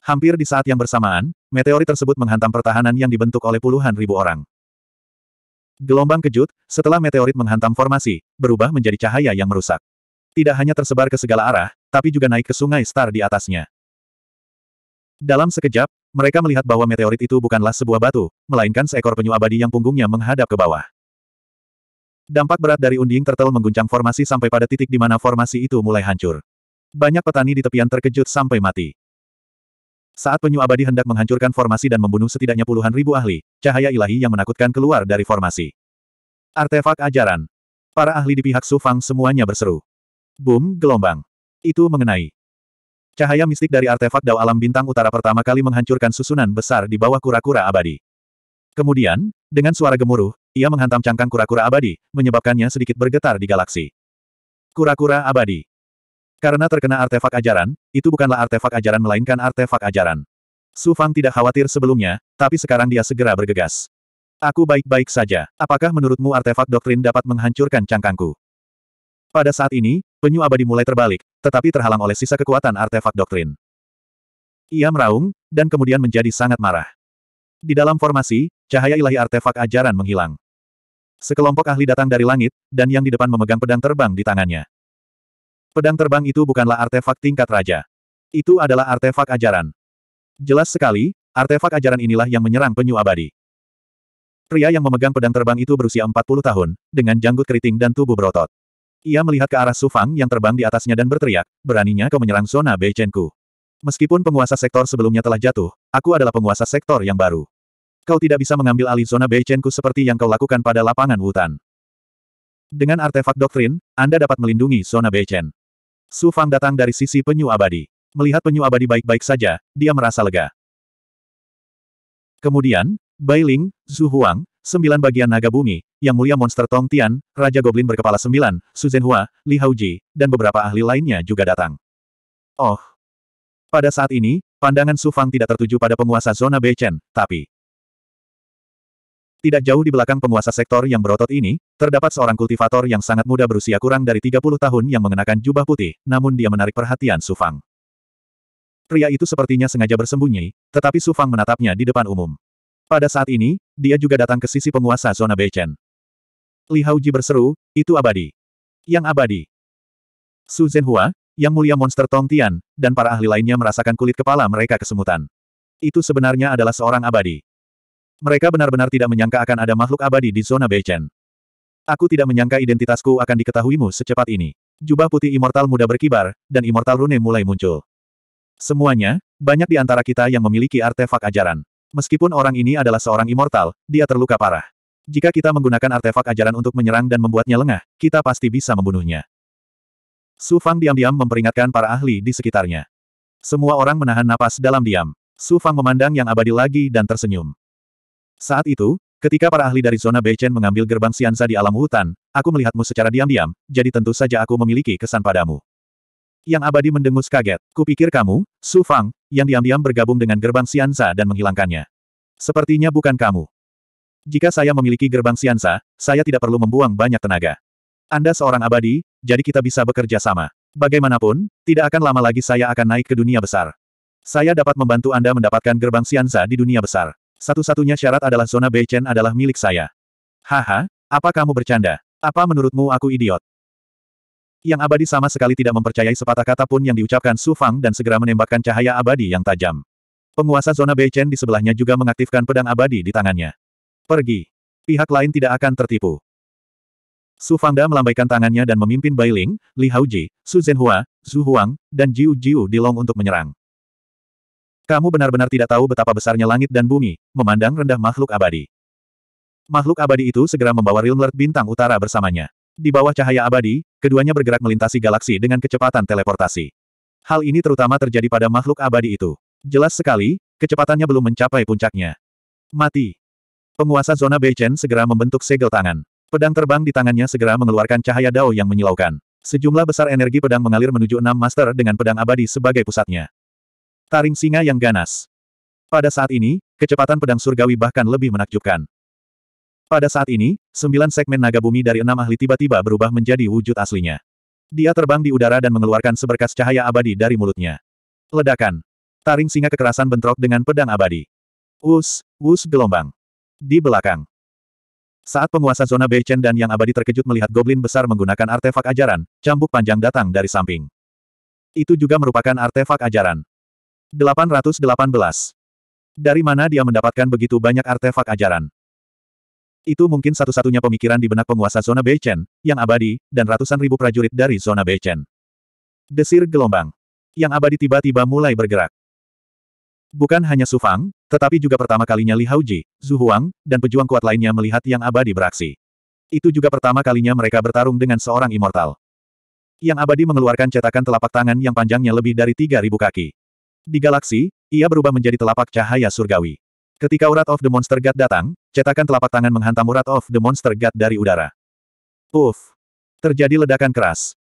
Hampir di saat yang bersamaan, meteorit tersebut menghantam pertahanan yang dibentuk oleh puluhan ribu orang. Gelombang kejut, setelah meteorit menghantam formasi, berubah menjadi cahaya yang merusak. Tidak hanya tersebar ke segala arah, tapi juga naik ke sungai Star di atasnya. Dalam sekejap, mereka melihat bahwa meteorit itu bukanlah sebuah batu, melainkan seekor penyu abadi yang punggungnya menghadap ke bawah. Dampak berat dari unding tertel mengguncang formasi sampai pada titik di mana formasi itu mulai hancur. Banyak petani di tepian terkejut sampai mati. Saat penyu abadi hendak menghancurkan formasi dan membunuh setidaknya puluhan ribu ahli, cahaya ilahi yang menakutkan keluar dari formasi. Artefak ajaran. Para ahli di pihak Su Fang semuanya berseru. Boom, gelombang. Itu mengenai. Cahaya mistik dari artefak Dao Alam Bintang Utara pertama kali menghancurkan susunan besar di bawah kura-kura abadi. Kemudian, dengan suara gemuruh, ia menghantam cangkang kura-kura abadi, menyebabkannya sedikit bergetar di galaksi. Kura-kura abadi. Karena terkena artefak ajaran, itu bukanlah artefak ajaran melainkan artefak ajaran. Su Fang tidak khawatir sebelumnya, tapi sekarang dia segera bergegas. Aku baik-baik saja. Apakah menurutmu artefak doktrin dapat menghancurkan cangkangku? Pada saat ini, penyu abadi mulai terbalik, tetapi terhalang oleh sisa kekuatan artefak doktrin. Ia meraung, dan kemudian menjadi sangat marah. Di dalam formasi, cahaya ilahi artefak ajaran menghilang. Sekelompok ahli datang dari langit, dan yang di depan memegang pedang terbang di tangannya. Pedang terbang itu bukanlah artefak tingkat raja. Itu adalah artefak ajaran. Jelas sekali, artefak ajaran inilah yang menyerang penyu abadi. Pria yang memegang pedang terbang itu berusia 40 tahun, dengan janggut keriting dan tubuh berotot. Ia melihat ke arah Su Fang yang terbang di atasnya dan berteriak, beraninya kau menyerang zona Beichenku. Meskipun penguasa sektor sebelumnya telah jatuh, aku adalah penguasa sektor yang baru. Kau tidak bisa mengambil alih zona Beichenku seperti yang kau lakukan pada lapangan hutan. Dengan artefak doktrin, Anda dapat melindungi zona Beichen. Su Fang datang dari sisi penyu abadi. Melihat penyu abadi baik-baik saja, dia merasa lega. Kemudian, Bai Ling, Zhu Huang, sembilan bagian naga bumi, Yang Mulia Monster Tong Tian, Raja Goblin berkepala sembilan, Su Zhenhua, Li Haoji, dan beberapa ahli lainnya juga datang. Oh! Pada saat ini, pandangan Su Fang tidak tertuju pada penguasa zona Beichen, tapi tidak jauh di belakang penguasa sektor yang berotot ini, terdapat seorang kultivator yang sangat muda berusia kurang dari 30 tahun yang mengenakan jubah putih, namun dia menarik perhatian Su Fang. Pria itu sepertinya sengaja bersembunyi, tetapi Su Fang menatapnya di depan umum. Pada saat ini, dia juga datang ke sisi penguasa zona Beichen. Li Haoji berseru, itu abadi. Yang abadi. Su Zhenhua, yang mulia monster Tong Tian, dan para ahli lainnya merasakan kulit kepala mereka kesemutan. Itu sebenarnya adalah seorang abadi. Mereka benar-benar tidak menyangka akan ada makhluk abadi di zona Beichen. Aku tidak menyangka identitasku akan diketahuimu secepat ini. Jubah putih immortal muda berkibar, dan immortal rune mulai muncul. Semuanya, banyak di antara kita yang memiliki artefak ajaran. Meskipun orang ini adalah seorang immortal, dia terluka parah. Jika kita menggunakan artefak ajaran untuk menyerang dan membuatnya lengah, kita pasti bisa membunuhnya. Su Fang diam-diam memperingatkan para ahli di sekitarnya. Semua orang menahan napas dalam diam. Su Fang memandang yang abadi lagi dan tersenyum. Saat itu, ketika para ahli dari zona Beichen mengambil gerbang Sianza di alam hutan, aku melihatmu secara diam-diam, jadi tentu saja aku memiliki kesan padamu. Yang abadi mendengus kaget. Kupikir kamu, Su Fang, yang diam-diam bergabung dengan gerbang Sianza dan menghilangkannya. Sepertinya bukan kamu. Jika saya memiliki gerbang Sianza, saya tidak perlu membuang banyak tenaga. Anda seorang abadi, jadi kita bisa bekerja sama. Bagaimanapun, tidak akan lama lagi saya akan naik ke dunia besar. Saya dapat membantu Anda mendapatkan gerbang Sianza di dunia besar. Satu-satunya syarat adalah zona Beichen adalah milik saya. Haha, apa kamu bercanda? Apa menurutmu aku idiot? Yang abadi sama sekali tidak mempercayai sepatah kata pun yang diucapkan Su Fang dan segera menembakkan cahaya abadi yang tajam. Penguasa zona Beichen di sebelahnya juga mengaktifkan pedang abadi di tangannya. Pergi. Pihak lain tidak akan tertipu. Su Fangda melambaikan tangannya dan memimpin Bai Ling, Li Haoji, Su Zhenhua, Zhu Huang, dan Jiu Jiu Dilong untuk menyerang. Kamu benar-benar tidak tahu betapa besarnya langit dan bumi, memandang rendah makhluk abadi. Makhluk abadi itu segera membawa Realm bintang utara bersamanya. Di bawah cahaya abadi, keduanya bergerak melintasi galaksi dengan kecepatan teleportasi. Hal ini terutama terjadi pada makhluk abadi itu. Jelas sekali, kecepatannya belum mencapai puncaknya. Mati. Penguasa zona Beichen segera membentuk segel tangan. Pedang terbang di tangannya segera mengeluarkan cahaya dao yang menyilaukan. Sejumlah besar energi pedang mengalir menuju enam master dengan pedang abadi sebagai pusatnya. Taring singa yang ganas. Pada saat ini, kecepatan pedang surgawi bahkan lebih menakjubkan. Pada saat ini, sembilan segmen naga bumi dari enam ahli tiba-tiba berubah menjadi wujud aslinya. Dia terbang di udara dan mengeluarkan seberkas cahaya abadi dari mulutnya. Ledakan. Taring singa kekerasan bentrok dengan pedang abadi. Wus, wus gelombang. Di belakang. Saat penguasa zona Beichen dan Yang Abadi terkejut melihat goblin besar menggunakan artefak ajaran, cambuk panjang datang dari samping. Itu juga merupakan artefak ajaran. 818. Dari mana dia mendapatkan begitu banyak artefak ajaran? Itu mungkin satu-satunya pemikiran di benak penguasa zona Beichen, Yang Abadi, dan ratusan ribu prajurit dari zona Beichen. Desir gelombang. Yang Abadi tiba-tiba mulai bergerak. Bukan hanya Su Fang, tetapi juga pertama kalinya Li Haoji, Zhu Huang, dan pejuang kuat lainnya melihat yang abadi beraksi. Itu juga pertama kalinya mereka bertarung dengan seorang immortal. Yang abadi mengeluarkan cetakan telapak tangan yang panjangnya lebih dari 3.000 kaki. Di galaksi, ia berubah menjadi telapak cahaya surgawi. Ketika Urat of the Monster God datang, cetakan telapak tangan menghantam Urat of the Monster God dari udara. Uff! Terjadi ledakan keras.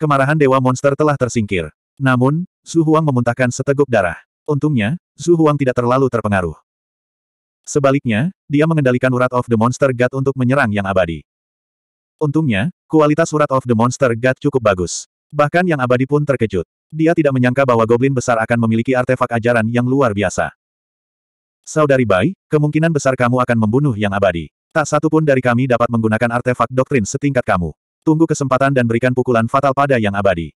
Kemarahan Dewa Monster telah tersingkir. Namun, Zhu Huang memuntahkan seteguk darah. Untungnya, Zhu Huang tidak terlalu terpengaruh. Sebaliknya, dia mengendalikan urat of the Monster God untuk menyerang yang abadi. Untungnya, kualitas urat of the Monster God cukup bagus. Bahkan yang abadi pun terkejut. Dia tidak menyangka bahwa goblin besar akan memiliki artefak ajaran yang luar biasa. Saudari Bai, kemungkinan besar kamu akan membunuh yang abadi. Tak satu pun dari kami dapat menggunakan artefak doktrin setingkat kamu. Tunggu kesempatan dan berikan pukulan fatal pada yang abadi.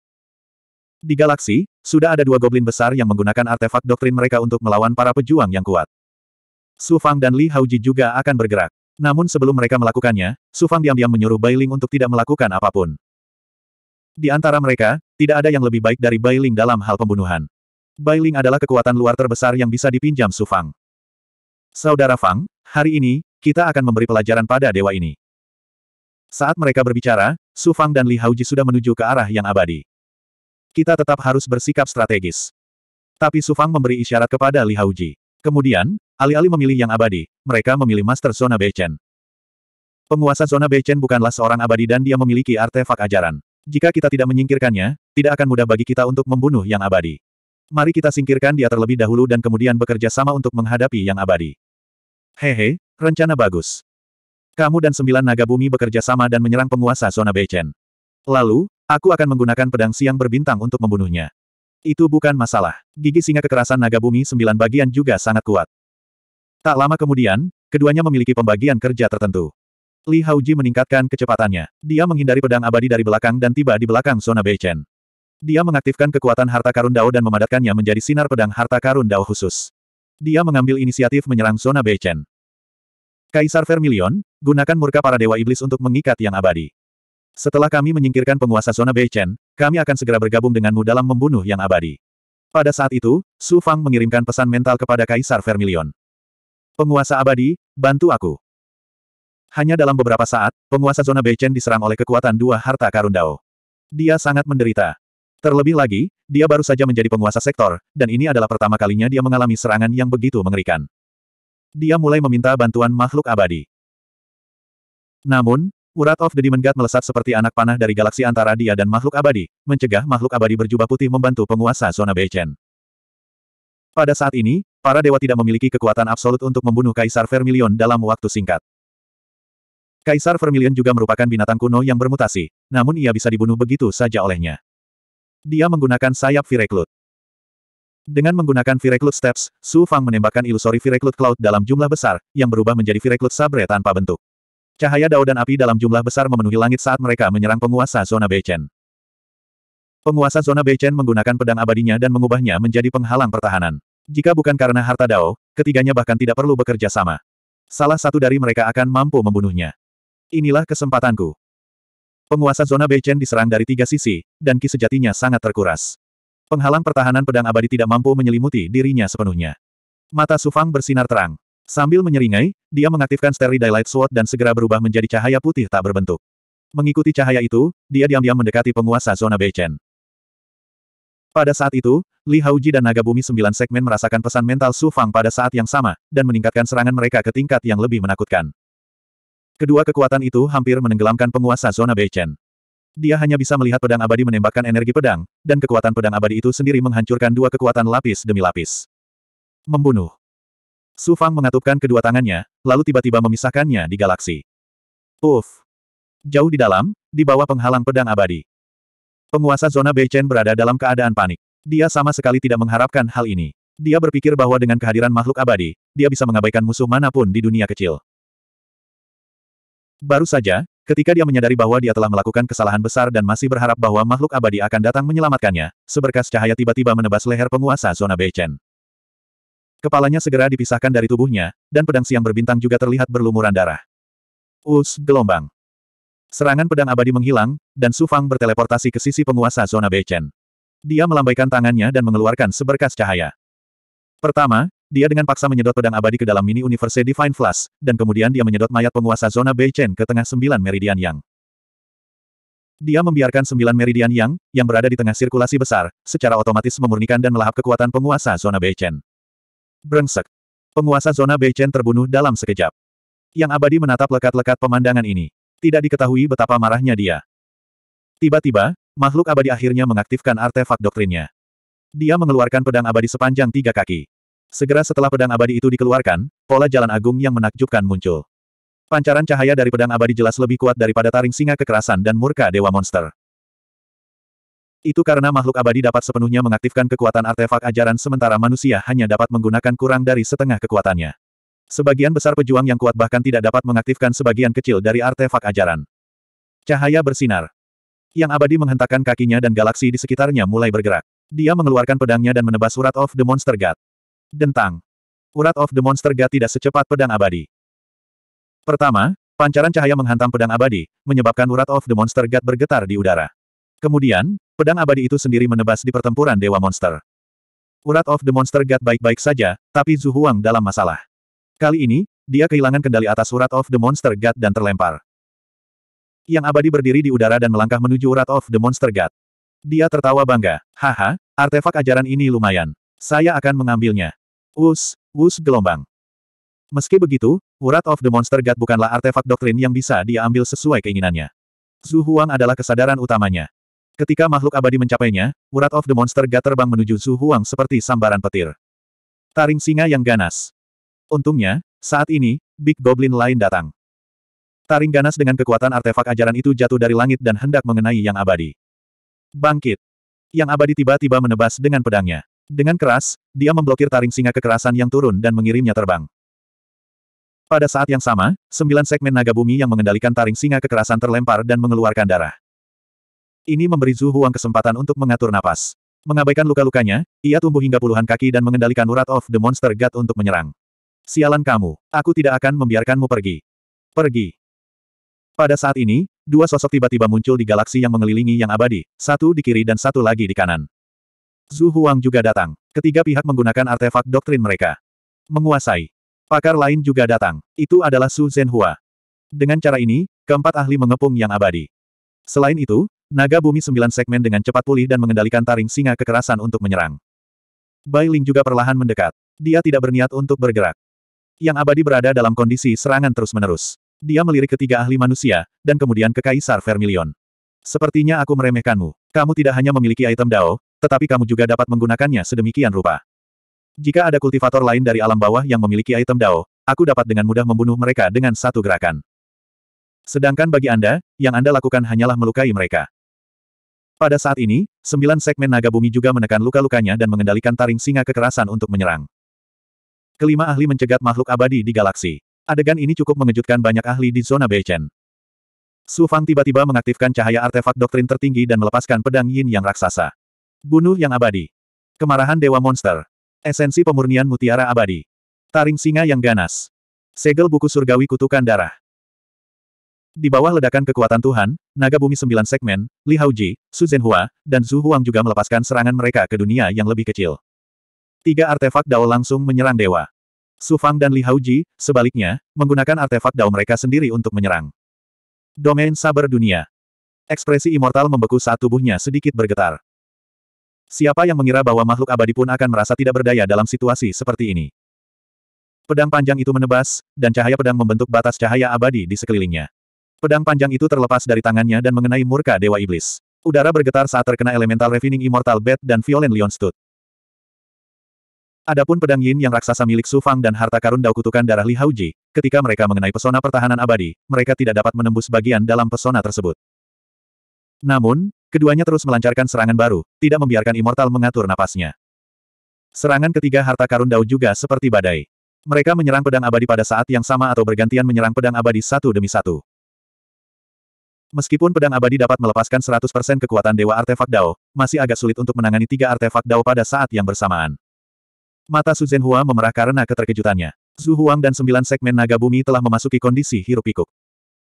Di galaksi, sudah ada dua goblin besar yang menggunakan artefak doktrin mereka untuk melawan para pejuang yang kuat. Su Fang dan Li Haoji juga akan bergerak. Namun sebelum mereka melakukannya, Su Fang diam-diam menyuruh Bai Ling untuk tidak melakukan apa pun. Di antara mereka, tidak ada yang lebih baik dari Bai Ling dalam hal pembunuhan. Bai Ling adalah kekuatan luar terbesar yang bisa dipinjam Su Fang. Saudara Fang, hari ini, kita akan memberi pelajaran pada dewa ini. Saat mereka berbicara, Su Fang dan Li Haoji sudah menuju ke arah yang abadi. Kita tetap harus bersikap strategis. Tapi Su Fang memberi isyarat kepada Li Haoji. Kemudian, alih-alih memilih yang abadi, mereka memilih Master Zona Beichen. Penguasa Zona Beichen bukanlah seorang abadi dan dia memiliki artefak ajaran. Jika kita tidak menyingkirkannya, tidak akan mudah bagi kita untuk membunuh yang abadi. Mari kita singkirkan dia terlebih dahulu dan kemudian bekerja sama untuk menghadapi yang abadi. Hehe, rencana bagus. Kamu dan sembilan naga bumi bekerja sama dan menyerang penguasa zona Beichen. Lalu, Aku akan menggunakan pedang siang berbintang untuk membunuhnya. Itu bukan masalah. Gigi singa kekerasan naga bumi sembilan bagian juga sangat kuat. Tak lama kemudian, keduanya memiliki pembagian kerja tertentu. Li Haoji meningkatkan kecepatannya. Dia menghindari pedang abadi dari belakang dan tiba di belakang zona Beichen. Dia mengaktifkan kekuatan harta karun Dao dan memadatkannya menjadi sinar pedang harta karun Dao khusus. Dia mengambil inisiatif menyerang zona Beichen. Kaisar Vermilion, gunakan murka para dewa iblis untuk mengikat yang abadi. Setelah kami menyingkirkan penguasa zona Beichen, kami akan segera bergabung denganmu dalam membunuh yang abadi. Pada saat itu, Su Fang mengirimkan pesan mental kepada Kaisar Vermilion. Penguasa abadi, bantu aku. Hanya dalam beberapa saat, penguasa zona Beichen diserang oleh kekuatan dua harta karun Dao. Dia sangat menderita. Terlebih lagi, dia baru saja menjadi penguasa sektor, dan ini adalah pertama kalinya dia mengalami serangan yang begitu mengerikan. Dia mulai meminta bantuan makhluk abadi. Namun, Urat of the Demon God melesat seperti anak panah dari galaksi antara dia dan makhluk abadi, mencegah makhluk abadi berjubah putih membantu penguasa zona Beichen. Pada saat ini, para dewa tidak memiliki kekuatan absolut untuk membunuh Kaisar Vermilion dalam waktu singkat. Kaisar Vermilion juga merupakan binatang kuno yang bermutasi, namun ia bisa dibunuh begitu saja olehnya. Dia menggunakan sayap Vireclut. Dengan menggunakan Vireclut Steps, Su Fang menembakkan ilusori Vireclut Cloud dalam jumlah besar, yang berubah menjadi Vireclut Sabre tanpa bentuk. Cahaya dao dan api dalam jumlah besar memenuhi langit saat mereka menyerang penguasa zona Beichen. Penguasa zona Beichen menggunakan pedang abadinya dan mengubahnya menjadi penghalang pertahanan. Jika bukan karena harta dao, ketiganya bahkan tidak perlu bekerja sama. Salah satu dari mereka akan mampu membunuhnya. Inilah kesempatanku. Penguasa zona Beichen diserang dari tiga sisi, dan ki sejatinya sangat terkuras. Penghalang pertahanan pedang abadi tidak mampu menyelimuti dirinya sepenuhnya. Mata Sufang bersinar terang. Sambil menyeringai, dia mengaktifkan Starry Daylight Sword dan segera berubah menjadi cahaya putih tak berbentuk. Mengikuti cahaya itu, dia diam-diam mendekati penguasa zona Beichen. Pada saat itu, Li Haoji dan Naga Bumi Sembilan Segmen merasakan pesan mental Su Fang pada saat yang sama, dan meningkatkan serangan mereka ke tingkat yang lebih menakutkan. Kedua kekuatan itu hampir menenggelamkan penguasa zona Beichen. Dia hanya bisa melihat pedang abadi menembakkan energi pedang, dan kekuatan pedang abadi itu sendiri menghancurkan dua kekuatan lapis demi lapis. Membunuh. Su Fang mengatupkan kedua tangannya, lalu tiba-tiba memisahkannya di galaksi. Uff. Jauh di dalam, di bawah penghalang pedang abadi. Penguasa zona Beichen berada dalam keadaan panik. Dia sama sekali tidak mengharapkan hal ini. Dia berpikir bahwa dengan kehadiran makhluk abadi, dia bisa mengabaikan musuh mana pun di dunia kecil. Baru saja, Ketika dia menyadari bahwa dia telah melakukan kesalahan besar dan masih berharap bahwa makhluk abadi akan datang menyelamatkannya, seberkas cahaya tiba-tiba menebas leher penguasa zona Beichen. Kepalanya segera dipisahkan dari tubuhnya, dan pedang siang berbintang juga terlihat berlumuran darah. Us, gelombang. Serangan pedang abadi menghilang, dan Su Fang berteleportasi ke sisi penguasa zona Beichen. Dia melambaikan tangannya dan mengeluarkan seberkas cahaya. Pertama, dia dengan paksa menyedot pedang abadi ke dalam mini universe Divine Flash, dan kemudian dia menyedot mayat penguasa zona Beichen ke tengah sembilan meridian yang. Dia membiarkan sembilan meridian yang, yang berada di tengah sirkulasi besar, secara otomatis memurnikan dan melahap kekuatan penguasa zona Beichen. Brengsek. Penguasa zona Beichen terbunuh dalam sekejap. Yang abadi menatap lekat-lekat pemandangan ini. Tidak diketahui betapa marahnya dia. Tiba-tiba, makhluk abadi akhirnya mengaktifkan artefak doktrinnya. Dia mengeluarkan pedang abadi sepanjang tiga kaki. Segera setelah pedang abadi itu dikeluarkan, pola jalan agung yang menakjubkan muncul. Pancaran cahaya dari pedang abadi jelas lebih kuat daripada taring singa kekerasan dan murka dewa monster. Itu karena makhluk abadi dapat sepenuhnya mengaktifkan kekuatan artefak ajaran sementara manusia hanya dapat menggunakan kurang dari setengah kekuatannya. Sebagian besar pejuang yang kuat bahkan tidak dapat mengaktifkan sebagian kecil dari artefak ajaran. Cahaya bersinar. Yang abadi menghentakkan kakinya dan galaksi di sekitarnya mulai bergerak. Dia mengeluarkan pedangnya dan menebas surat of the Monster God. Dentang. Urat of the Monster God tidak secepat pedang abadi. Pertama, pancaran cahaya menghantam pedang abadi, menyebabkan urat of the Monster God bergetar di udara. Kemudian, pedang abadi itu sendiri menebas di pertempuran Dewa Monster. Urat of the Monster God baik-baik saja, tapi Zhu Huang dalam masalah. Kali ini, dia kehilangan kendali atas urat of the Monster God dan terlempar. Yang abadi berdiri di udara dan melangkah menuju urat of the Monster God. Dia tertawa bangga. Haha, artefak ajaran ini lumayan. Saya akan mengambilnya. Us, us gelombang. Meski begitu, urat of the monster god bukanlah artefak doktrin yang bisa dia ambil sesuai keinginannya. Zhu Huang adalah kesadaran utamanya. Ketika makhluk abadi mencapainya, urat of the monster god terbang menuju Zhu Huang seperti sambaran petir. Taring singa yang ganas. Untungnya, saat ini, Big Goblin lain datang. Taring ganas dengan kekuatan artefak ajaran itu jatuh dari langit dan hendak mengenai yang abadi. Bangkit. Yang abadi tiba-tiba menebas dengan pedangnya. Dengan keras, dia memblokir taring singa kekerasan yang turun dan mengirimnya terbang. Pada saat yang sama, sembilan segmen naga bumi yang mengendalikan taring singa kekerasan terlempar dan mengeluarkan darah. Ini memberi Zhu Huang kesempatan untuk mengatur napas. Mengabaikan luka-lukanya, ia tumbuh hingga puluhan kaki dan mengendalikan urat of the monster god untuk menyerang. Sialan kamu, aku tidak akan membiarkanmu pergi. Pergi. Pada saat ini, dua sosok tiba-tiba muncul di galaksi yang mengelilingi yang abadi, satu di kiri dan satu lagi di kanan. Zhu Huang juga datang. Ketiga pihak menggunakan artefak doktrin mereka. Menguasai. Pakar lain juga datang. Itu adalah Su Zhenhua. Dengan cara ini, keempat ahli mengepung yang abadi. Selain itu, naga bumi sembilan segmen dengan cepat pulih dan mengendalikan taring singa kekerasan untuk menyerang. Bai Ling juga perlahan mendekat. Dia tidak berniat untuk bergerak. Yang abadi berada dalam kondisi serangan terus-menerus. Dia melirik ketiga ahli manusia, dan kemudian ke Kaisar Vermilion. Sepertinya aku meremehkanmu. Kamu tidak hanya memiliki item Dao, tetapi kamu juga dapat menggunakannya sedemikian rupa. Jika ada kultivator lain dari alam bawah yang memiliki item Dao, aku dapat dengan mudah membunuh mereka dengan satu gerakan. Sedangkan bagi Anda, yang Anda lakukan hanyalah melukai mereka. Pada saat ini, sembilan segmen naga bumi juga menekan luka-lukanya dan mengendalikan taring singa kekerasan untuk menyerang. Kelima ahli mencegat makhluk abadi di galaksi. Adegan ini cukup mengejutkan banyak ahli di zona Beichen. Su Fang tiba-tiba mengaktifkan cahaya artefak doktrin tertinggi dan melepaskan pedang yin yang raksasa. Bunuh yang abadi. Kemarahan Dewa Monster. Esensi pemurnian mutiara abadi. Taring singa yang ganas. Segel buku surgawi kutukan darah. Di bawah ledakan kekuatan Tuhan, naga bumi sembilan segmen, Li Haoji, Su Zhenhua, dan Zhu Huang juga melepaskan serangan mereka ke dunia yang lebih kecil. Tiga artefak Dao langsung menyerang dewa. Su Fang dan Li Haoji, sebaliknya, menggunakan artefak Dao mereka sendiri untuk menyerang. Domain Saber Dunia. Ekspresi immortal membeku saat tubuhnya sedikit bergetar. Siapa yang mengira bahwa makhluk abadi pun akan merasa tidak berdaya dalam situasi seperti ini? Pedang panjang itu menebas, dan cahaya pedang membentuk batas cahaya abadi di sekelilingnya. Pedang panjang itu terlepas dari tangannya dan mengenai murka Dewa Iblis. Udara bergetar saat terkena elemental Refining Immortal Bat dan Violent Leon Stud. Adapun pedang yin yang raksasa milik Su Fang dan harta karun dao kutukan darah Li Haoji, ketika mereka mengenai pesona pertahanan abadi, mereka tidak dapat menembus bagian dalam pesona tersebut. Namun, keduanya terus melancarkan serangan baru, tidak membiarkan Immortal mengatur napasnya. Serangan ketiga harta karun dao juga seperti badai. Mereka menyerang pedang abadi pada saat yang sama atau bergantian menyerang pedang abadi satu demi satu. Meskipun pedang abadi dapat melepaskan 100% kekuatan dewa artefak Dao, masih agak sulit untuk menangani tiga artefak Dao pada saat yang bersamaan. Mata Su Zhenhua memerah karena keterkejutannya. Zhu Huang dan sembilan segmen naga bumi telah memasuki kondisi hiruk pikuk.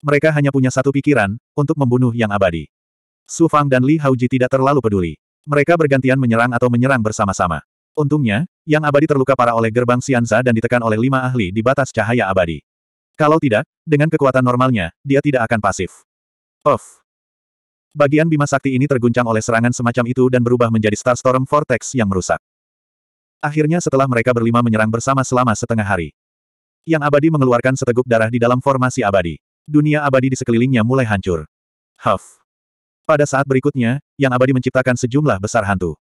Mereka hanya punya satu pikiran, untuk membunuh yang abadi. Su Fang dan Li Haoji tidak terlalu peduli. Mereka bergantian menyerang atau menyerang bersama-sama. Untungnya, yang abadi terluka parah oleh gerbang Xianza dan ditekan oleh lima ahli di batas cahaya abadi. Kalau tidak, dengan kekuatan normalnya, dia tidak akan pasif. Off. Bagian Bima Sakti ini terguncang oleh serangan semacam itu dan berubah menjadi Starstorm Vortex yang merusak. Akhirnya setelah mereka berlima menyerang bersama selama setengah hari. Yang abadi mengeluarkan seteguk darah di dalam formasi abadi. Dunia abadi di sekelilingnya mulai hancur. Huff. Pada saat berikutnya, yang abadi menciptakan sejumlah besar hantu.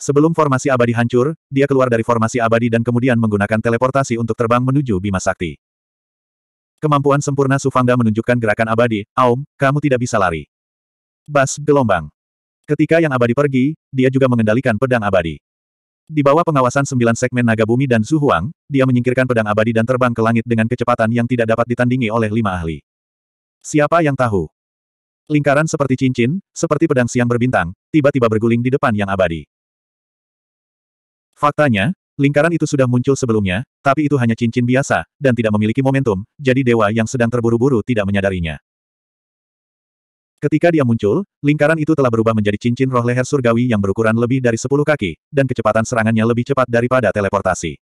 Sebelum formasi abadi hancur, dia keluar dari formasi abadi dan kemudian menggunakan teleportasi untuk terbang menuju Bima Sakti. Kemampuan sempurna Sufangda menunjukkan gerakan abadi, Aum, kamu tidak bisa lari. Bas, gelombang. Ketika yang abadi pergi, dia juga mengendalikan pedang abadi. Di bawah pengawasan sembilan segmen naga bumi dan Zhu Huang, dia menyingkirkan pedang abadi dan terbang ke langit dengan kecepatan yang tidak dapat ditandingi oleh lima ahli. Siapa yang tahu? Lingkaran seperti cincin, seperti pedang siang berbintang, tiba-tiba berguling di depan yang abadi. Faktanya, lingkaran itu sudah muncul sebelumnya, tapi itu hanya cincin biasa, dan tidak memiliki momentum, jadi dewa yang sedang terburu-buru tidak menyadarinya. Ketika dia muncul, lingkaran itu telah berubah menjadi cincin roh leher surgawi yang berukuran lebih dari sepuluh kaki, dan kecepatan serangannya lebih cepat daripada teleportasi.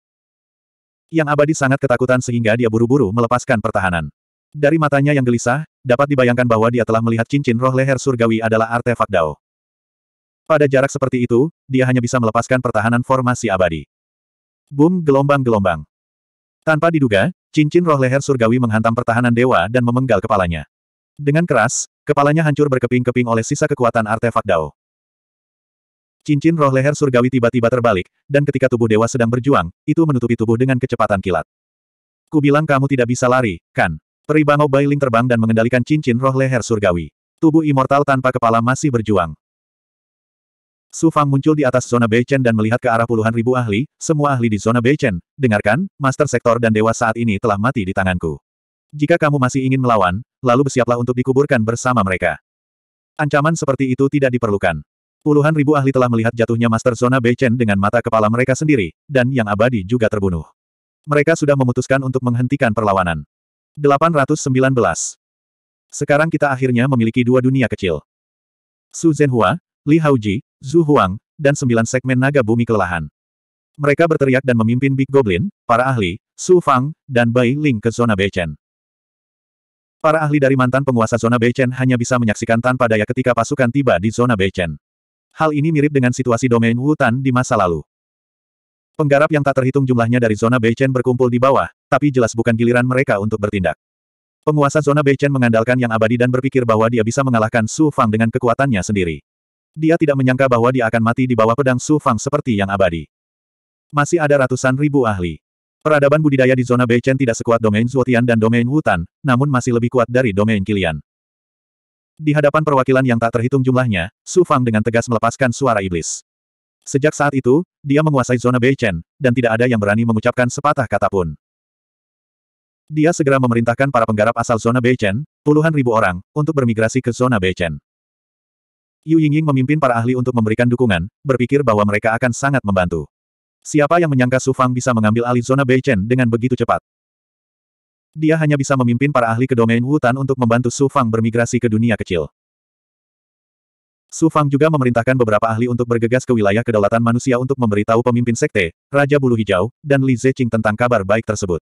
Yang abadi sangat ketakutan sehingga dia buru-buru melepaskan pertahanan. Dari matanya yang gelisah, dapat dibayangkan bahwa dia telah melihat cincin roh leher surgawi adalah artefak Dao. Pada jarak seperti itu, dia hanya bisa melepaskan pertahanan formasi abadi. Boom gelombang-gelombang. Tanpa diduga, cincin roh leher surgawi menghantam pertahanan dewa dan memenggal kepalanya. Dengan keras, kepalanya hancur berkeping-keping oleh sisa kekuatan artefak Dao. Cincin roh leher surgawi tiba-tiba terbalik, dan ketika tubuh dewa sedang berjuang, itu menutupi tubuh dengan kecepatan kilat. Kubilang kamu tidak bisa lari, kan? Peri Bangau Bailing terbang dan mengendalikan cincin roh leher surgawi. Tubuh immortal tanpa kepala masih berjuang. Su Fang muncul di atas zona Beichen dan melihat ke arah puluhan ribu ahli, semua ahli di zona Beichen. Dengarkan, Master Sektor dan Dewa saat ini telah mati di tanganku. Jika kamu masih ingin melawan, lalu bersiaplah untuk dikuburkan bersama mereka. Ancaman seperti itu tidak diperlukan. Puluhan ribu ahli telah melihat jatuhnya Master Zona Beichen dengan mata kepala mereka sendiri, dan yang abadi juga terbunuh. Mereka sudah memutuskan untuk menghentikan perlawanan. 819. Sekarang kita akhirnya memiliki dua dunia kecil. Su Zhenhua, Li Haoji, Zhu Huang, dan sembilan segmen naga bumi kelelahan. Mereka berteriak dan memimpin Big Goblin, para ahli, Su Fang, dan Bai Ling ke zona Beichen. Para ahli dari mantan penguasa zona Beichen hanya bisa menyaksikan tanpa daya ketika pasukan tiba di zona Beichen. Hal ini mirip dengan situasi domain Wutan di masa lalu. Penggarap yang tak terhitung jumlahnya dari zona Beichen berkumpul di bawah, tapi jelas bukan giliran mereka untuk bertindak. Penguasa zona Beichen mengandalkan yang abadi dan berpikir bahwa dia bisa mengalahkan Su Fang dengan kekuatannya sendiri. Dia tidak menyangka bahwa dia akan mati di bawah pedang Su Fang seperti yang abadi. Masih ada ratusan ribu ahli. Peradaban budidaya di zona Beichen tidak sekuat domain Zuotian dan domain Wutan, namun masih lebih kuat dari domain Kilian. Di hadapan perwakilan yang tak terhitung jumlahnya, Su Fang dengan tegas melepaskan suara iblis. Sejak saat itu, dia menguasai zona Beichen, dan tidak ada yang berani mengucapkan sepatah kata pun. Dia segera memerintahkan para penggarap asal zona Beichen, puluhan ribu orang, untuk bermigrasi ke zona Beichen. Yu Yingying memimpin para ahli untuk memberikan dukungan, berpikir bahwa mereka akan sangat membantu. Siapa yang menyangka Su Fang bisa mengambil alih zona Beichen dengan begitu cepat? Dia hanya bisa memimpin para ahli ke domain Wutan untuk membantu Su Fang bermigrasi ke dunia kecil. Su Fang juga memerintahkan beberapa ahli untuk bergegas ke wilayah kedaulatan manusia untuk memberitahu pemimpin sekte, Raja Bulu Hijau, dan Li Zeqing tentang kabar baik tersebut.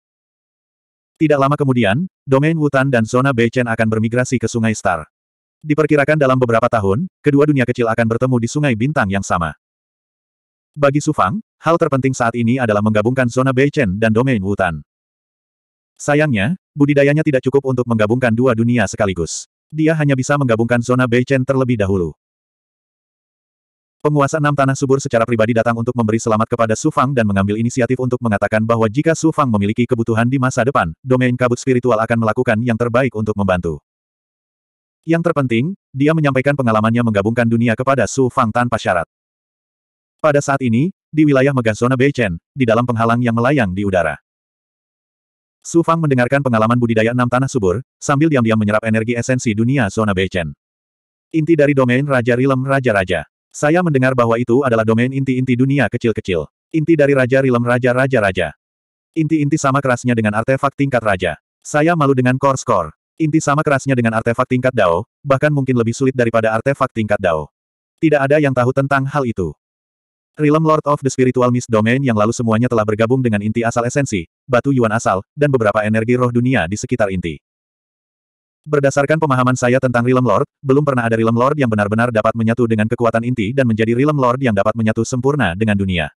Tidak lama kemudian, domain Wutan dan zona Beichen akan bermigrasi ke Sungai Star. Diperkirakan dalam beberapa tahun, kedua dunia kecil akan bertemu di Sungai Bintang yang sama. Bagi Su Fang, hal terpenting saat ini adalah menggabungkan zona Beichen dan domain Wutan. Sayangnya, budidayanya tidak cukup untuk menggabungkan dua dunia sekaligus. Dia hanya bisa menggabungkan zona Beichen terlebih dahulu. Penguasa enam tanah subur secara pribadi datang untuk memberi selamat kepada Su Fang dan mengambil inisiatif untuk mengatakan bahwa jika Su Fang memiliki kebutuhan di masa depan, domain kabut spiritual akan melakukan yang terbaik untuk membantu. Yang terpenting, dia menyampaikan pengalamannya menggabungkan dunia kepada Su Fang tanpa syarat. Pada saat ini, di wilayah megah zona Beichen, di dalam penghalang yang melayang di udara. Su Fang mendengarkan pengalaman budidaya enam tanah subur, sambil diam-diam menyerap energi esensi dunia zona Beichen. Inti dari domain Raja Rilem Raja-Raja. Saya mendengar bahwa itu adalah domain inti-inti dunia kecil-kecil. Inti dari Raja Rilem Raja-Raja-Raja. Inti-inti sama kerasnya dengan artefak tingkat Raja. Saya malu dengan core score. Inti sama kerasnya dengan artefak tingkat Dao, bahkan mungkin lebih sulit daripada artefak tingkat Dao. Tidak ada yang tahu tentang hal itu. Realm Lord of the Spiritual Mist Domain yang lalu semuanya telah bergabung dengan inti asal esensi, batu yuan asal, dan beberapa energi roh dunia di sekitar inti. Berdasarkan pemahaman saya tentang Realm Lord, belum pernah ada Realm Lord yang benar-benar dapat menyatu dengan kekuatan inti dan menjadi Realm Lord yang dapat menyatu sempurna dengan dunia.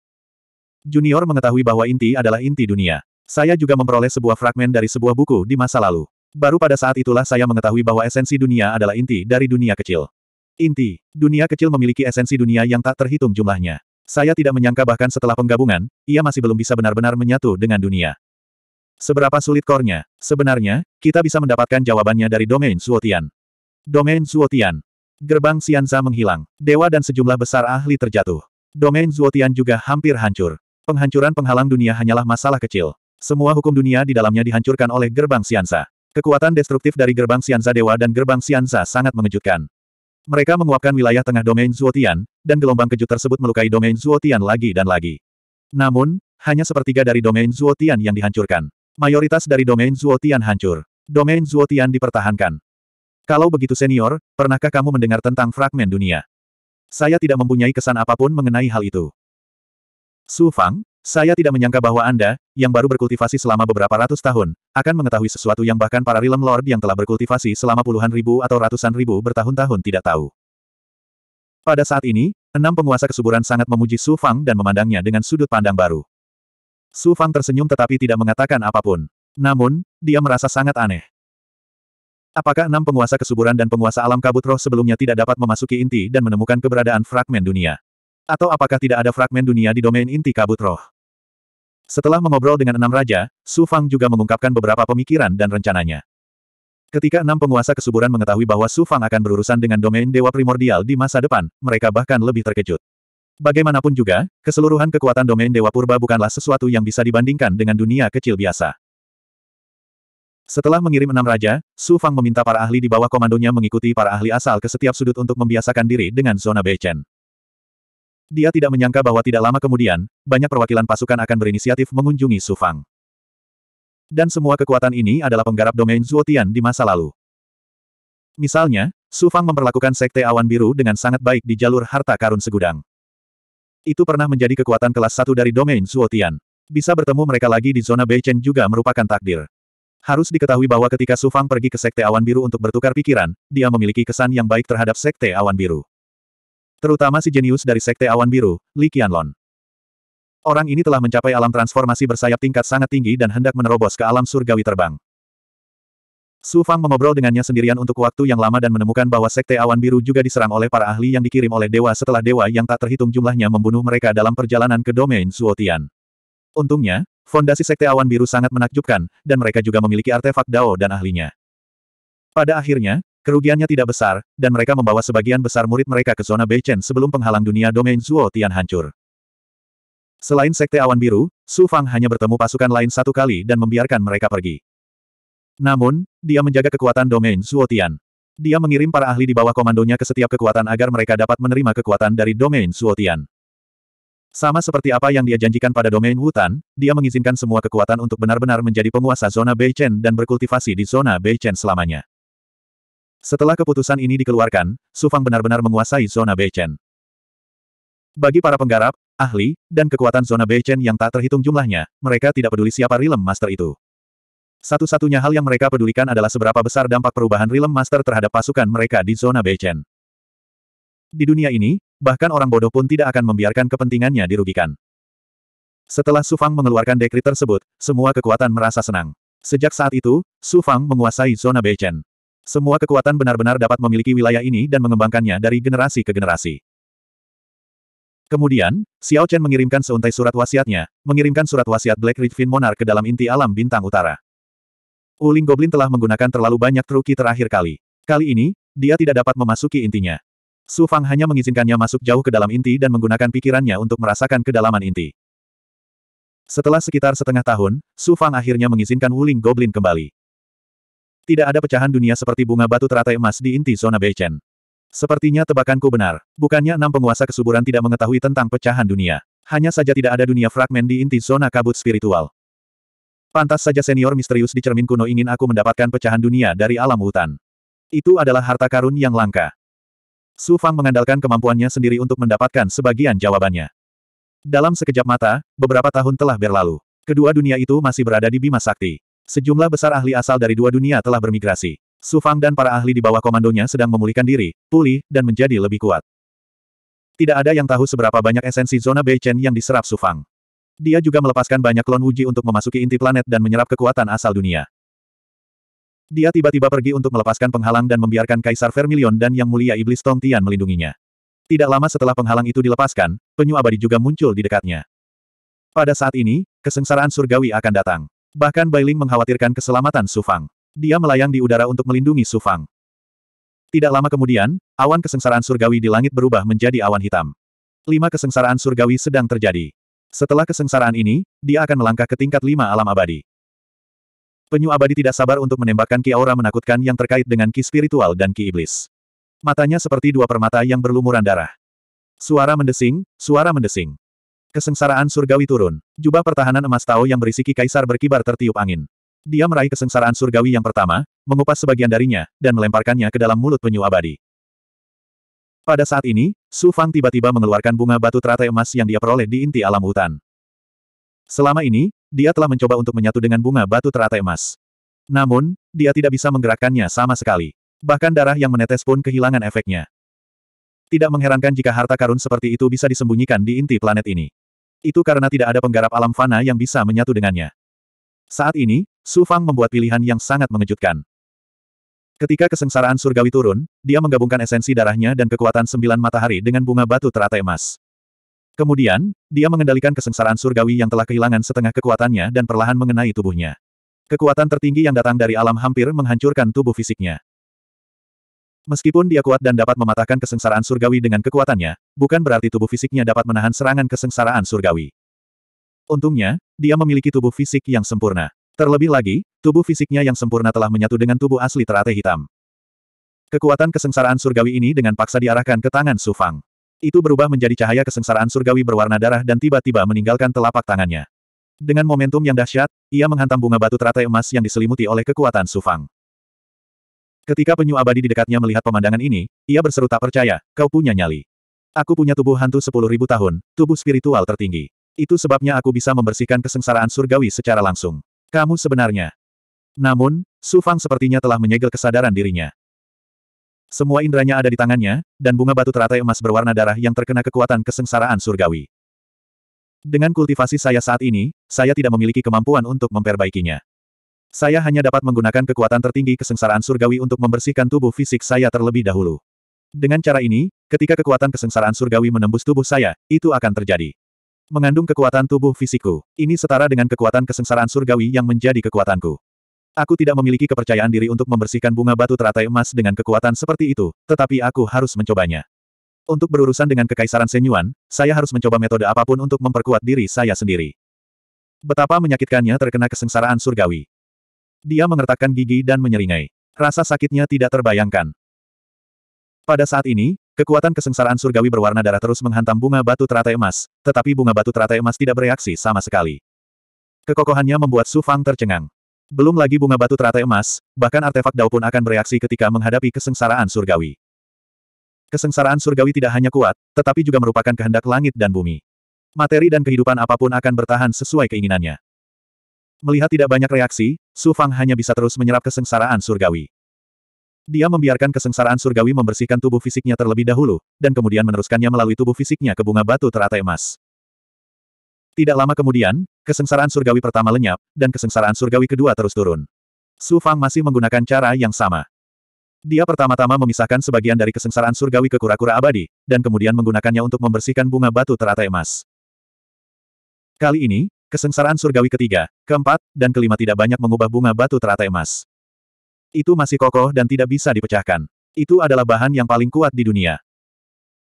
Junior mengetahui bahwa inti adalah inti dunia. Saya juga memperoleh sebuah fragmen dari sebuah buku di masa lalu. Baru pada saat itulah saya mengetahui bahwa esensi dunia adalah inti dari dunia kecil. Inti, dunia kecil memiliki esensi dunia yang tak terhitung jumlahnya. Saya tidak menyangka bahkan setelah penggabungan, ia masih belum bisa benar-benar menyatu dengan dunia. Seberapa sulit core-nya? Sebenarnya, kita bisa mendapatkan jawabannya dari domain Suotian. Domain Suotian. Gerbang Xianza menghilang. Dewa dan sejumlah besar ahli terjatuh. Domain Zuotian juga hampir hancur. Penghancuran penghalang dunia hanyalah masalah kecil. Semua hukum dunia di dalamnya dihancurkan oleh gerbang Xianza. Kekuatan destruktif dari gerbang Xianza Dewa dan gerbang Xianza sangat mengejutkan. Mereka menguapkan wilayah tengah domain Zuotian, dan gelombang kejut tersebut melukai domain Zuotian lagi dan lagi. Namun, hanya sepertiga dari domain Zuotian yang dihancurkan. Mayoritas dari domain Zuotian hancur. Domain Zuotian dipertahankan. Kalau begitu senior, pernahkah kamu mendengar tentang fragmen dunia? Saya tidak mempunyai kesan apa pun mengenai hal itu. Su Fang, saya tidak menyangka bahwa Anda, yang baru berkultivasi selama beberapa ratus tahun, akan mengetahui sesuatu yang bahkan para Realm Lord yang telah berkultivasi selama puluhan ribu atau ratusan ribu bertahun-tahun tidak tahu. Pada saat ini, enam penguasa kesuburan sangat memuji Su Fang dan memandangnya dengan sudut pandang baru. Su Fang tersenyum tetapi tidak mengatakan apa pun. Namun, dia merasa sangat aneh. Apakah enam penguasa kesuburan dan penguasa alam kabut roh sebelumnya tidak dapat memasuki inti dan menemukan keberadaan fragmen dunia? Atau apakah tidak ada fragmen dunia di domain inti kabut roh? Setelah mengobrol dengan enam raja, Su Fang juga mengungkapkan beberapa pemikiran dan rencananya. Ketika enam penguasa kesuburan mengetahui bahwa Su Fang akan berurusan dengan domain dewa primordial di masa depan, mereka bahkan lebih terkejut. Bagaimanapun juga, keseluruhan kekuatan domain Dewa Purba bukanlah sesuatu yang bisa dibandingkan dengan dunia kecil biasa. Setelah mengirim enam raja, Su Fang meminta para ahli di bawah komandonya mengikuti para ahli asal ke setiap sudut untuk membiasakan diri dengan zona Beichen. Dia tidak menyangka bahwa tidak lama kemudian, banyak perwakilan pasukan akan berinisiatif mengunjungi Su Fang. Dan semua kekuatan ini adalah penggarap domain Zuotian di masa lalu. Misalnya, Su Fang memperlakukan Sekte Awan Biru dengan sangat baik di jalur harta karun segudang. Itu pernah menjadi kekuatan kelas satu dari domain Suotian. Bisa bertemu mereka lagi di zona Beichen juga merupakan takdir. Harus diketahui bahwa ketika Su Fang pergi ke Sekte Awan Biru untuk bertukar pikiran, dia memiliki kesan yang baik terhadap Sekte Awan Biru. Terutama si jenius dari Sekte Awan Biru, Li Qianlong. Orang ini telah mencapai alam transformasi bersayap tingkat sangat tinggi dan hendak menerobos ke alam surgawi terbang. Su Fang mengobrol dengannya sendirian untuk waktu yang lama dan menemukan bahwa Sekte Awan Biru juga diserang oleh para ahli yang dikirim oleh dewa setelah dewa yang tak terhitung jumlahnya membunuh mereka dalam perjalanan ke domain Suotian. Untungnya, fondasi Sekte Awan Biru sangat menakjubkan, dan mereka juga memiliki artefak Dao dan ahlinya. Pada akhirnya, kerugiannya tidak besar, dan mereka membawa sebagian besar murid mereka ke zona Beichen sebelum penghalang dunia domain Suotian hancur. Selain Sekte Awan Biru, Su Fang hanya bertemu pasukan lain satu kali dan membiarkan mereka pergi. Namun, dia menjaga kekuatan domain Suotian. Dia mengirim para ahli di bawah komandonya ke setiap kekuatan agar mereka dapat menerima kekuatan dari domain Suotian. Sama seperti apa yang dia janjikan pada domain Wutan, dia mengizinkan semua kekuatan untuk benar-benar menjadi penguasa zona Beichen dan berkultivasi di zona Beichen selamanya. Setelah keputusan ini dikeluarkan, Su Fang benar-benar menguasai zona Beichen. Bagi para penggarap, ahli, dan kekuatan zona Beichen yang tak terhitung jumlahnya, mereka tidak peduli siapa Rilem Master itu. Satu-satunya hal yang mereka pedulikan adalah seberapa besar dampak perubahan Realm Master terhadap pasukan mereka di zona Beichen. Di dunia ini, bahkan orang bodoh pun tidak akan membiarkan kepentingannya dirugikan. Setelah Su Fang mengeluarkan dekrit tersebut, semua kekuatan merasa senang. Sejak saat itu, Su Fang menguasai zona Beichen. Semua kekuatan benar-benar dapat memiliki wilayah ini dan mengembangkannya dari generasi ke generasi. Kemudian, Xiao Chen mengirimkan seuntai surat wasiatnya, mengirimkan surat wasiat Black Ridge Monarch ke dalam inti alam bintang utara. Uling Goblin telah menggunakan terlalu banyak truki terakhir kali. Kali ini, dia tidak dapat memasuki intinya. Su Fang hanya mengizinkannya masuk jauh ke dalam inti dan menggunakan pikirannya untuk merasakan kedalaman inti. Setelah sekitar setengah tahun, Su Fang akhirnya mengizinkan Wuling Goblin kembali. Tidak ada pecahan dunia seperti bunga batu teratai emas di inti zona Beichen. Sepertinya tebakanku benar. Bukannya enam penguasa kesuburan tidak mengetahui tentang pecahan dunia. Hanya saja tidak ada dunia fragmen di inti zona kabut spiritual. Pantas saja senior misterius di cermin kuno ingin aku mendapatkan pecahan dunia dari alam hutan. Itu adalah harta karun yang langka. Su Fang mengandalkan kemampuannya sendiri untuk mendapatkan sebagian jawabannya. Dalam sekejap mata, beberapa tahun telah berlalu. Kedua dunia itu masih berada di Bima Sakti. Sejumlah besar ahli asal dari dua dunia telah bermigrasi. Su Fang dan para ahli di bawah komandonya sedang memulihkan diri, pulih, dan menjadi lebih kuat. Tidak ada yang tahu seberapa banyak esensi zona Beichen yang diserap Su Fang. Dia juga melepaskan banyak klon Wuji untuk memasuki inti planet dan menyerap kekuatan asal dunia. Dia tiba-tiba pergi untuk melepaskan penghalang dan membiarkan Kaisar Vermilion dan Yang Mulia Iblis Tong Tian melindunginya. Tidak lama setelah penghalang itu dilepaskan, penyu abadi juga muncul di dekatnya. Pada saat ini, kesengsaraan surgawi akan datang. Bahkan Bailing mengkhawatirkan keselamatan Su Fang. Dia melayang di udara untuk melindungi Su Fang. Tidak lama kemudian, awan kesengsaraan surgawi di langit berubah menjadi awan hitam. Lima kesengsaraan surgawi sedang terjadi. Setelah kesengsaraan ini, dia akan melangkah ke tingkat lima alam abadi. Penyu abadi tidak sabar untuk menembakkan ki aura menakutkan yang terkait dengan ki spiritual dan ki iblis. Matanya seperti dua permata yang berlumuran darah. Suara mendesing, suara mendesing. Kesengsaraan surgawi turun. Jubah pertahanan emas Tao yang berisi Ki Kaisar berkibar tertiup angin. Dia meraih kesengsaraan surgawi yang pertama, mengupas sebagian darinya, dan melemparkannya ke dalam mulut penyu abadi. Pada saat ini, Su Fang tiba-tiba mengeluarkan bunga batu teratai emas yang dia peroleh di inti alam hutan. Selama ini, dia telah mencoba untuk menyatu dengan bunga batu teratai emas. Namun, dia tidak bisa menggerakkannya sama sekali. Bahkan darah yang menetes pun kehilangan efeknya. Tidak mengherankan jika harta karun seperti itu bisa disembunyikan di inti planet ini. Itu karena tidak ada penggarap alam fana yang bisa menyatu dengannya. Saat ini, Su Fang membuat pilihan yang sangat mengejutkan. Ketika kesengsaraan surgawi turun, dia menggabungkan esensi darahnya dan kekuatan sembilan matahari dengan bunga batu teratai emas. Kemudian, dia mengendalikan kesengsaraan surgawi yang telah kehilangan setengah kekuatannya dan perlahan mengenai tubuhnya. Kekuatan tertinggi yang datang dari alam hampir menghancurkan tubuh fisiknya. Meskipun dia kuat dan dapat mematahkan kesengsaraan surgawi dengan kekuatannya, bukan berarti tubuh fisiknya dapat menahan serangan kesengsaraan surgawi. Untungnya, dia memiliki tubuh fisik yang sempurna. Terlebih lagi, tubuh fisiknya yang sempurna telah menyatu dengan tubuh asli teratai hitam. Kekuatan kesengsaraan surgawi ini dengan paksa diarahkan ke tangan Su Fang. Itu berubah menjadi cahaya kesengsaraan surgawi berwarna darah dan tiba-tiba meninggalkan telapak tangannya. Dengan momentum yang dahsyat, ia menghantam bunga batu teratai emas yang diselimuti oleh kekuatan Su Fang. Ketika penyu abadi di dekatnya melihat pemandangan ini, ia berseru tak percaya, kau punya nyali. Aku punya tubuh hantu sepuluh ribu tahun, tubuh spiritual tertinggi. Itu sebabnya aku bisa membersihkan kesengsaraan surgawi secara langsung. Kamu sebenarnya. Namun, Su Fang sepertinya telah menyegel kesadaran dirinya. Semua indranya ada di tangannya, dan bunga batu teratai emas berwarna darah yang terkena kekuatan kesengsaraan surgawi. Dengan kultivasi saya saat ini, saya tidak memiliki kemampuan untuk memperbaikinya. Saya hanya dapat menggunakan kekuatan tertinggi kesengsaraan surgawi untuk membersihkan tubuh fisik saya terlebih dahulu. Dengan cara ini, ketika kekuatan kesengsaraan surgawi menembus tubuh saya, itu akan terjadi. Mengandung kekuatan tubuh fisikku. Ini setara dengan kekuatan kesengsaraan surgawi yang menjadi kekuatanku. Aku tidak memiliki kepercayaan diri untuk membersihkan bunga batu teratai emas dengan kekuatan seperti itu, tetapi aku harus mencobanya. Untuk berurusan dengan kekaisaran Senyuan, saya harus mencoba metode apa pun untuk memperkuat diri saya sendiri. Betapa menyakitkannya terkena kesengsaraan surgawi. Dia mengertakkan gigi dan menyeringai. Rasa sakitnya tidak terbayangkan. Pada saat ini, kekuatan kesengsaraan surgawi berwarna darah terus menghantam bunga batu teratai emas, tetapi bunga batu teratai emas tidak bereaksi sama sekali. Kekokohannya membuat Su Fang tercengang. Belum lagi bunga batu teratai emas, bahkan artefak Dao pun akan bereaksi ketika menghadapi kesengsaraan surgawi. Kesengsaraan surgawi tidak hanya kuat, tetapi juga merupakan kehendak langit dan bumi. Materi dan kehidupan apa pun akan bertahan sesuai keinginannya. Melihat tidak banyak reaksi, Su Fang hanya bisa terus menyerap kesengsaraan surgawi. Dia membiarkan kesengsaraan surgawi membersihkan tubuh fisiknya terlebih dahulu, dan kemudian meneruskannya melalui tubuh fisiknya ke bunga batu teratai emas. Tidak lama kemudian, kesengsaraan surgawi pertama lenyap, dan kesengsaraan surgawi kedua terus turun. Su Fang masih menggunakan cara yang sama. Dia pertama-tama memisahkan sebagian dari kesengsaraan surgawi ke kura-kura abadi, dan kemudian menggunakannya untuk membersihkan bunga batu teratai emas. Kali ini, kesengsaraan surgawi ketiga, keempat, dan kelima tidak banyak mengubah bunga batu teratai emas. Itu masih kokoh dan tidak bisa dipecahkan. Itu adalah bahan yang paling kuat di dunia.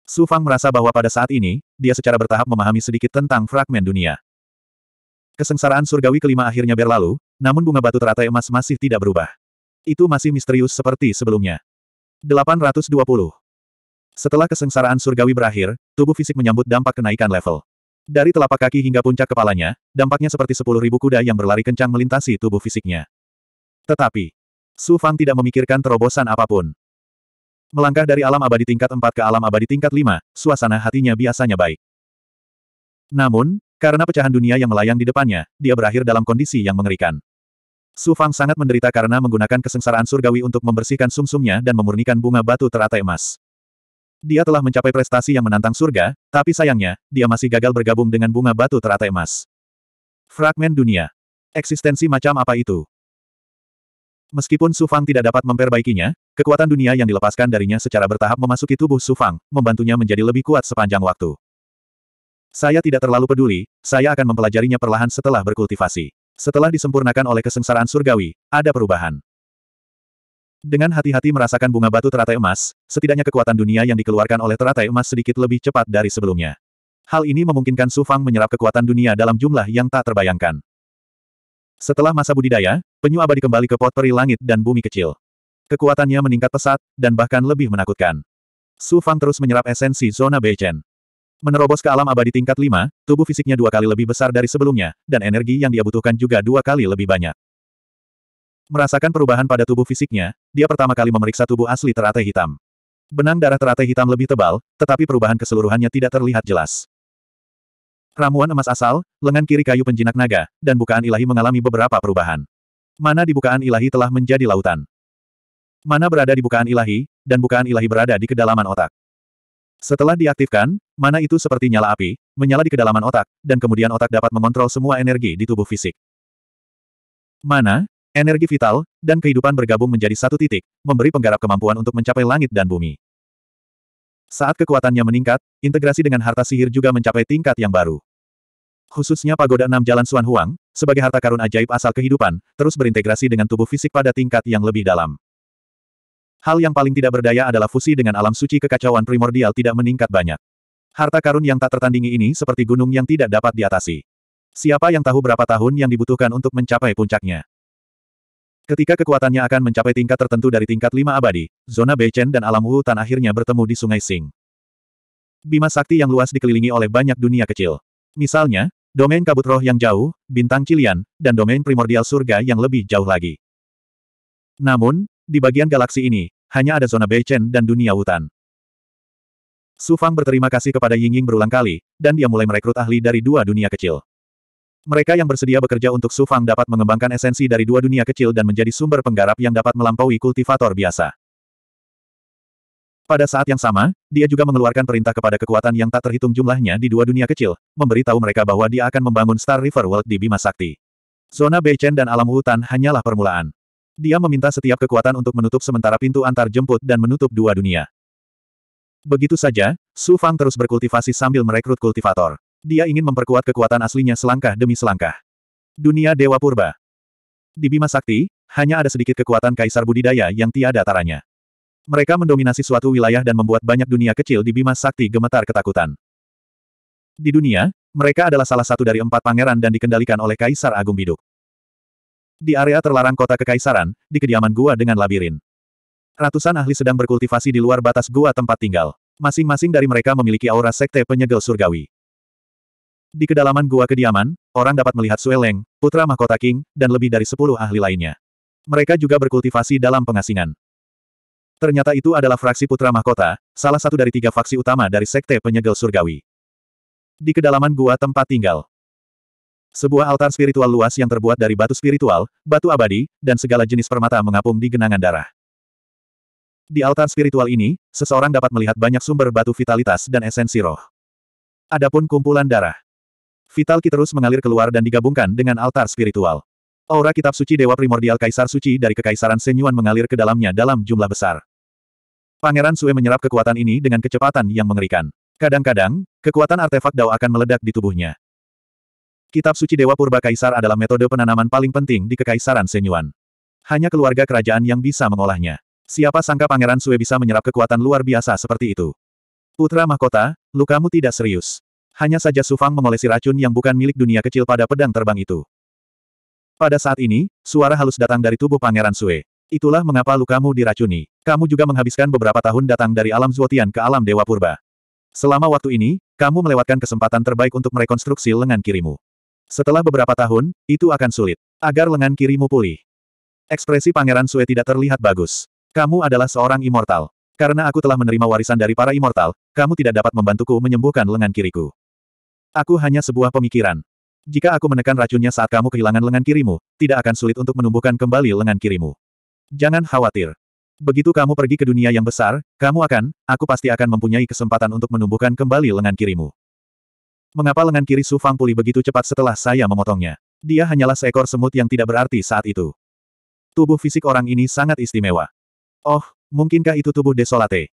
Su Fang merasa bahwa pada saat ini, dia secara bertahap memahami sedikit tentang fragmen dunia. Kesengsaraan surgawi kelima akhirnya berlalu, namun bunga batu teratai emas masih tidak berubah. Itu masih misterius seperti sebelumnya. 820. Setelah kesengsaraan surgawi berakhir, tubuh fisik menyambut dampak kenaikan level. Dari telapak kaki hingga puncak kepalanya, dampaknya seperti sepuluh ribu kuda yang berlari kencang melintasi tubuh fisiknya. Tetapi, Su Fang tidak memikirkan terobosan apa pun. Melangkah dari alam abadi tingkat 4 ke alam abadi tingkat 5, suasana hatinya biasanya baik. Namun, karena pecahan dunia yang melayang di depannya, dia berakhir dalam kondisi yang mengerikan. Su Fang sangat menderita karena menggunakan kesengsaraan surgawi untuk membersihkan sumsumnya dan memurnikan bunga batu teratai emas. Dia telah mencapai prestasi yang menantang surga, tapi sayangnya, dia masih gagal bergabung dengan bunga batu teratai emas. Fragmen dunia. Eksistensi macam apa itu? Meskipun Su Fang tidak dapat memperbaikinya, kekuatan dunia yang dilepaskan darinya secara bertahap memasuki tubuh Su Fang, membantunya menjadi lebih kuat sepanjang waktu. Saya tidak terlalu peduli, saya akan mempelajarinya perlahan setelah berkultivasi. Setelah disempurnakan oleh kesengsaraan surgawi, ada perubahan. Dengan hati-hati merasakan bunga batu teratai emas, setidaknya kekuatan dunia yang dikeluarkan oleh teratai emas sedikit lebih cepat dari sebelumnya. Hal ini memungkinkan Su Fang menyerap kekuatan dunia dalam jumlah yang tak terbayangkan. Setelah masa budidaya, penyu abadi kembali ke pot peri langit dan bumi kecil. Kekuatannya meningkat pesat, dan bahkan lebih menakutkan. Su Fang terus menyerap esensi zona Beichen. Menerobos ke alam abadi tingkat 5, tubuh fisiknya dua kali lebih besar dari sebelumnya, dan energi yang dia butuhkan juga dua kali lebih banyak. Merasakan perubahan pada tubuh fisiknya, dia pertama kali memeriksa tubuh asli teratai hitam. Benang darah teratai hitam lebih tebal, tetapi perubahan keseluruhannya tidak terlihat jelas. Ramuan emas asal, lengan kiri kayu penjinak naga, dan bukaan ilahi mengalami beberapa perubahan. Mana di bukaan ilahi telah menjadi lautan. Mana berada di bukaan ilahi, dan bukaan ilahi berada di kedalaman otak. Setelah diaktifkan, mana itu seperti nyala api, menyala di kedalaman otak, dan kemudian otak dapat mengontrol semua energi di tubuh fisik. Mana, energi vital, dan kehidupan bergabung menjadi satu titik, memberi penggarap kemampuan untuk mencapai langit dan bumi. Saat kekuatannya meningkat, integrasi dengan harta sihir juga mencapai tingkat yang baru. Khususnya Pagoda Enam Jalan Suan Huang, sebagai harta karun ajaib asal kehidupan, terus berintegrasi dengan tubuh fisik pada tingkat yang lebih dalam. Hal yang paling tidak berdaya adalah fusi dengan alam suci kekacauan primordial tidak meningkat banyak. Harta karun yang tak tertandingi ini seperti gunung yang tidak dapat diatasi. Siapa yang tahu berapa tahun yang dibutuhkan untuk mencapai puncaknya? Ketika kekuatannya akan mencapai tingkat tertentu dari tingkat lima abadi, zona Beichen dan alam Wu Tan akhirnya bertemu di Sungai Sing. Bima sakti yang luas dikelilingi oleh banyak dunia kecil. Misalnya, Domain kabut roh yang jauh, bintang cilian, dan domain primordial surga yang lebih jauh lagi. Namun, di bagian galaksi ini, hanya ada zona Beichen dan dunia hutan. Su Fang berterima kasih kepada Ying Ying berulang kali, dan dia mulai merekrut ahli dari dua dunia kecil. Mereka yang bersedia bekerja untuk Su Fang dapat mengembangkan esensi dari dua dunia kecil dan menjadi sumber penggarap yang dapat melampaui kultivator biasa. Pada saat yang sama, dia juga mengeluarkan perintah kepada kekuatan yang tak terhitung jumlahnya di dua dunia kecil, memberitahu mereka bahwa dia akan membangun Star River World di Bima Sakti. Zona Beichen dan alam hutan hanyalah permulaan. Dia meminta setiap kekuatan untuk menutup sementara pintu antar jemput dan menutup dua dunia. Begitu saja, Su Fang terus berkultivasi sambil merekrut kultivator. Dia ingin memperkuat kekuatan aslinya selangkah demi selangkah. Dunia Dewa Purba Di Bima Sakti, hanya ada sedikit kekuatan kaisar budidaya yang tiada taranya. Mereka mendominasi suatu wilayah dan membuat banyak dunia kecil di Bima Sakti gemetar ketakutan. Di dunia, mereka adalah salah satu dari empat pangeran dan dikendalikan oleh Kaisar Agung Biduk. Di area terlarang kota kekaisaran, di kediaman gua dengan labirin. Ratusan ahli sedang berkultivasi di luar batas gua tempat tinggal. Masing-masing dari mereka memiliki aura sekte penyegel surgawi. Di kedalaman gua kediaman, orang dapat melihat Sueleng, putra mahkota King, dan lebih dari sepuluh ahli lainnya. Mereka juga berkultivasi dalam pengasingan. Ternyata itu adalah fraksi Putra Mahkota, salah satu dari tiga faksi utama dari Sekte Penyegel Surgawi. Di kedalaman gua tempat tinggal. Sebuah altar spiritual luas yang terbuat dari batu spiritual, batu abadi, dan segala jenis permata mengapung di genangan darah. Di altar spiritual ini, seseorang dapat melihat banyak sumber batu vitalitas dan esensi roh. Adapun kumpulan darah. Vital terus mengalir keluar dan digabungkan dengan altar spiritual. Aura kitab suci Dewa Primordial Kaisar Suci dari Kekaisaran Senyuan mengalir ke dalamnya dalam jumlah besar. Pangeran Sue menyerap kekuatan ini dengan kecepatan yang mengerikan. Kadang-kadang, kekuatan artefak Dao akan meledak di tubuhnya. Kitab suci Dewa Purba Kaisar adalah metode penanaman paling penting di Kekaisaran Senyuan. Hanya keluarga kerajaan yang bisa mengolahnya. Siapa sangka Pangeran Sue bisa menyerap kekuatan luar biasa seperti itu. Putra mahkota, lukamu tidak serius. Hanya saja Sufang mengolesi racun yang bukan milik dunia kecil pada pedang terbang itu. Pada saat ini, suara halus datang dari tubuh Pangeran Sue. Itulah mengapa lukamu diracuni. Kamu juga menghabiskan beberapa tahun datang dari alam Zuotian ke alam Dewa Purba. Selama waktu ini, kamu melewatkan kesempatan terbaik untuk merekonstruksi lengan kirimu. Setelah beberapa tahun, itu akan sulit. Agar lengan kirimu pulih. Ekspresi Pangeran Sue tidak terlihat bagus. Kamu adalah seorang immortal. Karena aku telah menerima warisan dari para immortal, kamu tidak dapat membantuku menyembuhkan lengan kiriku. Aku hanya sebuah pemikiran. Jika aku menekan racunnya saat kamu kehilangan lengan kirimu, tidak akan sulit untuk menumbuhkan kembali lengan kirimu. Jangan khawatir. Begitu kamu pergi ke dunia yang besar, kamu akan, aku pasti akan mempunyai kesempatan untuk menumbuhkan kembali lengan kirimu. Mengapa lengan kiri Su Fang pulih begitu cepat setelah saya memotongnya? Dia hanyalah seekor semut yang tidak berarti saat itu. Tubuh fisik orang ini sangat istimewa. Oh, mungkinkah itu tubuh desolate?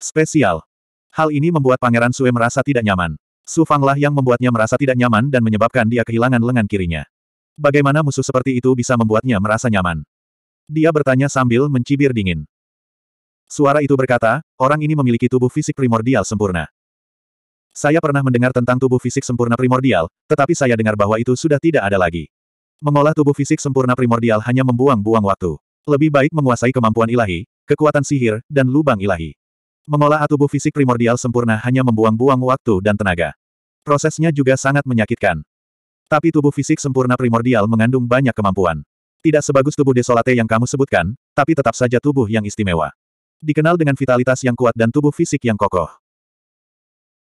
Spesial. Hal ini membuat Pangeran Sue merasa tidak nyaman. Su Fanglah yang membuatnya merasa tidak nyaman dan menyebabkan dia kehilangan lengan kirinya. Bagaimana musuh seperti itu bisa membuatnya merasa nyaman? Dia bertanya sambil mencibir dingin. Suara itu berkata, orang ini memiliki tubuh fisik primordial sempurna. Saya pernah mendengar tentang tubuh fisik sempurna primordial, tetapi saya dengar bahwa itu sudah tidak ada lagi. Mengolah tubuh fisik sempurna primordial hanya membuang-buang waktu. Lebih baik menguasai kemampuan ilahi, kekuatan sihir, dan lubang ilahi. Mengolah tubuh fisik primordial sempurna hanya membuang-buang waktu dan tenaga. Prosesnya juga sangat menyakitkan. Tapi tubuh fisik sempurna primordial mengandung banyak kemampuan. Tidak sebagus tubuh desolate yang kamu sebutkan, tapi tetap saja tubuh yang istimewa. Dikenal dengan vitalitas yang kuat dan tubuh fisik yang kokoh.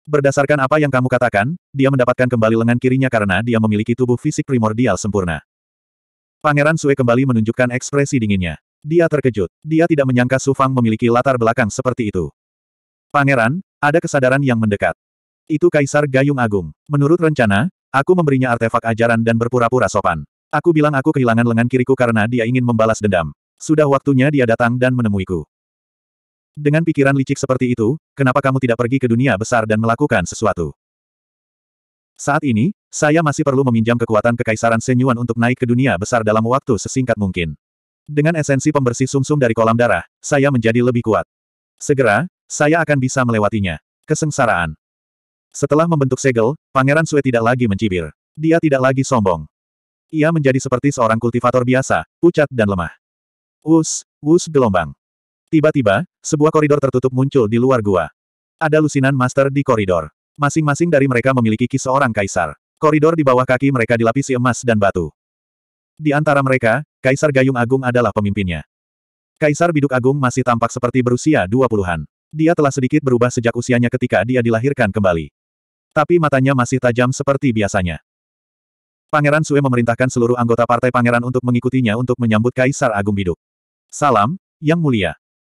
Berdasarkan apa yang kamu katakan, dia mendapatkan kembali lengan kirinya karena dia memiliki tubuh fisik primordial sempurna. Pangeran Sue kembali menunjukkan ekspresi dinginnya. Dia terkejut. Dia tidak menyangka Su Fang memiliki latar belakang seperti itu. Pangeran, ada kesadaran yang mendekat. Itu Kaisar Gayung Agung. Menurut rencana, aku memberinya artefak ajaran dan berpura-pura sopan. Aku bilang aku kehilangan lengan kiriku karena dia ingin membalas dendam. Sudah waktunya dia datang dan menemuiku. Dengan pikiran licik seperti itu, kenapa kamu tidak pergi ke dunia besar dan melakukan sesuatu? Saat ini, saya masih perlu meminjam kekuatan Kekaisaran Senyuan untuk naik ke dunia besar dalam waktu sesingkat mungkin. Dengan esensi pembersih sumsum dari kolam darah, saya menjadi lebih kuat. Segera, saya akan bisa melewatinya. Kesengsaraan. Setelah membentuk segel, Pangeran Sue tidak lagi mencibir. Dia tidak lagi sombong. Ia menjadi seperti seorang kultivator biasa, pucat dan lemah. Wus, wus gelombang. Tiba-tiba, sebuah koridor tertutup muncul di luar gua. Ada lusinan master di koridor. Masing-masing dari mereka memiliki ki seorang kaisar. Koridor di bawah kaki mereka dilapisi emas dan batu. Di antara mereka, Kaisar Gayung Agung adalah pemimpinnya. Kaisar Biduk Agung masih tampak seperti berusia dua puluhan. Dia telah sedikit berubah sejak usianya ketika dia dilahirkan kembali. Tapi matanya masih tajam seperti biasanya. Pangeran Sue memerintahkan seluruh anggota partai pangeran untuk mengikutinya untuk menyambut Kaisar Agung Biduk. Salam, Yang Mulia.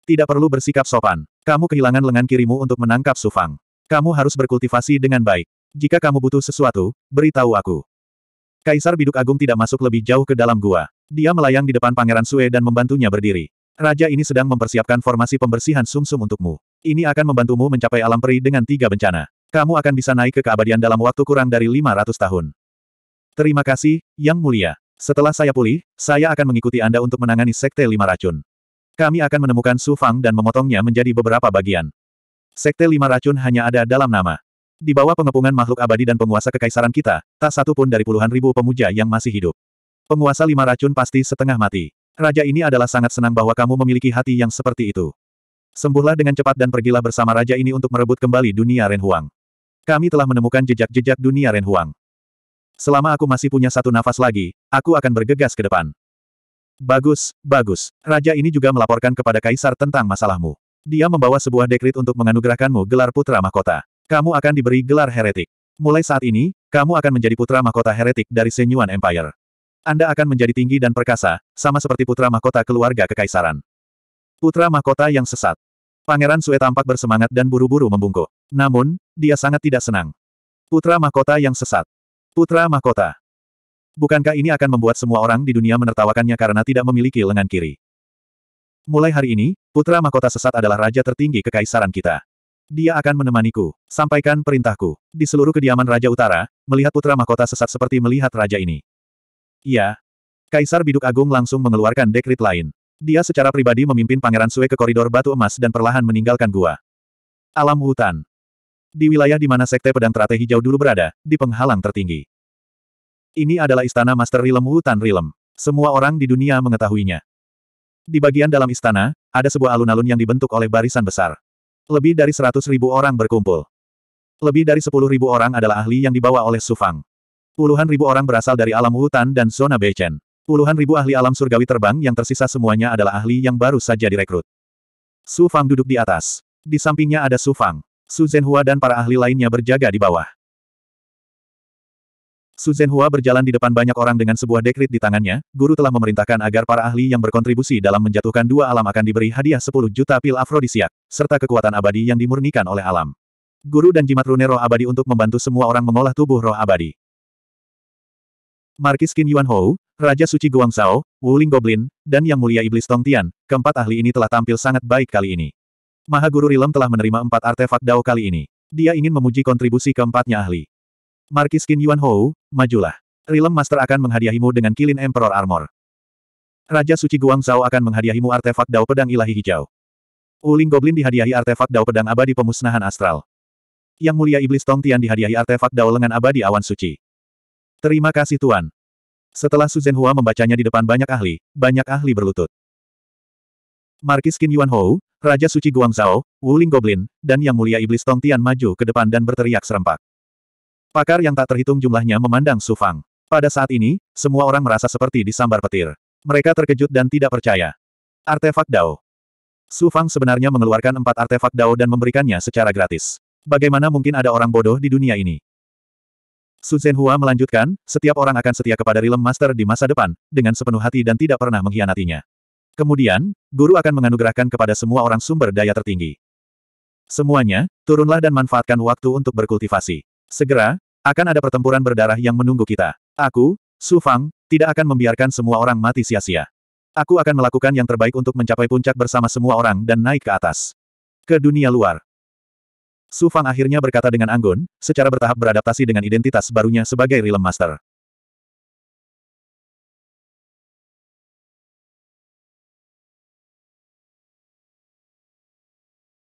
Tidak perlu bersikap sopan. Kamu kehilangan lengan kirimu untuk menangkap Sufang. Kamu harus berkultivasi dengan baik. Jika kamu butuh sesuatu, beritahu aku. Kaisar Biduk Agung tidak masuk lebih jauh ke dalam gua. Dia melayang di depan Pangeran Sue dan membantunya berdiri. Raja ini sedang mempersiapkan formasi pembersihan sumsum -sum untukmu. Ini akan membantumu mencapai alam peri dengan tiga bencana. Kamu akan bisa naik ke keabadian dalam waktu kurang dari 500 tahun. Terima kasih, Yang Mulia. Setelah saya pulih, saya akan mengikuti Anda untuk menangani Sekte Lima Racun. Kami akan menemukan Su Fang dan memotongnya menjadi beberapa bagian. Sekte lima racun hanya ada dalam nama. Di bawah pengepungan makhluk abadi dan penguasa kekaisaran kita, tak satu pun dari puluhan ribu pemuja yang masih hidup. Penguasa lima racun pasti setengah mati. Raja ini adalah sangat senang bahwa kamu memiliki hati yang seperti itu. Sembuhlah dengan cepat dan pergilah bersama raja ini untuk merebut kembali dunia Ren Huang. Kami telah menemukan jejak-jejak dunia Ren Huang. Selama aku masih punya satu nafas lagi, aku akan bergegas ke depan. Bagus, bagus. Raja ini juga melaporkan kepada kaisar tentang masalahmu. Dia membawa sebuah dekrit untuk menganugerahkanmu gelar putra mahkota. Kamu akan diberi gelar heretik. Mulai saat ini, kamu akan menjadi putra mahkota heretik dari Senyuan Empire. Anda akan menjadi tinggi dan perkasa, sama seperti putra mahkota keluarga kekaisaran. Putra mahkota yang sesat. Pangeran Sue tampak bersemangat dan buru-buru membungkuk. Namun, dia sangat tidak senang. Putra mahkota yang sesat. Putra mahkota. Bukankah ini akan membuat semua orang di dunia menertawakannya karena tidak memiliki lengan kiri? Mulai hari ini, putra mahkota sesat adalah raja tertinggi kekaisaran kita. Dia akan menemaniku. Sampaikan perintahku. Di seluruh kediaman Raja Utara, melihat putra mahkota sesat seperti melihat raja ini. Iya. Kaisar Biduk Agung langsung mengeluarkan dekrit lain. Dia secara pribadi memimpin Pangeran Sue ke koridor batu emas dan perlahan meninggalkan gua. Alam hutan. Di wilayah di mana Sekte Pedang Teratai Hijau dulu berada, di penghalang tertinggi. Ini adalah istana Master Rilem Hutan Rilem. Semua orang di dunia mengetahuinya. Di bagian dalam istana, ada sebuah alun-alun yang dibentuk oleh barisan besar. Lebih dari seratus ribu orang berkumpul. Lebih dari sepuluh ribu orang adalah ahli yang dibawa oleh Sufang. Puluhan ribu orang berasal dari alam hutan dan zona Bechen. Puluhan ribu ahli alam surgawi terbang yang tersisa semuanya adalah ahli yang baru saja direkrut. Su Fang duduk di atas. Di sampingnya ada Su Fang. Su Zhenhua dan para ahli lainnya berjaga di bawah. Su Zhenhua berjalan di depan banyak orang dengan sebuah dekrit di tangannya, guru telah memerintahkan agar para ahli yang berkontribusi dalam menjatuhkan dua alam akan diberi hadiah 10 juta pil afrodisiak, serta kekuatan abadi yang dimurnikan oleh alam. Guru dan jimat rune roh abadi untuk membantu semua orang mengolah tubuh roh abadi. Markis Qin Yuan Hou, Raja Suci Guangzhou, Wuling Goblin, dan Yang Mulia Iblis Tong Tian, keempat ahli ini telah tampil sangat baik kali ini. Maha Guru Rilem telah menerima empat artefak Dao kali ini. Dia ingin memuji kontribusi keempatnya ahli. Markis Qin Yuan Hou, majulah. Rilem Master akan menghadiahimu dengan kilin Emperor Armor. Raja Suci Guangzhou akan menghadiahimu artefak Dao Pedang Ilahi Hijau. Wuling Goblin dihadiahi artefak Dao Pedang Abadi Pemusnahan Astral. Yang Mulia Iblis Tong Tian dihadiahi artefak Dao Lengan Abadi Awan Suci. Terima kasih Tuan. Setelah Su Zhenhua membacanya di depan banyak ahli, banyak ahli berlutut. Markis Qin Yuan Hou, Raja Suci Guangzhou, Wuling Goblin, dan Yang Mulia Iblis Tong Tian maju ke depan dan berteriak serempak. Pakar yang tak terhitung jumlahnya memandang Su Fang. Pada saat ini, semua orang merasa seperti disambar petir. Mereka terkejut dan tidak percaya. Artefak Dao. Su Fang sebenarnya mengeluarkan empat artefak Dao dan memberikannya secara gratis. Bagaimana mungkin ada orang bodoh di dunia ini? Su Zhenhua melanjutkan, setiap orang akan setia kepada Rilem Master di masa depan, dengan sepenuh hati dan tidak pernah mengkhianatinya. Kemudian, guru akan menganugerahkan kepada semua orang sumber daya tertinggi. Semuanya, turunlah dan manfaatkan waktu untuk berkultivasi. Segera, akan ada pertempuran berdarah yang menunggu kita. Aku, Su Fang, tidak akan membiarkan semua orang mati sia-sia. Aku akan melakukan yang terbaik untuk mencapai puncak bersama semua orang dan naik ke atas. Ke dunia luar. Su Fang akhirnya berkata dengan anggun, secara bertahap beradaptasi dengan identitas barunya sebagai Realm Master.